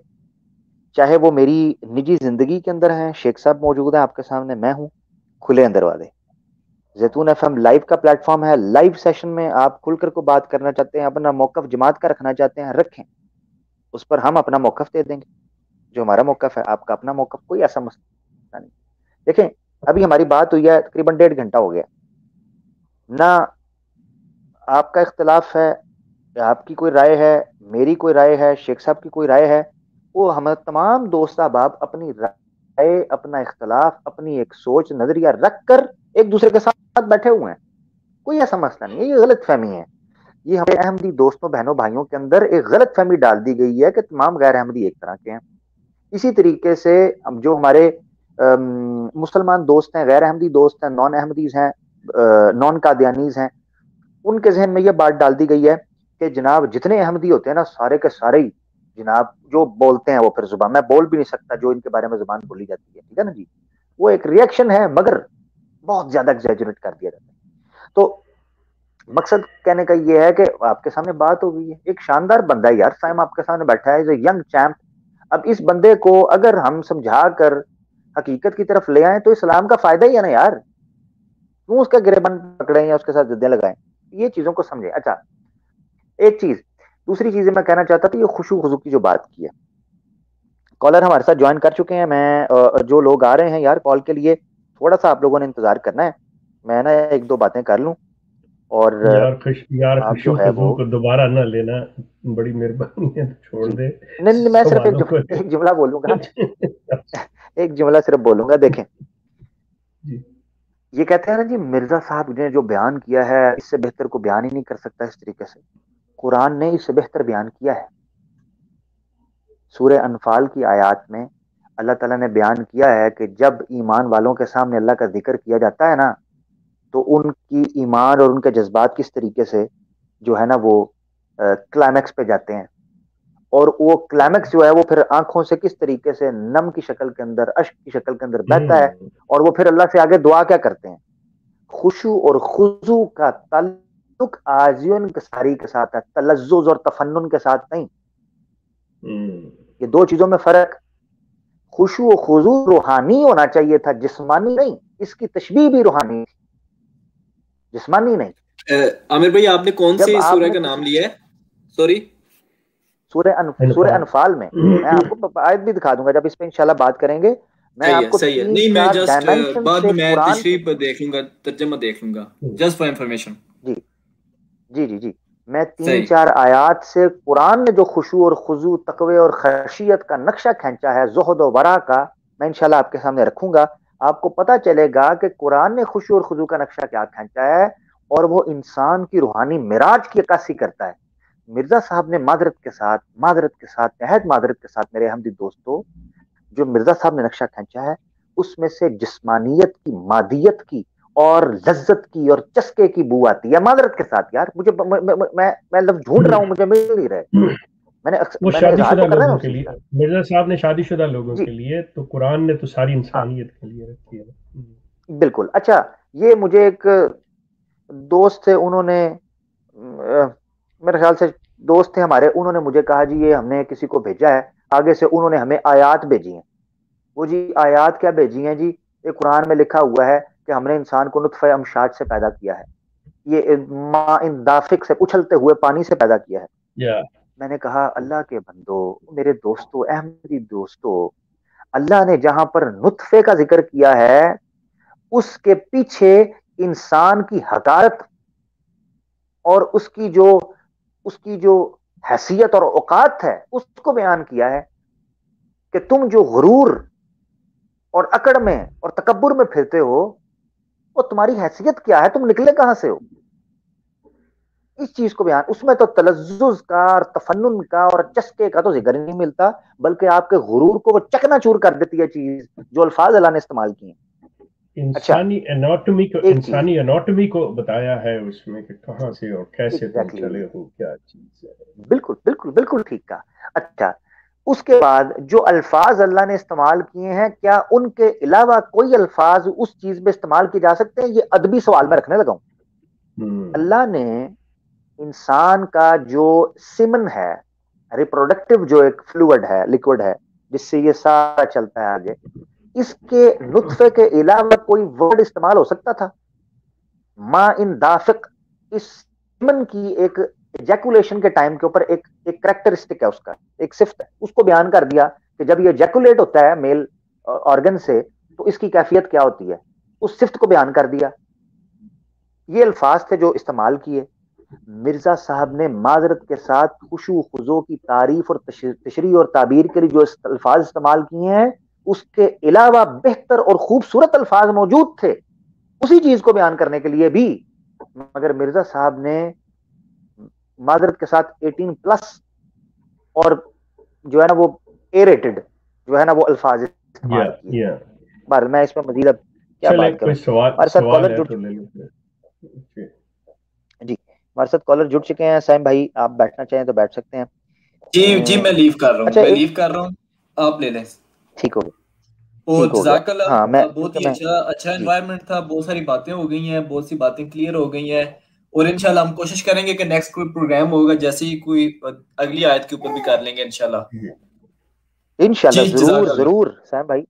चाहे वो मेरी निजी ज़िंदगी के अंदर है, शेख साहब मौजूद है, आपके सामने मैं हूँ, खुले अंदर वाले। जैतून एफ़ एम लाइव का प्लेटफॉर्म है, लाइव सेशन में आप खुलकर को बात करना चाहते हैं, अपना मौकफ जमात का रखना चाहते हैं, रखें। उस पर हम अपना मौकफ दे देंगे। जो हमारा मौकफ है, आपका अपना मौकफ, कोई ऐसा मसला नहीं। देखें, अभी हमारी बात हुई है, तकरीबन डेढ़ घंटा हो गया। ना आपका इख्तलाफ है, आपकी कोई राय है, मेरी कोई राय है, शेख साहब की कोई राय है वो हम तमाम दोस्त अहबाब अपनी राय, अपना इख्तलाफ, अपनी एक सोच, नज़रिया रख कर एक दूसरे के साथ बैठे हुए हैं। कोई ऐसा मसला नहीं है, ये गलत फहमी है। ये हमें अहमदी दोस्तों, बहनों, भाइयों के अंदर एक गलत फहमी डाल दी गई है कि तमाम गैर अहमदी एक तरह के हैं। इसी तरीके से जो हमारे मुसलमान दोस्त हैं, गैर अहमदी दोस्त हैं, नॉन अहमदीज हैं नॉन कादियानीज हैं, उनके जहन में यह बात डाल दी गई है कि जनाब जितने अहमदी होते हैं ना, सारे के सारे ही जनाब जो बोलते हैं वो फिर ज़ुबान, मैं बोल भी नहीं सकता जो इनके बारे में ज़ुबान बोली जाती है, ठीक है ना जी? वो एक रिएक्शन है, मगर बहुत ज़्यादा एग्जेजरेट कर दिया जाता है। तो मकसद कहने का ये है कि आपके सामने बात हो गई है। एक शानदार बंदा यार, साइम आपके सामने बैठा है यंग चैंप अब इस बंदे को अगर हम समझा कर हकीकत की तरफ़ ले आए तो इस्लाम का फ़ायदा ही है ना यार। क्यों उसका गिरेबन पकड़े या उसके साथ जिद्दे लगाए? ये चीज़ों को समझे। अच्छा एक चीज़ दूसरी चीज़ें मैं कहना चाहता था ये खुशू खुजू की जो बात की है। कॉलर हमारे साथ ज्वाइन कर चुके हैं मैं जो लोग आ रहे हैं यार कॉल के लिए थोड़ा सा आप लोगों ने इंतज़ार करना है। मैं ना एक दो बातें कर लूँ और यार खुश यार खुशू खुशू को दोबारा ना लेना बड़ी मेहरबानी है छोड़ दे। नहीं नहीं मैं सिर्फ़ एक, जुमला बोलूँगा। एक जुमला सिर्फ़ बोलूँगा देखें। ये कहते हैं ना जी मिर्ज़ा साहब ने जो बयान किया है इससे बेहतर को बयान ही नहीं कर सकता इस तरीके से। कुरान ने इससे बेहतर बयान किया है। सूर्य अनफाल की आयत में अल्लाह ताला ने बयान किया है कि जब ईमान वालों के सामने अल्लाह का ज़िक्र किया जाता है ना तो उनकी ईमान और उनके जज्बात किस तरीके से जो है ना वो क्लाइमैक्स पे जाते हैं। और वो क्लाइमैक्स जो है वो फिर आँखों से किस तरीके से नम की शक्ल के अंदर अश्क की शक्ल के अंदर बहता है हम्म। और वो फिर अल्लाह से आगे दुआ क्या करते हैं? खुशू और खुजू का ताल्लुक आजियन के सारी के साथ है तलजुज और तफन्नुन के साथ नहीं। हम्म। ये दो चीज़ों में फ़र्क। खुशू और खुजू रूहानी होना चाहिए था जिस्मानी नहीं इसकी तशबी भी रूहानी जिस्मानी नहीं। आमिर भाई आपने कौन सी सूरह का नाम लिया है? सॉरी सूर्य सूर्य अनफाल में। मैं आपको आयत भी दिखा दूँगा जब इस पे इंशाल्लाह बात करेंगे। मैं आपको सही है। नहीं मैं जस्ट बाद में मैं तशरीह देख लूँगा तर्जुमा देख लूँगा जस्ट फॉर इंफॉर्मेशन जी। जी जी जी। मैं तीन चार आयात से कुरान ने जो खुशू और खुजू तकवे और खशियत का नक्शा खींचा है जोहद वरा का मैं इंशाल्लाह आपके सामने रखूँगा। आपको पता चलेगा कि कुरान ने खुशू और खुजू का नक्शा क्या खींचा है और वो इंसान की रूहानी मिराज की अक्सी करता है। मिर्ज़ा साहब ने मादरत के साथ मादरत के साथ तहत मादरत के साथ मेरे हमदी दोस्तों जो मिर्ज़ा साहब ने नक्शा खींचा है उसमें से जिस्मानियत की मादियत की और लज्जत की और चस्के की बू आती है मादरत के साथ यार मुझे मैं मैं मैं, मैं लफ्ज ढूंढ रहा हूँ मुझे मिल नहीं रहे। मैंने वो शादीशुदा लोगों के लिए। मिर्ज़ा साहब ने शादीशुदा लोगों के लिए तो कुरान ने तो सारी हाँ। इंसानियत के लिए रखी है। बिल्कुल। अच्छा ये मुझे एक दोस्त थे उन्होंने मेरे ख्याल से दोस्त थे हमारे उन्होंने मुझे कहा जी ये हमने किसी को भेजा है आगे से उन्होंने हमें आयात भेजी हैं। वो जी आयात क्या भेजी हैं जी? ये कुरान में लिखा हुआ है कि हमने इंसान को नुतफ़ अमशाज से पैदा किया है ये माँ इन दाफिक से उछलते हुए पानी से पैदा किया है yeah. मैंने कहा अल्लाह के बंदो मेरे दोस्तों अहमदी दोस्तों अल्लाह ने जहाँ पर नुतफे का ज़िक्र किया है उसके पीछे इंसान की हकारत और उसकी जो उसकी जो हैसियत और औकात है उसको बयान किया है कि तुम जो गुरूर और अकड़ में और तकबर में फिरते हो वो तुम्हारी हैसियत क्या है? तुम निकले कहाँ से हो? इस चीज़ को बयान उसमें तो तलजुज का और तफन्नुन का और चस्के का तो ज़िक्र नहीं मिलता बल्कि आपके गुरूर को वो चकना चूर कर देती है चीज़ जो अल्फाज अल्लाह ने इस्तेमाल किए। इंसानी एनाटॉमी को इंसानी एनाटॉमी को बताया है उसमें कि कहाँ से और कैसे exactly. तुम चले हो क्या चीज़ है। बिल्कुल बिल्कुल बिल्कुल ठीक कहा। अच्छा उसके बाद जो अल्फाज अल्लाह ने इस्तेमाल किए हैं क्या उनके अलावा कोई अल्फाज उस चीज़ में इस्तेमाल किए जा सकते हैं? ये अदबी सवाल में रखने लगा हम्म। अल्लाह ने इंसान का जो सिमन है रिप्रोडक्टिव जो एक फ्लूड है लिक्विड है जिससे ये सारा चलता है आगे इसके नुत्फे के अलावा कोई वर्ड इस्तेमाल हो सकता था? माँ इन दाफिक इस सिमन की एक एजैकुलेशन के टाइम के ऊपर एक एक करेक्टरिस्टिक है उसका, एक सिफ्ट है। उसको बयान कर दिया कि जब ये जैकुलेट होता है मेल ऑर्गन से तो इसकी कैफियत क्या होती है? उस सिफ्ट को बयान कर दिया। ये अल्फाज थे जो इस्तेमाल किए। मिर्ज़ा साहब ने माजरत के साथ खुशू खुजो की तारीफ़ और तशरी और ताबीर के लिए जो अल्फाज इस्तेमाल किए हैं, उसके अलावा बेहतर और खूबसूरत अल्फाज मौजूद थे। उसी चीज़ को बयान करने के लिए भी, मगर मिर्ज़ा साहब ने माजरत के साथ 18 प्लस और जो है ना वो एरेटेड जो है ना वो अल्फाज yeah. मैं इसमें मजीद अब क्या बात करूँ? हमारे साथ कॉलर जुड़ जी हमारे साथ कॉलर जुड़ चुके हैं। सैम भाई आप बैठना चाहें तो बैठ सकते हैं। जी जी मैं लीव कर रहा हूँ अच्छा, मैं लीव कर रहा हूँ। आप ले लें। ठीक हो गया। हाँ, मैं बहुत ही अच्छा अच्छा एनवायरनमेंट था बहुत सारी बातें हो गई हैं बहुत सी बातें क्लियर हो गई हैं। और इनशाला हम कोशिश करेंगे कि नेक्स्ट कोई प्रोग्राम होगा जैसे ही कोई अगली आयत के ऊपर भी कर लेंगे इनशाला इनशाला ज़रूर ज़रूर सैम भाई।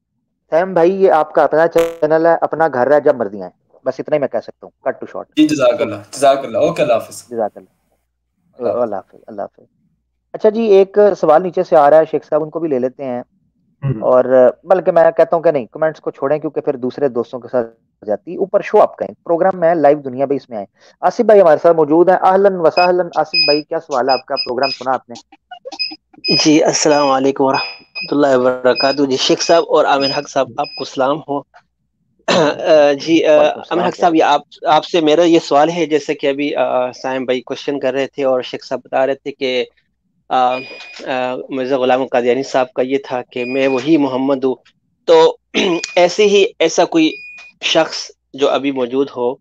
सैम भाई ये आपका अपना चैनल है अपना घर है जब मर्ज़ी आए। बस इतना ही मैं कह सकता हूँ कट टू शॉर्ट जी जजाकल्लाह जजाकल्लाह ओके अल्लाह हाफिज। जजाकल्लाह अल्लाह हाफिज। अल्लाह हाफिज अच्छा जी एक सवाल नीचे से आ रहा है शेख साहब उनको भी ले लेते हैं। हम्म। और बल्कि मैं कहता हूँ कि नहीं कमेंट्स को छोड़ें क्योंकि फिर दूसरे दोस्तों के साथ जाती है। ऊपर शो आप कहें प्रोग्राम में लाइव दुनिया भी इसमें आए। आसिफ भाई हमारे साथ मौजूद है। आहलन वसाहलन आसिफ भाई क्या सवाल है आपका? प्रोग्राम सुना आपने? जी अस्सलाम वालेकुम वरहमतुल्लाहि वबरकातुहू। जी शेख साहब और आमिर हक साहब आपको सलाम हो। जी आमिर हक साहब आप आपसे मेरा ये सवाल है जैसे कि अभी साइम भाई क्वेश्चन कर रहे थे और शेख साहब बता रहे थे कि मिर्ज़ा गुलाम कादियानी साहब का ये था कि मैं वही मोहम्मद हूँ। तो ऐसे ही ऐसा कोई शख्स जो अभी मौजूद हो,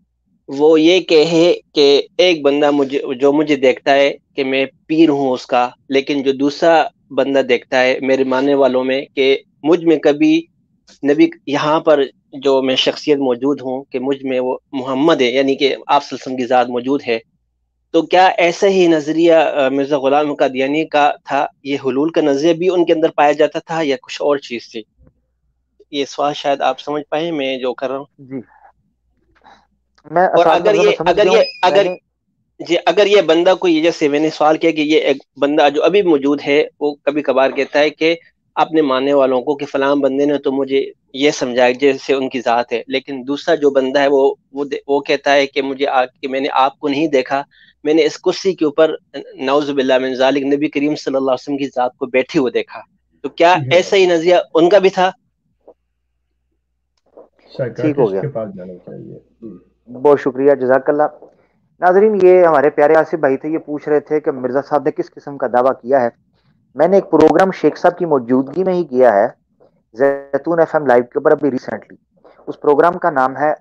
वो ये कहे कि एक बंदा मुझे, जो मुझे देखता है कि मैं पीर हूँ उसका, लेकिन जो दूसरा बंदा देखता है मेरे मानने वालों में कि मुझमें कभी नबी यहाँ पर जो मैं शख्सियत मौजूद हूँ कि मुझमें वो मोहम्मद है, यानी कि आप सल्सम की ज़ात मौजूद है। तो क्या ऐसा ही नज़रिया मिर्ज़ा गुलाम का दियानी का था? ये हलूल का नज़रिया भी उनके अंदर पाया जाता था या कुछ और चीज़ थी? ये सवाल शायद आप समझ पाए मैं जो कर रहा हूँ। जी। मैं और अगर ये अगर ये अगर जी अगर ये बंदा कोई जैसे मैंने सवाल किया कि ये एक बंदा जो अभी मौजूद है वो कभी कभार कहता है कि अपने मानने वालों को कि फलाम बंदे ने तो मुझे ये समझाया जैसे उनकी जात है लेकिन दूसरा जो बंदा है वो वो वो कहता है कि मुझे आ, कि मैंने आपको नहीं देखा मैंने इस कुर्सी के ऊपर नौजुबिल्ला नबी करीम सल्लल्लाहु अलैहि वसल्लम की जात को बैठे हुए देखा। तो क्या ऐसा ही नज़रिया उनका भी था? ठीक हो गया। हम्म। बहुत शुक्रिया जजाकल्ला। नाजरीन ये हमारे प्यारे आसिफ भाई थे ये पूछ रहे थे कि मिर्ज़ा साहब ने किस किस्म का दावा किया है। मैंने एक प्रोग्राम शेख साहब की मौजूदगी में ही किया है जैतून एफ़ लाइव के ऊपर अभी रिसेंटली उस प्रोग्राम का नाम है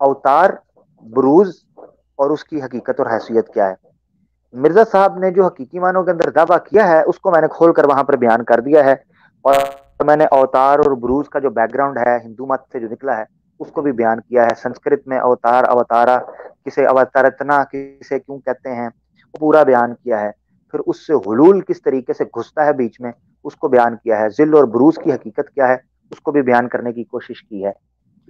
अवतार बरूज और उसकी हकीकत और हैसियत क्या है। मिर्ज़ा साहब ने जो हकीकी मानों के अंदर दावा किया है उसको मैंने खोल कर वहाँ पर बयान कर दिया है और तो मैंने अवतार और ब्रूज का जो बैकग्राउंड है, हिंदू मत से जो निकला है, उसको भी बयान किया है। संस्कृत में अवतार, अवतारा किसे, अवतारतना किसे, क्यों कहते हैं, वो पूरा बयान किया है। फिर उससे हुलूल किस तरीके से घुसता है बीच में, उसको बयान किया है। जिल और ब्रूज की हकीकत क्या है, उसको भी बयान करने की कोशिश की है।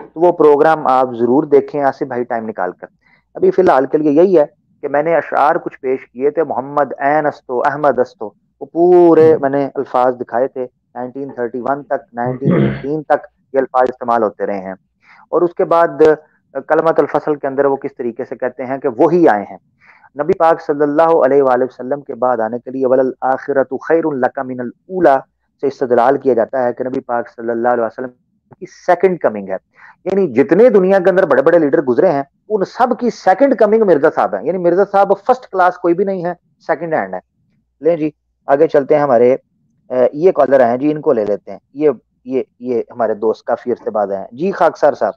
तो वो प्रोग्राम आप ज़रूर देखें, आसिफ भाई टाइम निकाल कर अभी फ़िलहाल के लिए यही है कि मैंने अशार कुछ पेश किए थे, मोहम्मद एन अस्तो, अहमद अस्तो। वो पूरे मैंने अल्फाज दिखाए थे 1931 तक 1915 तक ये अल्फाज इस्तेमाल होते रहे हैं। और उसके बाद कलमत फ़सल के अंदर वो किस तरीके से कहते हैं कि वही आए हैं। नबी पाक सल्लल्लाहु अलैहि वसल्लम के बाद आने के लिए वल आखिरत खैर मिनल ऊला से इस्तदलाल किया जाता है कि नबी पाक सल्लल्लाहु अलैहि वसल्लम की सेकंड कमिंग है। यानी जितने दुनिया के अंदर बड़े बड़े लीडर गुजरे हैं उन सब की सेकंड कमिंग मिर्ज़ा साहब है। यानी मिर्ज़ा साहब फ़र्स्ट क्लास कोई भी नहीं है सेकंड हैंड है। ले जी आगे चलते हैं हमारे ये कॉलर हैं जी इनको ले लेते हैं। ये ये ये हमारे दोस्त काफ़ी अरसे बाद हैं। जी खाकसार साहब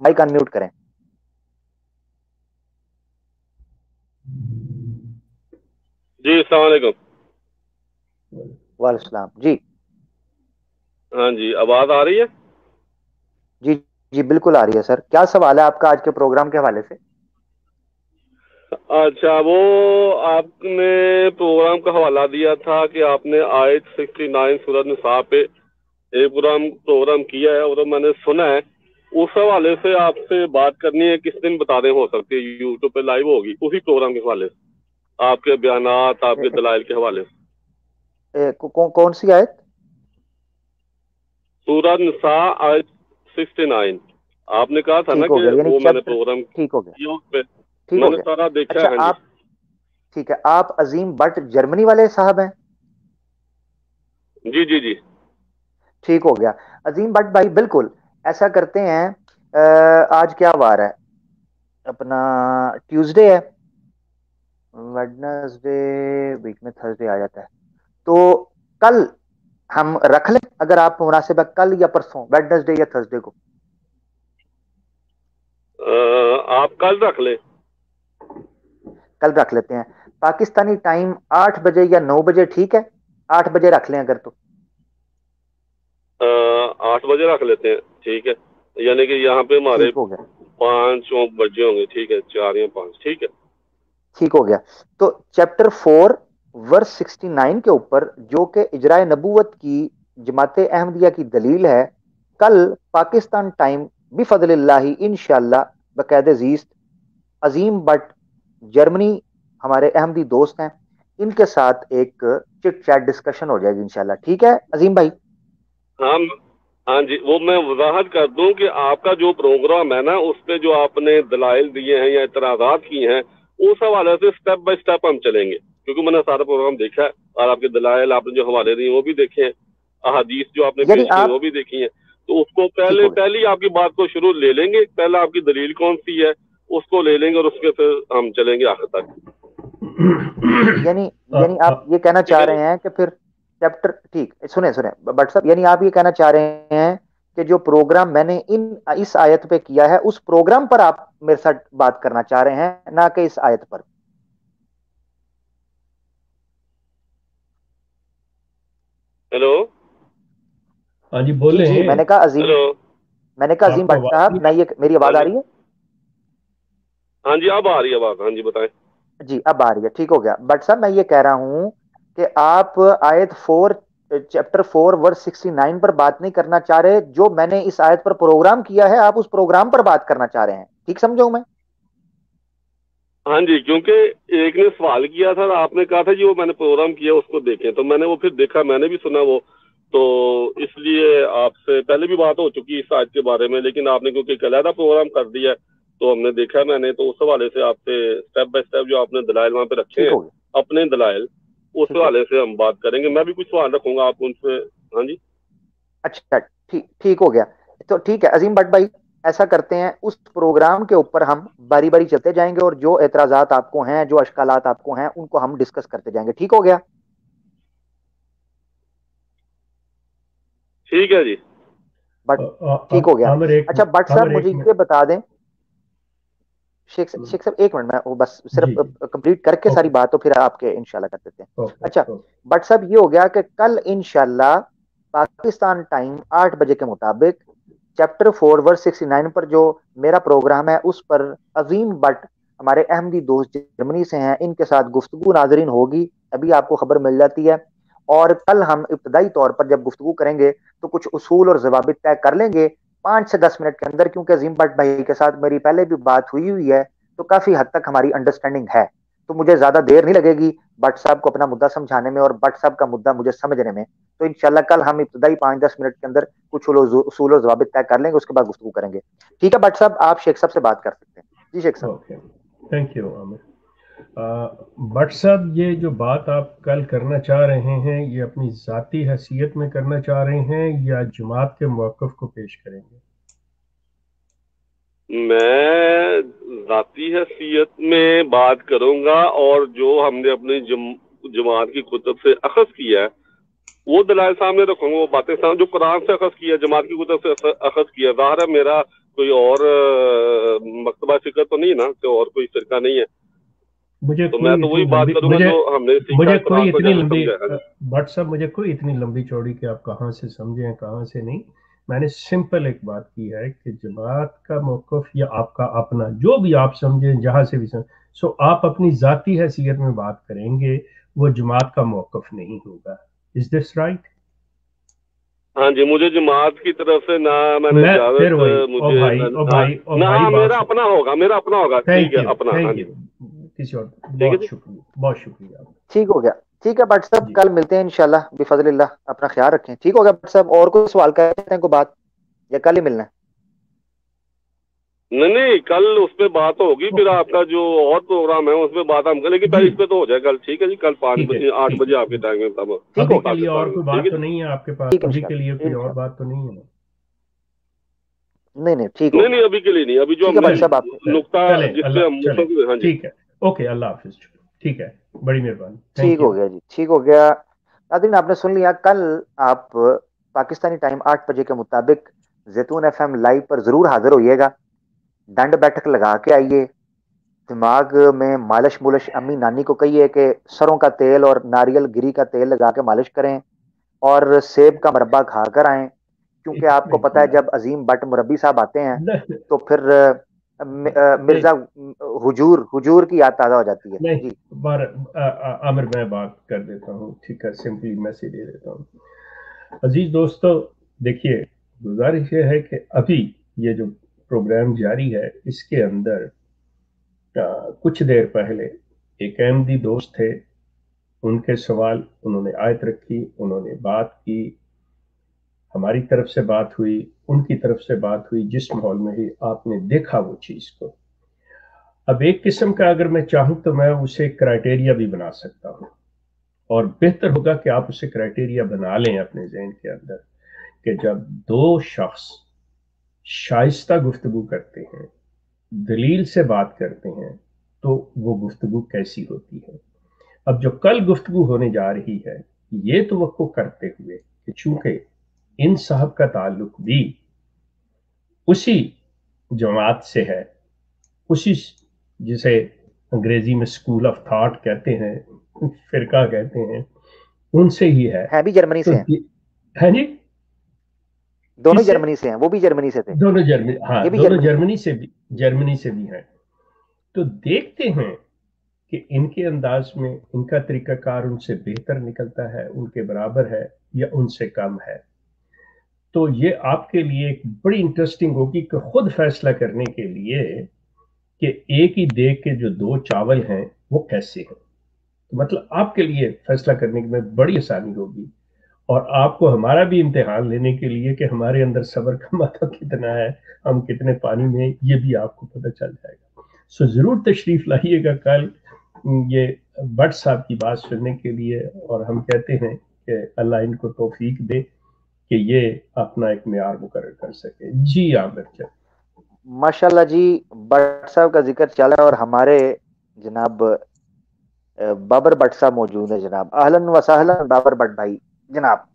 माइक अनम्यूट करें। जी अस्सलाम वालेकुम। जी। हाँ जी आवाज़ आ रही है? जी जी बिल्कुल आ रही है सर। क्या सवाल है आपका आज के प्रोग्राम के हवाले से? अच्छा वो आपने प्रोग्राम का हवाला दिया था कि आपने आयत सिक्सटी नाइन सूरत निसा पे एक प्रोग्राम प्रोग्राम किया है और मैंने सुना है। उस हवाले से आपसे बात करनी है किस दिन बता दें हो सकती है यूट्यूब पे लाइव होगी। उसी प्रोग्राम के हवाले से। आपके बयान आपके दलाइल के हवाले से। कौ, कौन सी आयत? सूरत निसा आयत सिक्सटी नाइन आपने कहा था ना कि वो मैंने प्रोग्राम ठीक हो गया। ठीक हो। गया सारा देखा अच्छा आप ठीक है आप अजीम भट्ट जर्मनी वाले साहब हैं? जी जी जी। ठीक हो गया। अजीम भट्ट भाई बिल्कुल ऐसा करते हैं आज क्या वार है? अपना ट्यूसडे है। वेडनेसडे वीक में थर्सडे आ जाता है। तो कल हम रख लें अगर आप मुनासिब है कल या परसों वेडनेसडे या थर्सडे को। अ, आप कल रख ले। कल रख लेते हैं। पाकिस्तानी टाइम आठ बजे या नौ बजे ठीक है? आठ बजे रख लें अगर तो। आठ बजे रख लेते हैं ठीक है। यानी कि यहाँ पे हमारे पाँच बजे होंगे ठीक है चार या पाँच ठीक है। ठीक हो गया। तो chapter four verse sixty nine के ऊपर जो कि इजराय नबूवत की जमात अहमदिया की दलील है कल पाकिस्तान टाइम बिफदल्लाही इनशाला बकायद जीस्त अजीम भट्ट जर्मनी हमारे अहमदी दोस्त हैं। इनके साथ एक चिट चैट डिस्कशन हो जाएगी इंशाल्लाह। ठीक है अजीम भाई? हाँ हाँ जी वो मैं वजाहत कर दूँ कि आपका जो प्रोग्राम है ना उस पे जो आपने दलाइल दिए हैं या इतराजात किए हैं उस हवाले से स्टेप बाय स्टेप हम चलेंगे। क्योंकि मैंने सारा प्रोग्राम देखा है और आपके दलाइल आपने जो हवाले दिए वो भी देखे हैं। अहादीस जो आपने पेश की आप- वो भी देखी है। तो उसको पहले। पहली आपकी बात को शुरू ले लेंगे। पहले आपकी दलील कौन सी है? उसको ले लेंगे और उसके फिर हम चलेंगे आखिर तक। यानी यानी आप ये कहना चाह रहे हैं कि फिर चैप्टर ठीक सुने सुने बट साहब यानी आप ये कहना चाह रहे हैं कि जो प्रोग्राम मैंने इन इस आयत पे किया है उस प्रोग्राम पर आप मेरे साथ बात करना चाह रहे हैं ना कि इस आयत पर? हेलो हाँ जी बोले जी मैंने कहा अजीम मैंने कहा अजीम भट्ट साहब मैं ये मेरी आवाज़ आ रही है? हाँ जी अब आ रही है बात। हाँ जी बताएँ। जी अब आ रही है। ठीक हो गया। बट साहब मैं ये कह रहा हूँ कि आप आयत four chapter four verse sixty nine पर बात नहीं करना चाह रहे। जो मैंने इस आयत पर प्रोग्राम किया है आप उस प्रोग्राम पर बात करना चाह रहे हैं। ठीक समझो मैं? हाँ जी क्योंकि एक ने सवाल किया था आपने कहा था जी वो मैंने प्रोग्राम किया उसको देखें। तो मैंने वो फिर देखा मैंने भी सुना वो। तो इसलिए आपसे पहले भी बात हो चुकी है इस आयत के बारे में लेकिन आपने क्योंकि एक अलहदा प्रोग्राम कर दिया है, तो हमने देखा मैंने तो उस हवाले से आपसे स्टेप बाय स्टेप जो आपने दलाइल वहाँ पे रखे हैं अपने दलाइल उस हवाले से हम बात करेंगे। मैं भी कुछ सवाल रखूँगा आप उनसे। हाँ जी। अच्छा ठीक ठीक हो गया। तो ठीक है अजीम भट्ट भाई ऐसा करते हैं उस प्रोग्राम के ऊपर हम बारी बारी चलते जाएँगे और जो एतराजात आपको हैं जो अशकालात आपको हैं उनको हम डिस्कस करते जाएँगे। ठीक हो गया? ठीक है जी। बट ठीक हो गया। अच्छा आमिर एक मुझे ये बता दें शेख शेख साहब एक मिनट मैं वो बस सिर्फ़ कंप्लीट करके सारी बात तो फिर आपके इनशाला कर देते हैं अच्छा। बट साहब ये हो गया कि कल इंशाल्लाह पाकिस्तान टाइम आठ बजे के मुताबिक chapter four verse sixty nine पर जो मेरा प्रोग्राम है उस पर अजीम बट हमारे अहमदी दोस्त जर्मनी से हैं इनके साथ गुफ्तु नाजरीन होगी अभी आपको खबर मिल जाती है। और कल हम इब्तदाई तौर पर जब गुफ्तु करेंगे तो कुछ उसूल और जवाब तय कर लेंगे पाँच से दस मिनट के अंदर, क्योंकि अजीम भट्ट भाई के साथ मेरी पहले भी बात हुई हुई है तो काफ़ी हद तक हमारी अंडरस्टैंडिंग है। तो मुझे ज़्यादा देर नहीं लगेगी भट्ट साहब को अपना मुद्दा समझाने में और भट्ट साहब का मुद्दा मुझे समझने में। तो इंशाल्लाह कल हम इब्तदाई पाँच दस मिनट के अंदर कुछ उसूल और जवाबित तय कर लेंगे, उसके बाद गुफ्तगू करेंगे। ठीक है भट्ट साहब, आप शेख साहब से बात कर सकते हैं। जी शेख साहब। थैंक यू भट्ट साहब ये जो बात आप कल करना चाह रहे हैं ये अपनी ज़ाती हैसियत में करना चाह रहे हैं या जमात के मौक़ को पेश करेंगे? मैं जाती हैसियत में बात करूँगा और जो हमने अपनी जम, जमात की कुतब से अखज किया है वो दलाल सामने रखूँगा वो बातें सामने जो कुरान से अखज किया जमात की कुतब से अखज किया ज़ाहिर है मेरा कोई और मकतबा फ़िक्र तो नहीं ना कि और कोई फिरका नहीं है। मुझे तो मैं तो वही बात करूँगा जो हमने मुझे कोई इतनी लंबी भट्ट साहब मुझे कोई इतनी लंबी चौड़ी कि आप कहाँ से समझे कहाँ से नहीं। मैंने सिंपल एक बात की है कि जमात का मौकफ या आपका अपना जो भी आप समझें जहाँ से भी समझ सो आप अपनी जाती हैसियत में बात करेंगे वो जमात का मौकफ नहीं होगा। इज़ दिस राइट हाँ जी मुझे जमात की तरफ़ से ना मैंने मैं फिर वही मुझे ओ भाई ओ भाई ओ भाई, ना भाई मेरा अपना होगा मेरा अपना होगा ठीक है अपना हाँ जी। किसी और बहुत शुक्रिया बहुत शुक्रिया। ठीक हो गया। ठीक है भट्ट साहब कल मिलते हैं इंशाल्लाह बिफजल्ला अपना ख्याल रखें। ठीक हो गया भट्ट साहब और कोई सवाल करते हैं कोई बात? या कल ही मिलना है? नहीं नहीं कल उस पर बात होगी फिर आपका जो और प्रोग्राम है उस पर बात हम लेकिन पहले इस पे तो हो जाए कल ठीक है जी? कल पाँच बजे आठ बजे आपके टाइम में तब अभी के लिए और कोई बात तो नहीं है आपके पास? अभी के लिए कोई और बात तो नहीं है? नहीं नहीं ठीक नहीं नहीं अभी के लिए नहीं अभी जो हम नुकता जिससे हम हाँ ठीक है। ओके अल्लाह हाफिज ठीक है बड़ी मेहरबानी। ठीक हो गया जी ठीक हो गया। नादिन आपने सुन लिया कल आप पाकिस्तानी टाइम आठ बजे के मुताबिक जैतून एफ़ लाइव पर ज़रूर हाजिर होइएगा। दंड बैठक लगा के आइए। दिमाग में मालिश मुलिश अम्मी नानी को कहिए कि सरों का तेल और नारियल गिरी का तेल लगा के मालिश करें और सेब का मरबा खा कर आए। क्योंकि आपको पता है जब अजीम भट्ट मुरबी साहब आते हैं तो फिर मिर्ज़ा हुजूर हुजूर की याद ताज़ा हो जाती है। नहीं, जी। बार आमिर मैं बात कर देता हूँ। ठीक है सिंपली मैसेज दे देता हूँ। अज़ीज़ दोस्तों देखिए गुजारिश ये है कि अभी ये जो प्रोग्राम जारी है इसके अंदर आ, कुछ देर पहले एक अहमदी दोस्त थे। उनके सवाल उन्होंने आयत रखी उन्होंने बात की हमारी तरफ़ से बात हुई, उनकी तरफ़ से बात हुई, जिस माहौल में ही आपने देखा वो चीज़ को। अब एक किस्म का अगर मैं चाहूँ तो मैं उसे क्राइटेरिया भी बना सकता हूँ। और बेहतर होगा कि आप उसे क्राइटेरिया बना लें अपने जहन के अंदर कि जब दो शख्स शाइस्ता गुफ्तगु करते हैं, दलील से बात करते हैं तो वो गुफ्तगु कैसी होती है? अब जो कल गुफ्तगु होने जा रही है, ये तो वक्को करते हुए कि चूँकि इन साहब का ताल्लुक भी उसी जमात से है। उसी जिसे अंग्रेज़ी में स्कूल ऑफ़ थॉट कहते हैं फिरका कहते हैं उनसे ही है। है भी जर्मनी तो से है। जी? दोनों जर्मनी से हैं वो भी जर्मनी से थे। दोनों जर्मनी हाँ दोनों जर्मनी, जर्मनी से भी जर्मनी से भी हैं। तो देखते हैं कि इनके अंदाज में इनका तरीकाकार उनसे बेहतर निकलता है उनके बराबर है या उनसे कम है। तो ये आपके लिए एक बड़ी इंटरेस्टिंग होगी कि खुद फैसला करने के लिए कि एक ही देख के जो दो चावल हैं, वो कैसे हैं? तो मतलब आपके लिए फैसला करने में बड़ी आसानी होगी। और आपको हमारा भी इम्तिहान लेने के लिए कि हमारे अंदर सबर का माथा कितना है, हम कितने पानी में ये भी आपको पता चल जाएगा। सो ज़रूर तशरीफ़ लाइएगा कल ये भट्ट साहब की बात सुनने के लिए और हम कहते हैं कि अल्लाह इनको तोफीक दे। कि ये अपना एक मैार मुकर कर सके। जी आमिर माशाल्लाह जी भट्ट साहब का ज़िक्र चला और हमारे जनाब बाबर भट्ट साहब मौजूद है जनाब। अहलन वसाहलन बाबर भट्ट भाई। जनाब।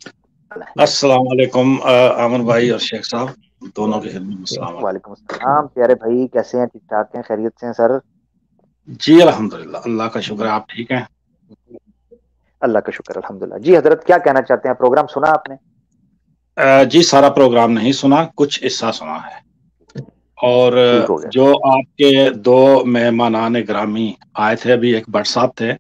अस्सलाम वालेकुम आमन भाई और शेख साहब दोनों के खिदमत वालेकुम अस्सलाम प्यारे भाई कैसे हैं? ठीक ठाक हैं? खैरियत से हैं सर? जी अल्हम्दुलिल्लाह। अल्लाह का शुक्र आप ठीक हैं? अल्लाह का शुक्र अल्हम्दुलिल्लाह। जी हज़रत क्या कहना चाहते हैं? प्रोग्राम सुना आपने? जी सारा प्रोग्राम नहीं सुना कुछ हिस्सा सुना है। और जो आपके दो मेहमान ग्रामी आए थे अभी एक बट साहब थे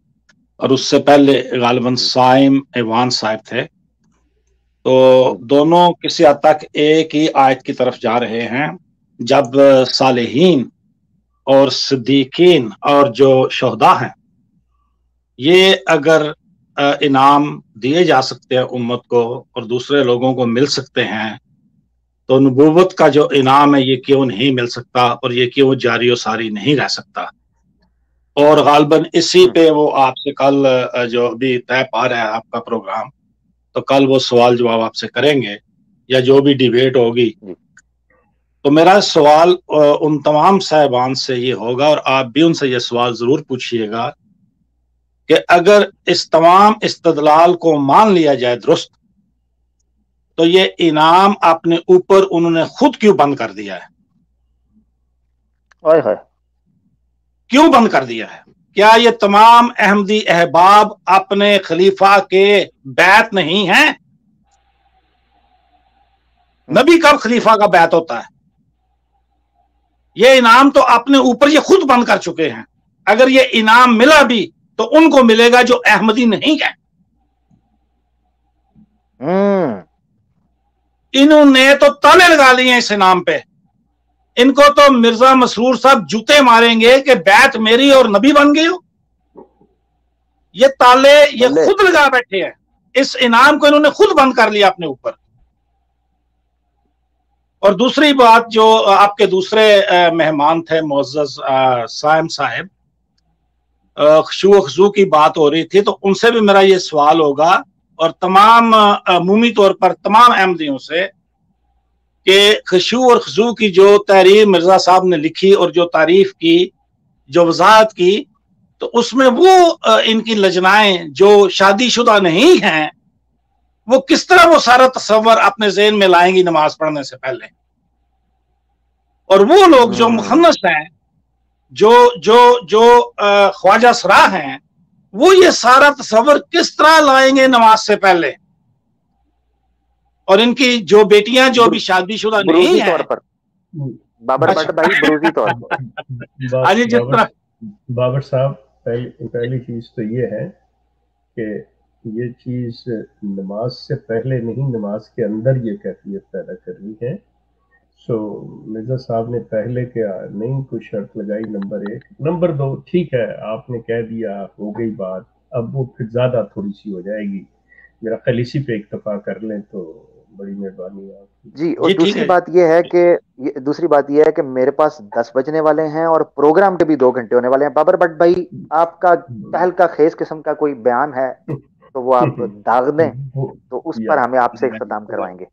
और उससे पहले गालबन साइम एवान साहिब थे तो दोनों किसी हद तक एक ही आयत की तरफ़ जा रहे हैं। जब सालेहीन और सिद्दीकीन और जो शहदा हैं ये अगर इनाम दिए जा सकते हैं उम्मत को और दूसरे लोगों को मिल सकते हैं तो नबूवत का जो इनाम है ये क्यों नहीं मिल सकता और ये क्यों जारी और सारी नहीं रह सकता? और गालबन इसी पे वो आपसे कल जो अभी तय पा रहा है आपका प्रोग्राम तो कल वो सवाल जवाब आपसे करेंगे या जो भी डिबेट होगी। तो मेरा सवाल उन तमाम साहबान से ये होगा और आप भी उनसे ये सवाल ज़रूर पूछिएगा कि अगर इस तमाम इस्तदलाल को मान लिया जाए दुरुस्त तो ये इनाम अपने ऊपर उन्होंने खुद क्यों बंद कर दिया है? ओए क्यों बंद कर दिया है? क्या ये तमाम अहमदी अहबाब अपने खलीफा के बैत नहीं हैं? नबी कब खलीफा का बैत होता है? ये इनाम तो अपने ऊपर ये खुद बंद कर चुके हैं। अगर ये इनाम मिला भी तो उनको मिलेगा जो अहमदी नहीं है। हम्म। इन्होंने तो ताले लगा लिए इस इनाम पे। इनको तो मिर्ज़ा मसरूर साहब जूते मारेंगे कि बैत मेरी और नबी बन गई हो। ये ताले ये खुद लगा बैठे हैं। इस इनाम को इन्होंने खुद बंद कर लिया अपने ऊपर। और दूसरी बात जो आपके दूसरे मेहमान थे मोजस साइम साहब खशू खजू की बात हो रही थी तो उनसे भी मेरा ये सवाल होगा और तमाम अमूमी तौर पर तमाम अहमदियों से कि खशू और खजू की जो तहरीर मिर्ज़ा साहब ने लिखी और जो तारीफ़ की जो वजाहत की तो उसमें वो इनकी लजनाएँ जो शादीशुदा नहीं हैं वो किस तरह वो सारा तस्वर अपने जेन में लाएँगी नमाज़ पढ़ने से पहले? और वो लोग जो मुखनस हैं जो जो जो ख्वाजा सरा हैं वो ये सारा तस्वर किस तरह लाएँगे नमाज़ से पहले? और इनकी जो बेटियाँ जो भी शादीशुदा नहीं है। तौर पर। बाबर अच्छा। भाई बरूजी तौर पर। हाँ जिस तरह बाबर साहब पहली पहली चीज़ तो ये है कि ये चीज़ नमाज़ से पहले नहीं नमाज़ के अंदर ये कैफियत पैदा कर रही है। सो मिर्ज़ा साहब ने पहले क्या नहीं कोई शर्त लगाई? नंबर एक। नंबर दो ठीक है आपने कह दिया हो गई बात। अब वो फिर ज़्यादा थोड़ी सी हो जाएगी। मेरा ख्याल इसी पे इतफा कर लें तो बड़ी मेहरबानी आपकी। जी और दूसरी बात यह है कि दूसरी बात यह है कि मेरे पास दस बजने वाले हैं और प्रोग्राम के भी दो घंटे होने वाले हैं बाबर। भट्ट भाई आपका पहल का खेस किस्म का कोई बयान है तो वो आप दाग दें तो उस पर हमें आपसे इख्ताम करवाएँगे।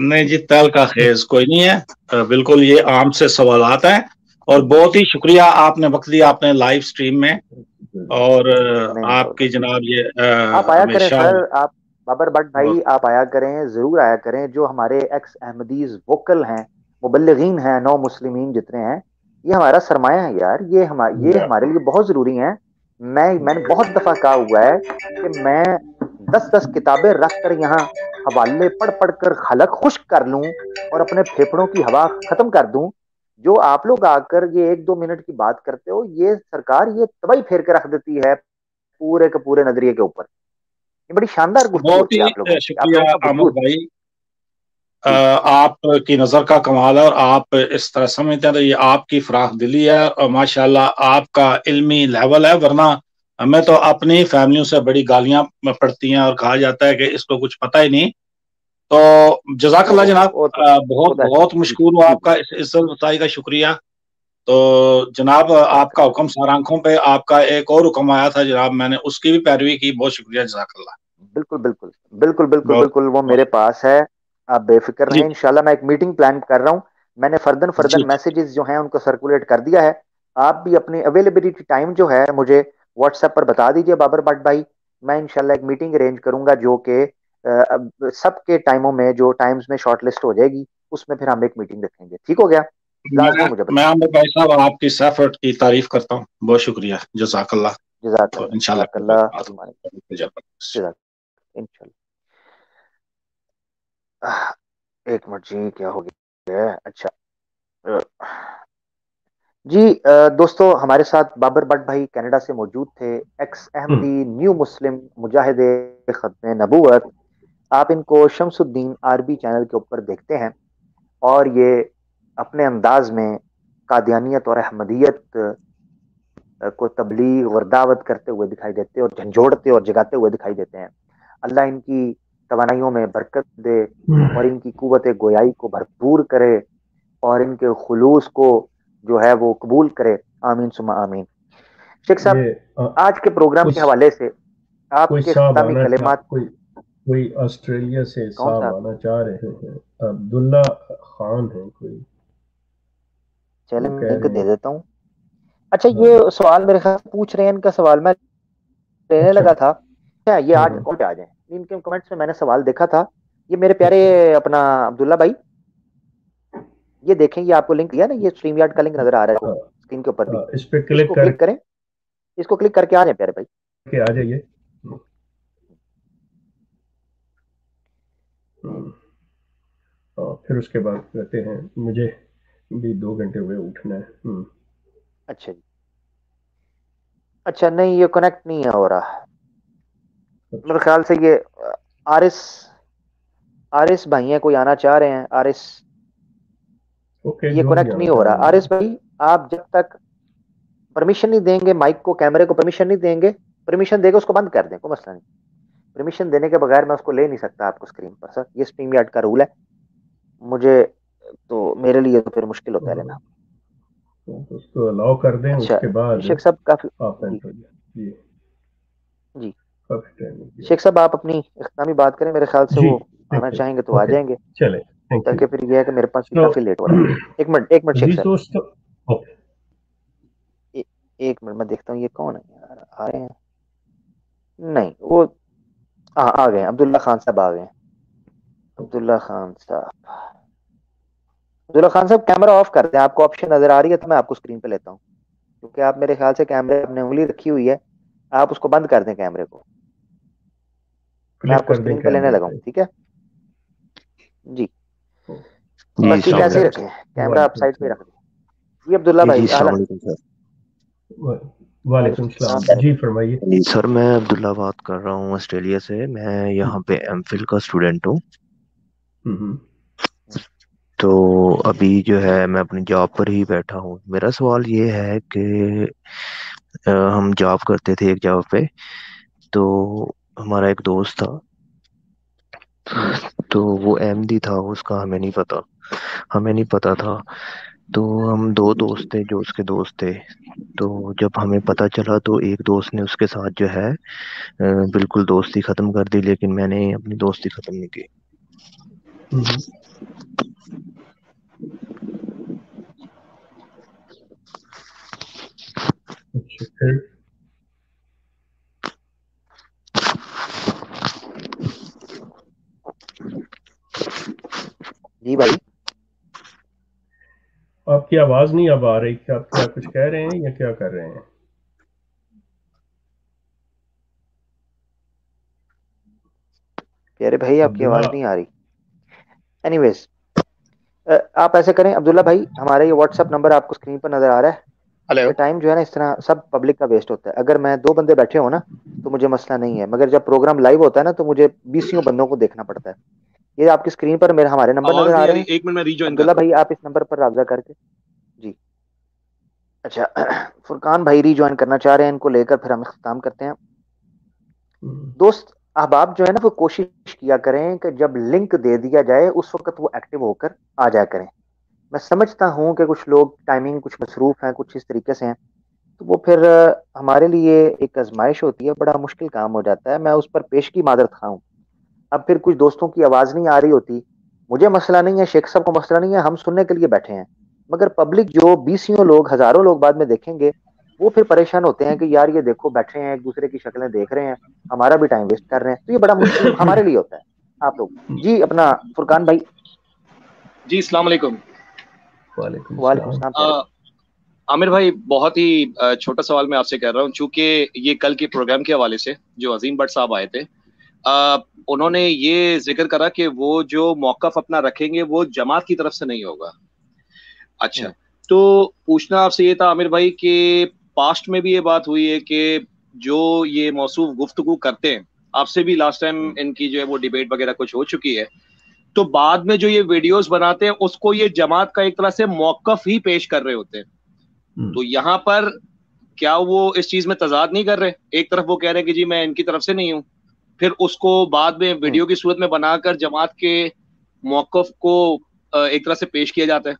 नहीं जी तल का खेज कोई नहीं है। बिल्कुल ये आम से सवाल आता है। और बहुत ही शुक्रिया आपने वक्त दिया आपने लाइव स्ट्रीम में। और आपकी जनाब ये आप आया करें सर आप बाबर भट्ट भाई आप आया करें ज़रूर आया करें। जो हमारे एक्स अहमदीज वोकल हैं मुबलगिन हैं नौ मुस्लिमीन जितने हैं ये हमारा सरमाया है यार। ये हम ये हमारे लिए बहुत ज़रूरी है। मैं मैंने बहुत दफ़ा कहा हुआ है कि मैं दस दस किताबें रख कर यहाँ हवाले पढ़ पढ़ कर खलक खुश कर लूँ और अपने फेफड़ों की हवा खत्म कर दूँ। जो आप लोग आकर ये एक दो मिनट की बात करते हो ये सरकार ये तबाही फेर के रख देती है पूरे के पूरे नज़रिए के ऊपर। ये बड़ी शानदार बहुत ही शुक्रिया भाई। आपकी नज़र का कमाल है और आप इस तरह समझते हैं तो ये आपकी फराख दिली है और माशाल्लाह आपका इल्मी लेवल है वरना हमें तो अपनी फैमिलियों से बड़ी गालियाँ पड़ती हैं और कहा जाता है कि इसको कुछ पता ही नहीं। तो जजाकल्ला जनाब बहुत बहुत मुश्किल हुआ आपका इज़्ज़त बताई का शुक्रिया। तो जनाब आपका हुक्म सार आँखों पे आपका एक और हुक्म आया था जनाब मैंने उसकी भी पैरवी की बहुत शुक्रिया जजाकल्ला बिल्कुल बिल्कुल। बिल्कुल बिल्कुल बिल्कुल वो मेरे पास है। आप बेफिक्र रहें इंशाल्लाह मैं एक मीटिंग प्लान कर रहा हूँ। मैंने फर्दन फर्दन मैसेजेस जो हैं उनको सर्कुलेट कर दिया है। आप भी अपनी अवेलेबिलिटी टाइम जो है मुझे व्हाट्सएप पर बता दीजिए बाबर भट्ट भाई। मैं इंशाल्लाह एक मीटिंग अरेंज करूँगा जो कि सबके टाइमों में जो टाइम्स में शॉर्ट लिस्ट हो जाएगी उसमें फिर हम एक मीटिंग रखेंगे। ठीक हो गया? मैं, मुझे मैं भाई साहब आपकी एफर्ट की तारीफ़ करता हूँ। बहुत शुक्रिया। जजाकल्ला जजाकल्ला इंशाल्लाह। एक मिनट जी क्या हो गया अच्छा जी दोस्तों हमारे साथ बाबर भट्ट भाई कनाडा से मौजूद थे एक्स अहमदी न्यू मुस्लिम मुजाहिद खत्म नबूत आप इनको शमसुद्दीन आरबी चैनल के ऊपर देखते हैं और ये अपने अंदाज में कादियानियत और अहमदियत को तबलीग और दावत करते हुए दिखाई देते हैं और झंझोड़ते और जगाते हुए दिखाई देते हैं। अल्लाह इनकी तोानाइयों में बरकत दे हम्म। और इनकी कुत गोयाई को भरपूर करे और इनके खलूस को जो है वो कबूल करे। आमीन सुमा आमीन। शेख साहब आज के प्रोग्राम के हवाले से आपके कलेमात कोई कोई ऑस्ट्रेलिया से साहब आना चाह रहे हैं। अब्दुल्ला खान है कोई। चले मैं इनको दे देता हूँ। अच्छा हाँ। ये सवाल मेरे ख्याल पूछ रहे हैं इनका सवाल मैं लेने अच्छा। लगा था। क्या ये आज हाँ। कौन आ जाए? इनके कमेंट्स में मैंने सवाल देखा था ये मेरे प्यारे अपना अब्दुल्ला भाई ये देखें ये आपको लिंक दिया ना ये स्ट्रीम यार्ड का लिंक नज़र आ रहा है स्क्रीन हाँ। के ऊपर भी हाँ, इस पे क्लिक कर, क्लिक करें इसको क्लिक करके आ जाए प्यारे भाई के आ जाइए हम्म। फिर उसके बाद कहते हैं मुझे भी दो घंटे हुए उठना है हम्म। अच्छा जी अच्छा नहीं ये कनेक्ट नहीं हो रहा। मेरे ख्याल से ये आरिस आरिस भाई है कोई आना चाह रहे हैं आरिस। ओके ये कनेक्ट नहीं हो रहा। आरिस भाई आप जब तक परमिशन नहीं देंगे माइक को कैमरे को परमिशन नहीं देंगे परमिशन देगा उसको बंद कर दें कोई मसला नहीं। परमिशन देने के बगैर मैं उसको ले नहीं सकता आपको स्क्रीन पर सर ये स्ट्रीम यार्ड का रूल है। मुझे तो मेरे लिए तो फिर मुश्किल होता है लेना। तो उसको अलाउ कर दें अच्छा, उसके बाद शेख साहब काफ़ी जी। जी। शेख साहब आप अपनी इख्तामी बात करें मेरे ख्याल से वो आना चाहेंगे तो आ जाएँगे। चले ताकि फिर ये है कि मेरे पास तो, काफ़ी लेट हो रहा है। एक मिनट एक मिनट शेख साहब। एक मिनट मैं देखता हूँ ये कौन है यार? आ रहे हैं? नहीं वो हाँ आ गए अब्दुल्ला खान साहब आ गए अब्दुल्ला खान साहब। अब्दुल्ला खान साहब कैमरा ऑफ़ कर दें। आपको ऑप्शन नज़र आ रही है तो मैं आपको स्क्रीन पे लेता हूँ। क्योंकि आप मेरे ख्याल से कैमरे अपने उंगली रखी हुई है। आप उसको बंद कर दें कैमरे को। मैं आपको स्क्रीन पे लेने लगा ठीक है? जी। बाकी कैसे रखें? कैमरा आप साइड पे रख दें। जी अब्दुल्ला भाई वालेकुम सलाम। जी फरमाइए। सर मैं अब्दुल्ला बात कर रहा हूँ ऑस्ट्रेलिया से। मैं यहाँ पे एम का स्टूडेंट हूँ। तो अभी जो है मैं अपनी जॉब पर ही बैठा हूँ। मेरा सवाल ये है कि हम जॉब करते थे एक जॉब पे। तो हमारा एक दोस्त था। तो वो एमडी था, उसका हमें नहीं पता। हमें नहीं पता था। तो हम दो दोस्त थे जो उसके दोस्त थे। तो जब हमें पता चला तो एक दोस्त ने उसके साथ जो है बिल्कुल दोस्ती ख़त्म कर दी, लेकिन मैंने अपनी दोस्ती ख़त्म नहीं की। अच्छा जी भाई। आपकी आवाज़ नहीं अब आ रही। क्या आप क्या कुछ कह रहे हैं या क्या कर रहे हैं? प्यारे भाई आपकी आवाज़ नहीं आ रही। एनीवेज आप ऐसे करें अब्दुल्ला भाई हमारा ये व्हाट्सएप नंबर आपको स्क्रीन पर नज़र आ रहा है। हेलो टाइम जो है ना इस तरह सब पब्लिक का वेस्ट होता है। अगर मैं दो बंदे बैठे हो ना तो मुझे मसला नहीं है। मगर जब प्रोग्राम लाइव होता है ना तो मुझे बीसियों बंदों को देखना पड़ता है। ये आपकी स्क्रीन पर मेरे हमारे नंबर नज़र आ रहे हैं। एक मिनट में रीजॉइन अब्दुल्ला भाई आप इस नंबर पर राब्जा करके। जी। अच्छा फुरकान भाई रीजॉइन करना चाह रहे हैं इनको लेकर फिर हम इख्ताम करते हैं। दोस्त अहबाब जो है ना वो कोशिश किया करें कि जब लिंक दे दिया जाए उस वक्त वो एक्टिव होकर आ जाया करें। मैं समझता हूँ कि कुछ लोग टाइमिंग कुछ मसरूफ हैं कुछ इस तरीके से हैं। तो वो फिर हमारे लिए एक आजमाइश होती है बड़ा मुश्किल काम हो जाता है। मैं उस पर पेश की मादरत खाऊँ अब फिर कुछ दोस्तों की आवाज़ नहीं आ रही होती। मुझे मसला नहीं है शेख साहब को मसला नहीं है हम सुनने के लिए बैठे हैं। मगर पब्लिक जो बीसियों लोग हज़ारों लोग बाद में देखेंगे वो फिर परेशान होते हैं कि यार ये देखो बैठे हैं एक दूसरे की शक्लें देख रहे हैं हमारा भी टाइम वेस्ट कर रहे हैं। तो ये बड़ा मुश्किल हमारे लिए होता है। आप लोग जी अपना फुरकान भाई। जी सलामकुम वालेकुम आमिर भाई बहुत ही छोटा सवाल मैं आपसे कर रहा हूँ। चूँकि ये कल के प्रोग्राम के हवाले से जो अजीम भट्ट साहब आए थे उन्होंने ये ज़िक्र करा कि वो जो मौकफ अपना रखेंगे वो जमात की तरफ़ से नहीं होगा अच्छा हम्म। तो पूछना आपसे ये था आमिर भाई कि पास्ट में भी ये बात हुई है कि जो ये मौसू गुफ्तगु करते हैं आपसे भी लास्ट टाइम हम्म। इनकी जो है वो डिबेट वगैरह कुछ हो चुकी है तो बाद में जो ये वीडियोस बनाते हैं उसको ये जमात का एक तरह से मौकफ ही पेश कर रहे होते हैं हम्म। तो यहाँ पर क्या वो इस चीज़ में तजाद नहीं कर रहे एक तरफ़ वो कह रहे हैं कि जी मैं इनकी तरफ़ से नहीं हूँ फिर उसको बाद में वीडियो की सूरत में बनाकर जमात के मौकफ को एक तरह से पेश किया जाता है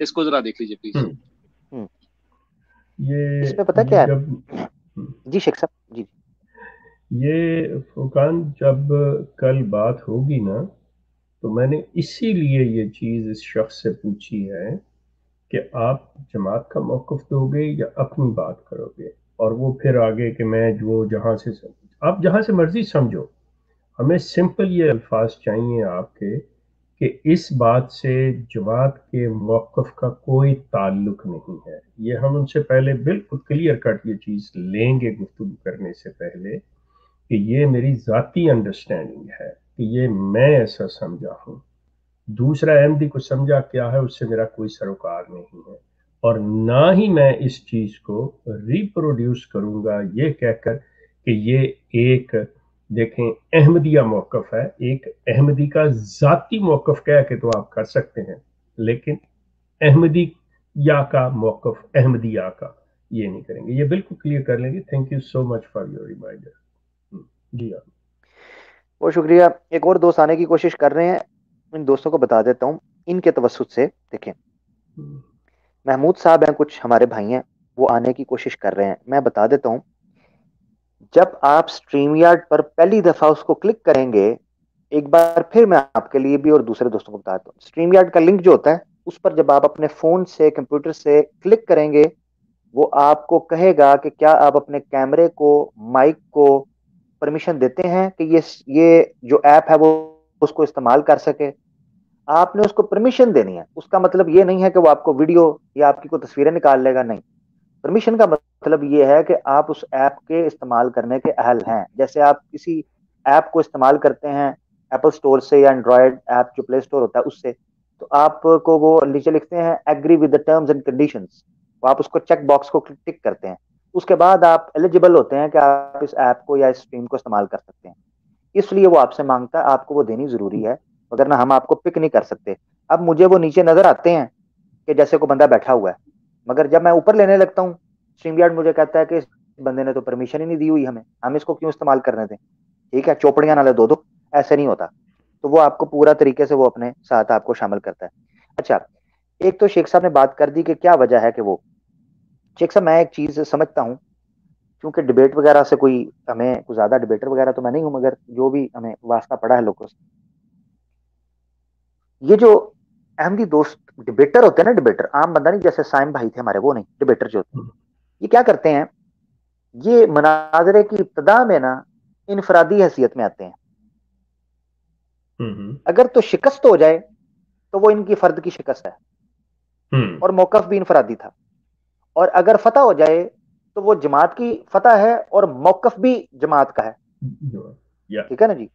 इसको जरा देख लीजिए प्लीज़ हम्म। हम्म। ये इसमें पता क्या है हम्म। जी शेख साहब जी ये फुकान जब कल बात होगी ना तो मैंने इसीलिए ये चीज़ इस शख्स से पूछी है कि आप जमात का मौकफ दोगे या अपनी बात करोगे और वो फिर आगे कि मैं जो जहाँ से आप जहाँ से मर्ज़ी समझो। हमें सिंपल ये अल्फाज चाहिए आपके कि इस बात से जमात के मौक़ का कोई ताल्लुक नहीं है। ये हम उनसे पहले बिल्कुल क्लियर कट ये चीज़ लेंगे गुफ्तु करने से पहले कि ये मेरी ज़ाती अंडरस्टैंडिंग है कि ये मैं ऐसा समझा हूँ। दूसरा अहमदी को समझा क्या है, उससे मेरा कोई सरोकार नहीं है। और ना ही मैं इस चीज़ को रिप्रोड्यूस करूँगा, ये कहकर कि ये एक देखें अहमदिया मौकफ है। एक अहमदी का ज़ाती मौकफ कह के तो आप कर सकते हैं लेकिन अहमदी या का मौकफ अहमदिया का ये नहीं करेंगे। ये बिल्कुल क्लियर कर लेंगे। Thank you so much for your reminder जी हाँ। बहुत शुक्रिया। एक और दोस्त आने की कोशिश कर रहे हैं। इन दोस्तों को बता देता हूँ। इनके तवसत से देखें। हम्म। महमूद साहब हैं कुछ हमारे भाई हैं। वो आने की कोशिश कर रहे हैं। मैं बता देता हूँ जब आप स्ट्रीम यार्ड पर पहली दफ़ा उसको क्लिक करेंगे, एक बार फिर मैं आपके लिए भी और दूसरे दोस्तों को बताता हूँ। स्ट्रीम यार्ड का लिंक जो होता है, उस पर जब आप अपने फ़ोन से, कंप्यूटर से क्लिक करेंगे, वो आपको कहेगा कि क्या आप अपने कैमरे को, माइक को परमिशन देते हैं कि ये ये जो ऐप है वो उसको इस्तेमाल कर सके? आपने उसको परमिशन देनी है। उसका मतलब ये नहीं है कि वो आपको वीडियो या आपकी कोई तस्वीरें निकाल लेगा, नहीं। परमिशन का मतलब ये है कि आप उस ऐप के इस्तेमाल करने के अहल हैं। जैसे आप किसी ऐप को इस्तेमाल करते हैं एप्पल स्टोर से या एंड्रॉयड ऐप जो प्ले स्टोर होता है उससे तो आपको वो नीचे लिखते हैं agree with the terms and condition तो आप उसको चेक बॉक्स को टिक करते हैं। उसके बाद आप एलिजिबल होते हैं कि आप इस ऐप को या इस स्ट्रीम को इस्तेमाल कर सकते हैं। इसलिए वो आपसे माँगता है, आपको वो देनी ज़रूरी है वगरना हम आपको पिक नहीं कर सकते। अब मुझे वो नीचे नज़र आते हैं कि जैसे को बंदा बैठा हुआ है। मगर जब मैं ऊपर लेने लगता हूँ स्ट्रीम मुझे कहता है कि इस बंदे ने तो परमिशन ही नहीं दी हुई हमें। हम इसको क्यों इस्तेमाल करने दें? ठीक है, चौपड़ियाँ नाले दो दो ऐसे नहीं होता। तो वो आपको पूरा तरीके से वो अपने साथ आपको शामिल करता है। अच्छा एक तो शेख साहब ने बात कर दी कि क्या वजह है कि वो शेख साहब, मैं एक चीज़ समझता हूँ, क्योंकि डिबेट वगैरह से कोई हमें कुछ ज़्यादा डिबेटर वगैरह तो मैं नहीं हूँ, मगर जो भी हमें वास्ता पड़ा है लोगों से। ये जो अहमदी दोस्त डिबेटर होते हैं ना डिबेटर आम बंदा नहीं जैसे साइम भाई थे हमारे वो नहीं डिबेटर जो होते हैं ये क्या करते हैं? ये मनाजरे की इब्तदा में ना इनफरादी हैसियत में आते हैं। अगर तो शिकस्त हो जाए तो वो इनकी फर्द की शिकस्त है। हम्म। और मौकफ भी इनफरादी था। और अगर फतह हो जाए तो वो जमात की फतह है और मौकफ भी जमात का है। ठीक है ना जी?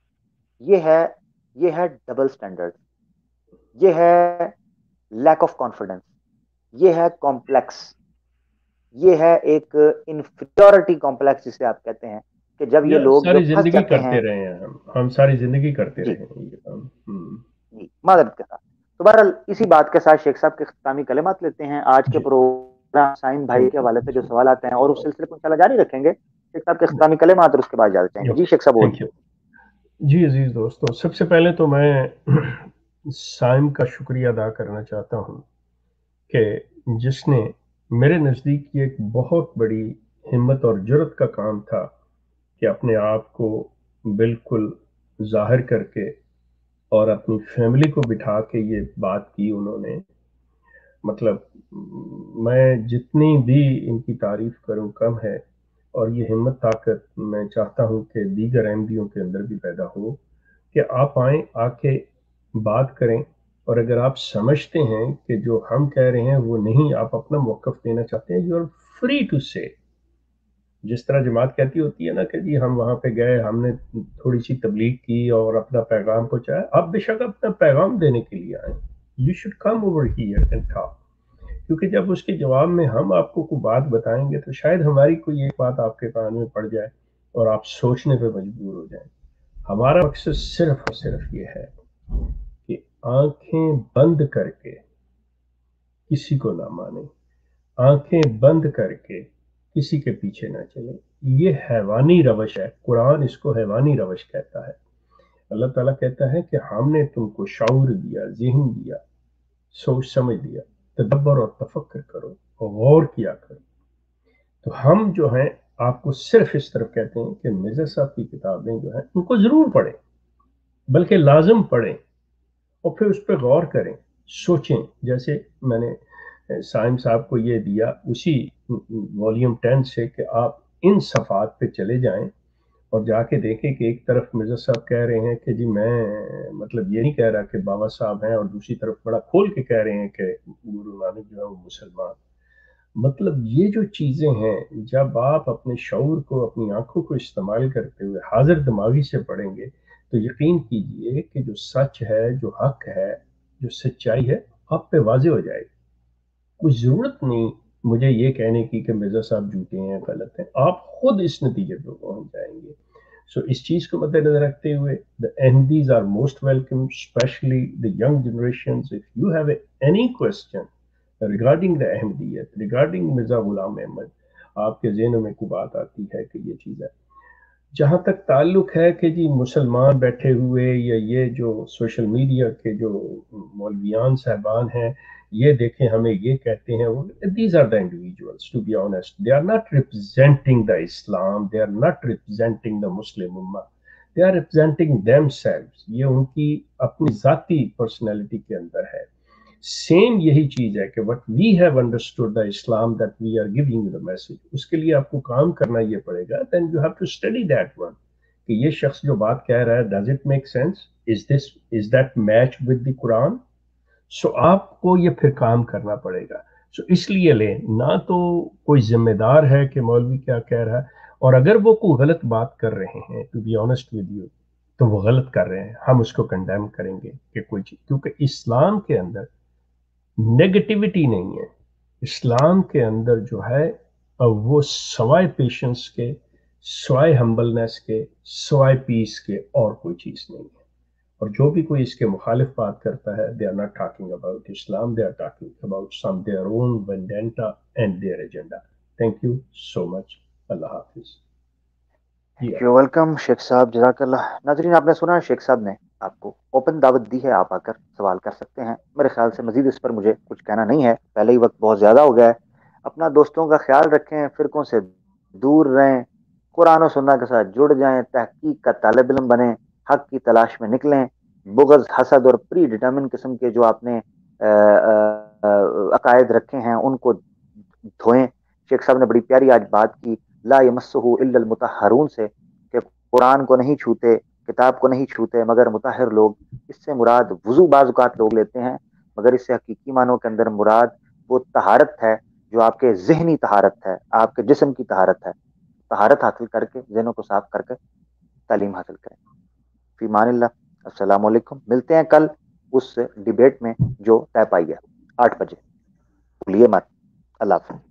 ये है ये है डबल स्टैंडर्ड ये है लैक ऑफ़ कॉन्फिडेंस ये है कॉम्प्लेक्स ये है एक इंफियोरिटी कॉम्प्लेक्स जिसे आप कहते हैं कि जब ये लोग सारी ज़िंदगी करते हैं, रहे हैं हम। सारी ज़िंदगी करते रहे हैं हम्म। के साथ। तो बहरहाल इसी बात के साथ शेख साहब के इख्तामी कलेमात लेते हैं। आज के प्रोग्राम साइन भाई के हवाले से जो सवाल आते हैं और उस सिलसिले को इंशाल्लाह जारी रखेंगे। शेख साहब के इख्तामी कलेमात और उसके बाद जाते हैं। जी शेख साहब जी अज़ीज़ दोस्तों सबसे पहले तो मैं साइम का शुक्रिया अदा करना चाहता हूँ कि जिसने मेरे नज़दीक ये एक बहुत बड़ी हिम्मत और ज़रूरत का काम था कि अपने आप को बिल्कुल ज़ाहिर करके और अपनी फैमिली को बिठा के ये बात की उन्होंने। मतलब मैं जितनी भी इनकी तारीफ़ करूँ कम है और ये हिम्मत, ताकत मैं चाहता हूँ कि दीगर अहमदियों के अंदर भी पैदा हो कि आप आए, आके बात करें और अगर आप समझते हैं कि जो हम कह रहे हैं वो नहीं, आप अपना मौकफ देना चाहते हैं यू आर फ्री टू से जिस तरह जमात कहती होती है ना कि जी हम वहाँ पे गए, हमने थोड़ी सी तबलीग की और अपना पैगाम पहुँचाया। आप बेशक अपना पैगाम देने के लिए आए। You should come over here and talk क्योंकि जब उसके जवाब में हम आपको कोई बात बताएँगे तो शायद हमारी कोई एक बात आपके कान में पड़ जाए और आप सोचने पर मजबूर हो जाए। हमारा मकसद सिर्फ़ और सिर्फ़ ये है कि आँखें बंद करके किसी को ना माने, आँखें बंद करके किसी के पीछे ना चले। ये हैवानी रवश है, कुरान इसको हैवानी रवश कहता है। अल्लाह ताला कहता है कि हमने तुमको शौर दिया, जहन दिया, सोच समझ दिया, तदब्बर और तफक्र करो और गौर किया करो। तो हम जो हैं, आपको सिर्फ़ इस तरफ़ कहते हैं कि मिर्ज़ा साहब की किताबें जो हैं, उनको ज़रूर पढ़ें। बल्कि लाजम पढ़ें और फिर उस पर गौर करें, सोचें। जैसे मैंने साइम साहब को ये दिया उसी वॉल्यूम टेन से कि आप इन सफ़ात पे चले जाएँ और जाके देखें कि एक तरफ़ मिर्ज़ा साहब कह रहे हैं कि जी मैं मतलब ये नहीं कह रहा कि बाबा साहब हैं और दूसरी तरफ़ बड़ा खोल के कह रहे हैं कि गुरु नानक जो है वो मुसलमान। मतलब ये जो चीज़ें हैं, जब आप अपने शौर को, अपनी आँखों को इस्तेमाल करते हुए, हाजिर दिमागी से पढ़ेंगे तो यकीन कीजिए कि जो सच है जो हक है जो सच्चाई है आप पे वाजे हो जाएगी। कोई ज़रूरत नहीं मुझे ये कहने की कि मिर्ज़ा साहब झूठे हैं गलत हैं। आप खुद इस नतीजे पर पहुँच जाएँगे। सो so, इस चीज़ को मद्देनजर रखते हुए the Ahmadis are most welcome specially the young generation if you have any question regarding the Ahmadiyyat regarding Mirza Ghulam Ahmad आपके जहनों में को बात आती है कि ये चीज़ है। जहाँ तक ताल्लुक है कि जी मुसलमान बैठे हुए या ये जो सोशल मीडिया के जो मौलवियान साहबान हैं, ये देखें, हमें ये कहते हैं these are the individuals to be honest they are not representing the Islam they are not representing the Muslim Umma they are representing them ये उनकी अपनी ज़ाती पर्सनैलिटी के अंदर है। सेम यही चीज़ है कि what we have understood the Islam that we are giving the message उसके लिए आपको काम करना ये पड़ेगा then you have to study that one कि ये शख्स जो बात कह रहा है does it make sense is this is that match with the Quran so आपको ये फिर काम करना पड़ेगा। सो so, इसलिए ले ना तो कोई जिम्मेदार है कि मौलवी क्या कह रहा है और अगर वो कोई गलत बात कर रहे हैं to be honest with you तो वो गलत कर रहे हैं। हम उसको कंडेम करेंगे कि कोई चीज़ क्योंकि इस्लाम के अंदर नेगेटिविटी नहीं है। इस्लाम के अंदर जो है, अब वो सवाए पेशेंस के, सवाए हम्बलनेस के, सवाए पीस के और कोई चीज़ नहीं है। और जो भी कोई इसके मुखालिफ बात करता है they are not talking about Islam they are talking about some their own vendetta and their agenda thank you so much अल्लाह हाफिज। यू वेलकम शेख साहब जजाकल्ला नाजरीन, आपने सुना शेख साहब ने? आपको ओपन दावत दी है, आप आकर सवाल कर सकते हैं। मेरे ख्याल से मजीद इस पर मुझे कुछ कहना नहीं है। पहले ही वक्त बहुत ज़्यादा हो गया है। अपना दोस्तों का ख्याल रखें, फिरकों से दूर रहें, कुरान सुन्ना के साथ जुड़ जाएँ, तहकीक का तालब इलम बने, हक की तलाश में निकलें, बुगज, हसद और प्री डिटर्मिन किस्म के जो आपने अकायद रखे हैं, उनको धोएँ। शेख साहब ने बड़ी प्यारी आज बात की, ला यमस्सहु इल्लल मुतहरून से, कि कुरान को नहीं छूते किताब को नहीं छूते, मगर मुताहिर लोग इससे मुराद वज़ू बाजुकात लोग लेते हैं, मगर इससे हकीकी मानों के अंदर मुराद वो तहारत है, जो आपके जहनी तहारत है, आपके जिसम की तहारत है। तहारत हासिल करके, जहनों को साफ़ करके, तालीम हासिल करें। फीमान अस्सलाम मिलते हैं कल उस डिबेट में जो तय पाई है आठ बजे। भूलिए मत। अल्लाह हाफ़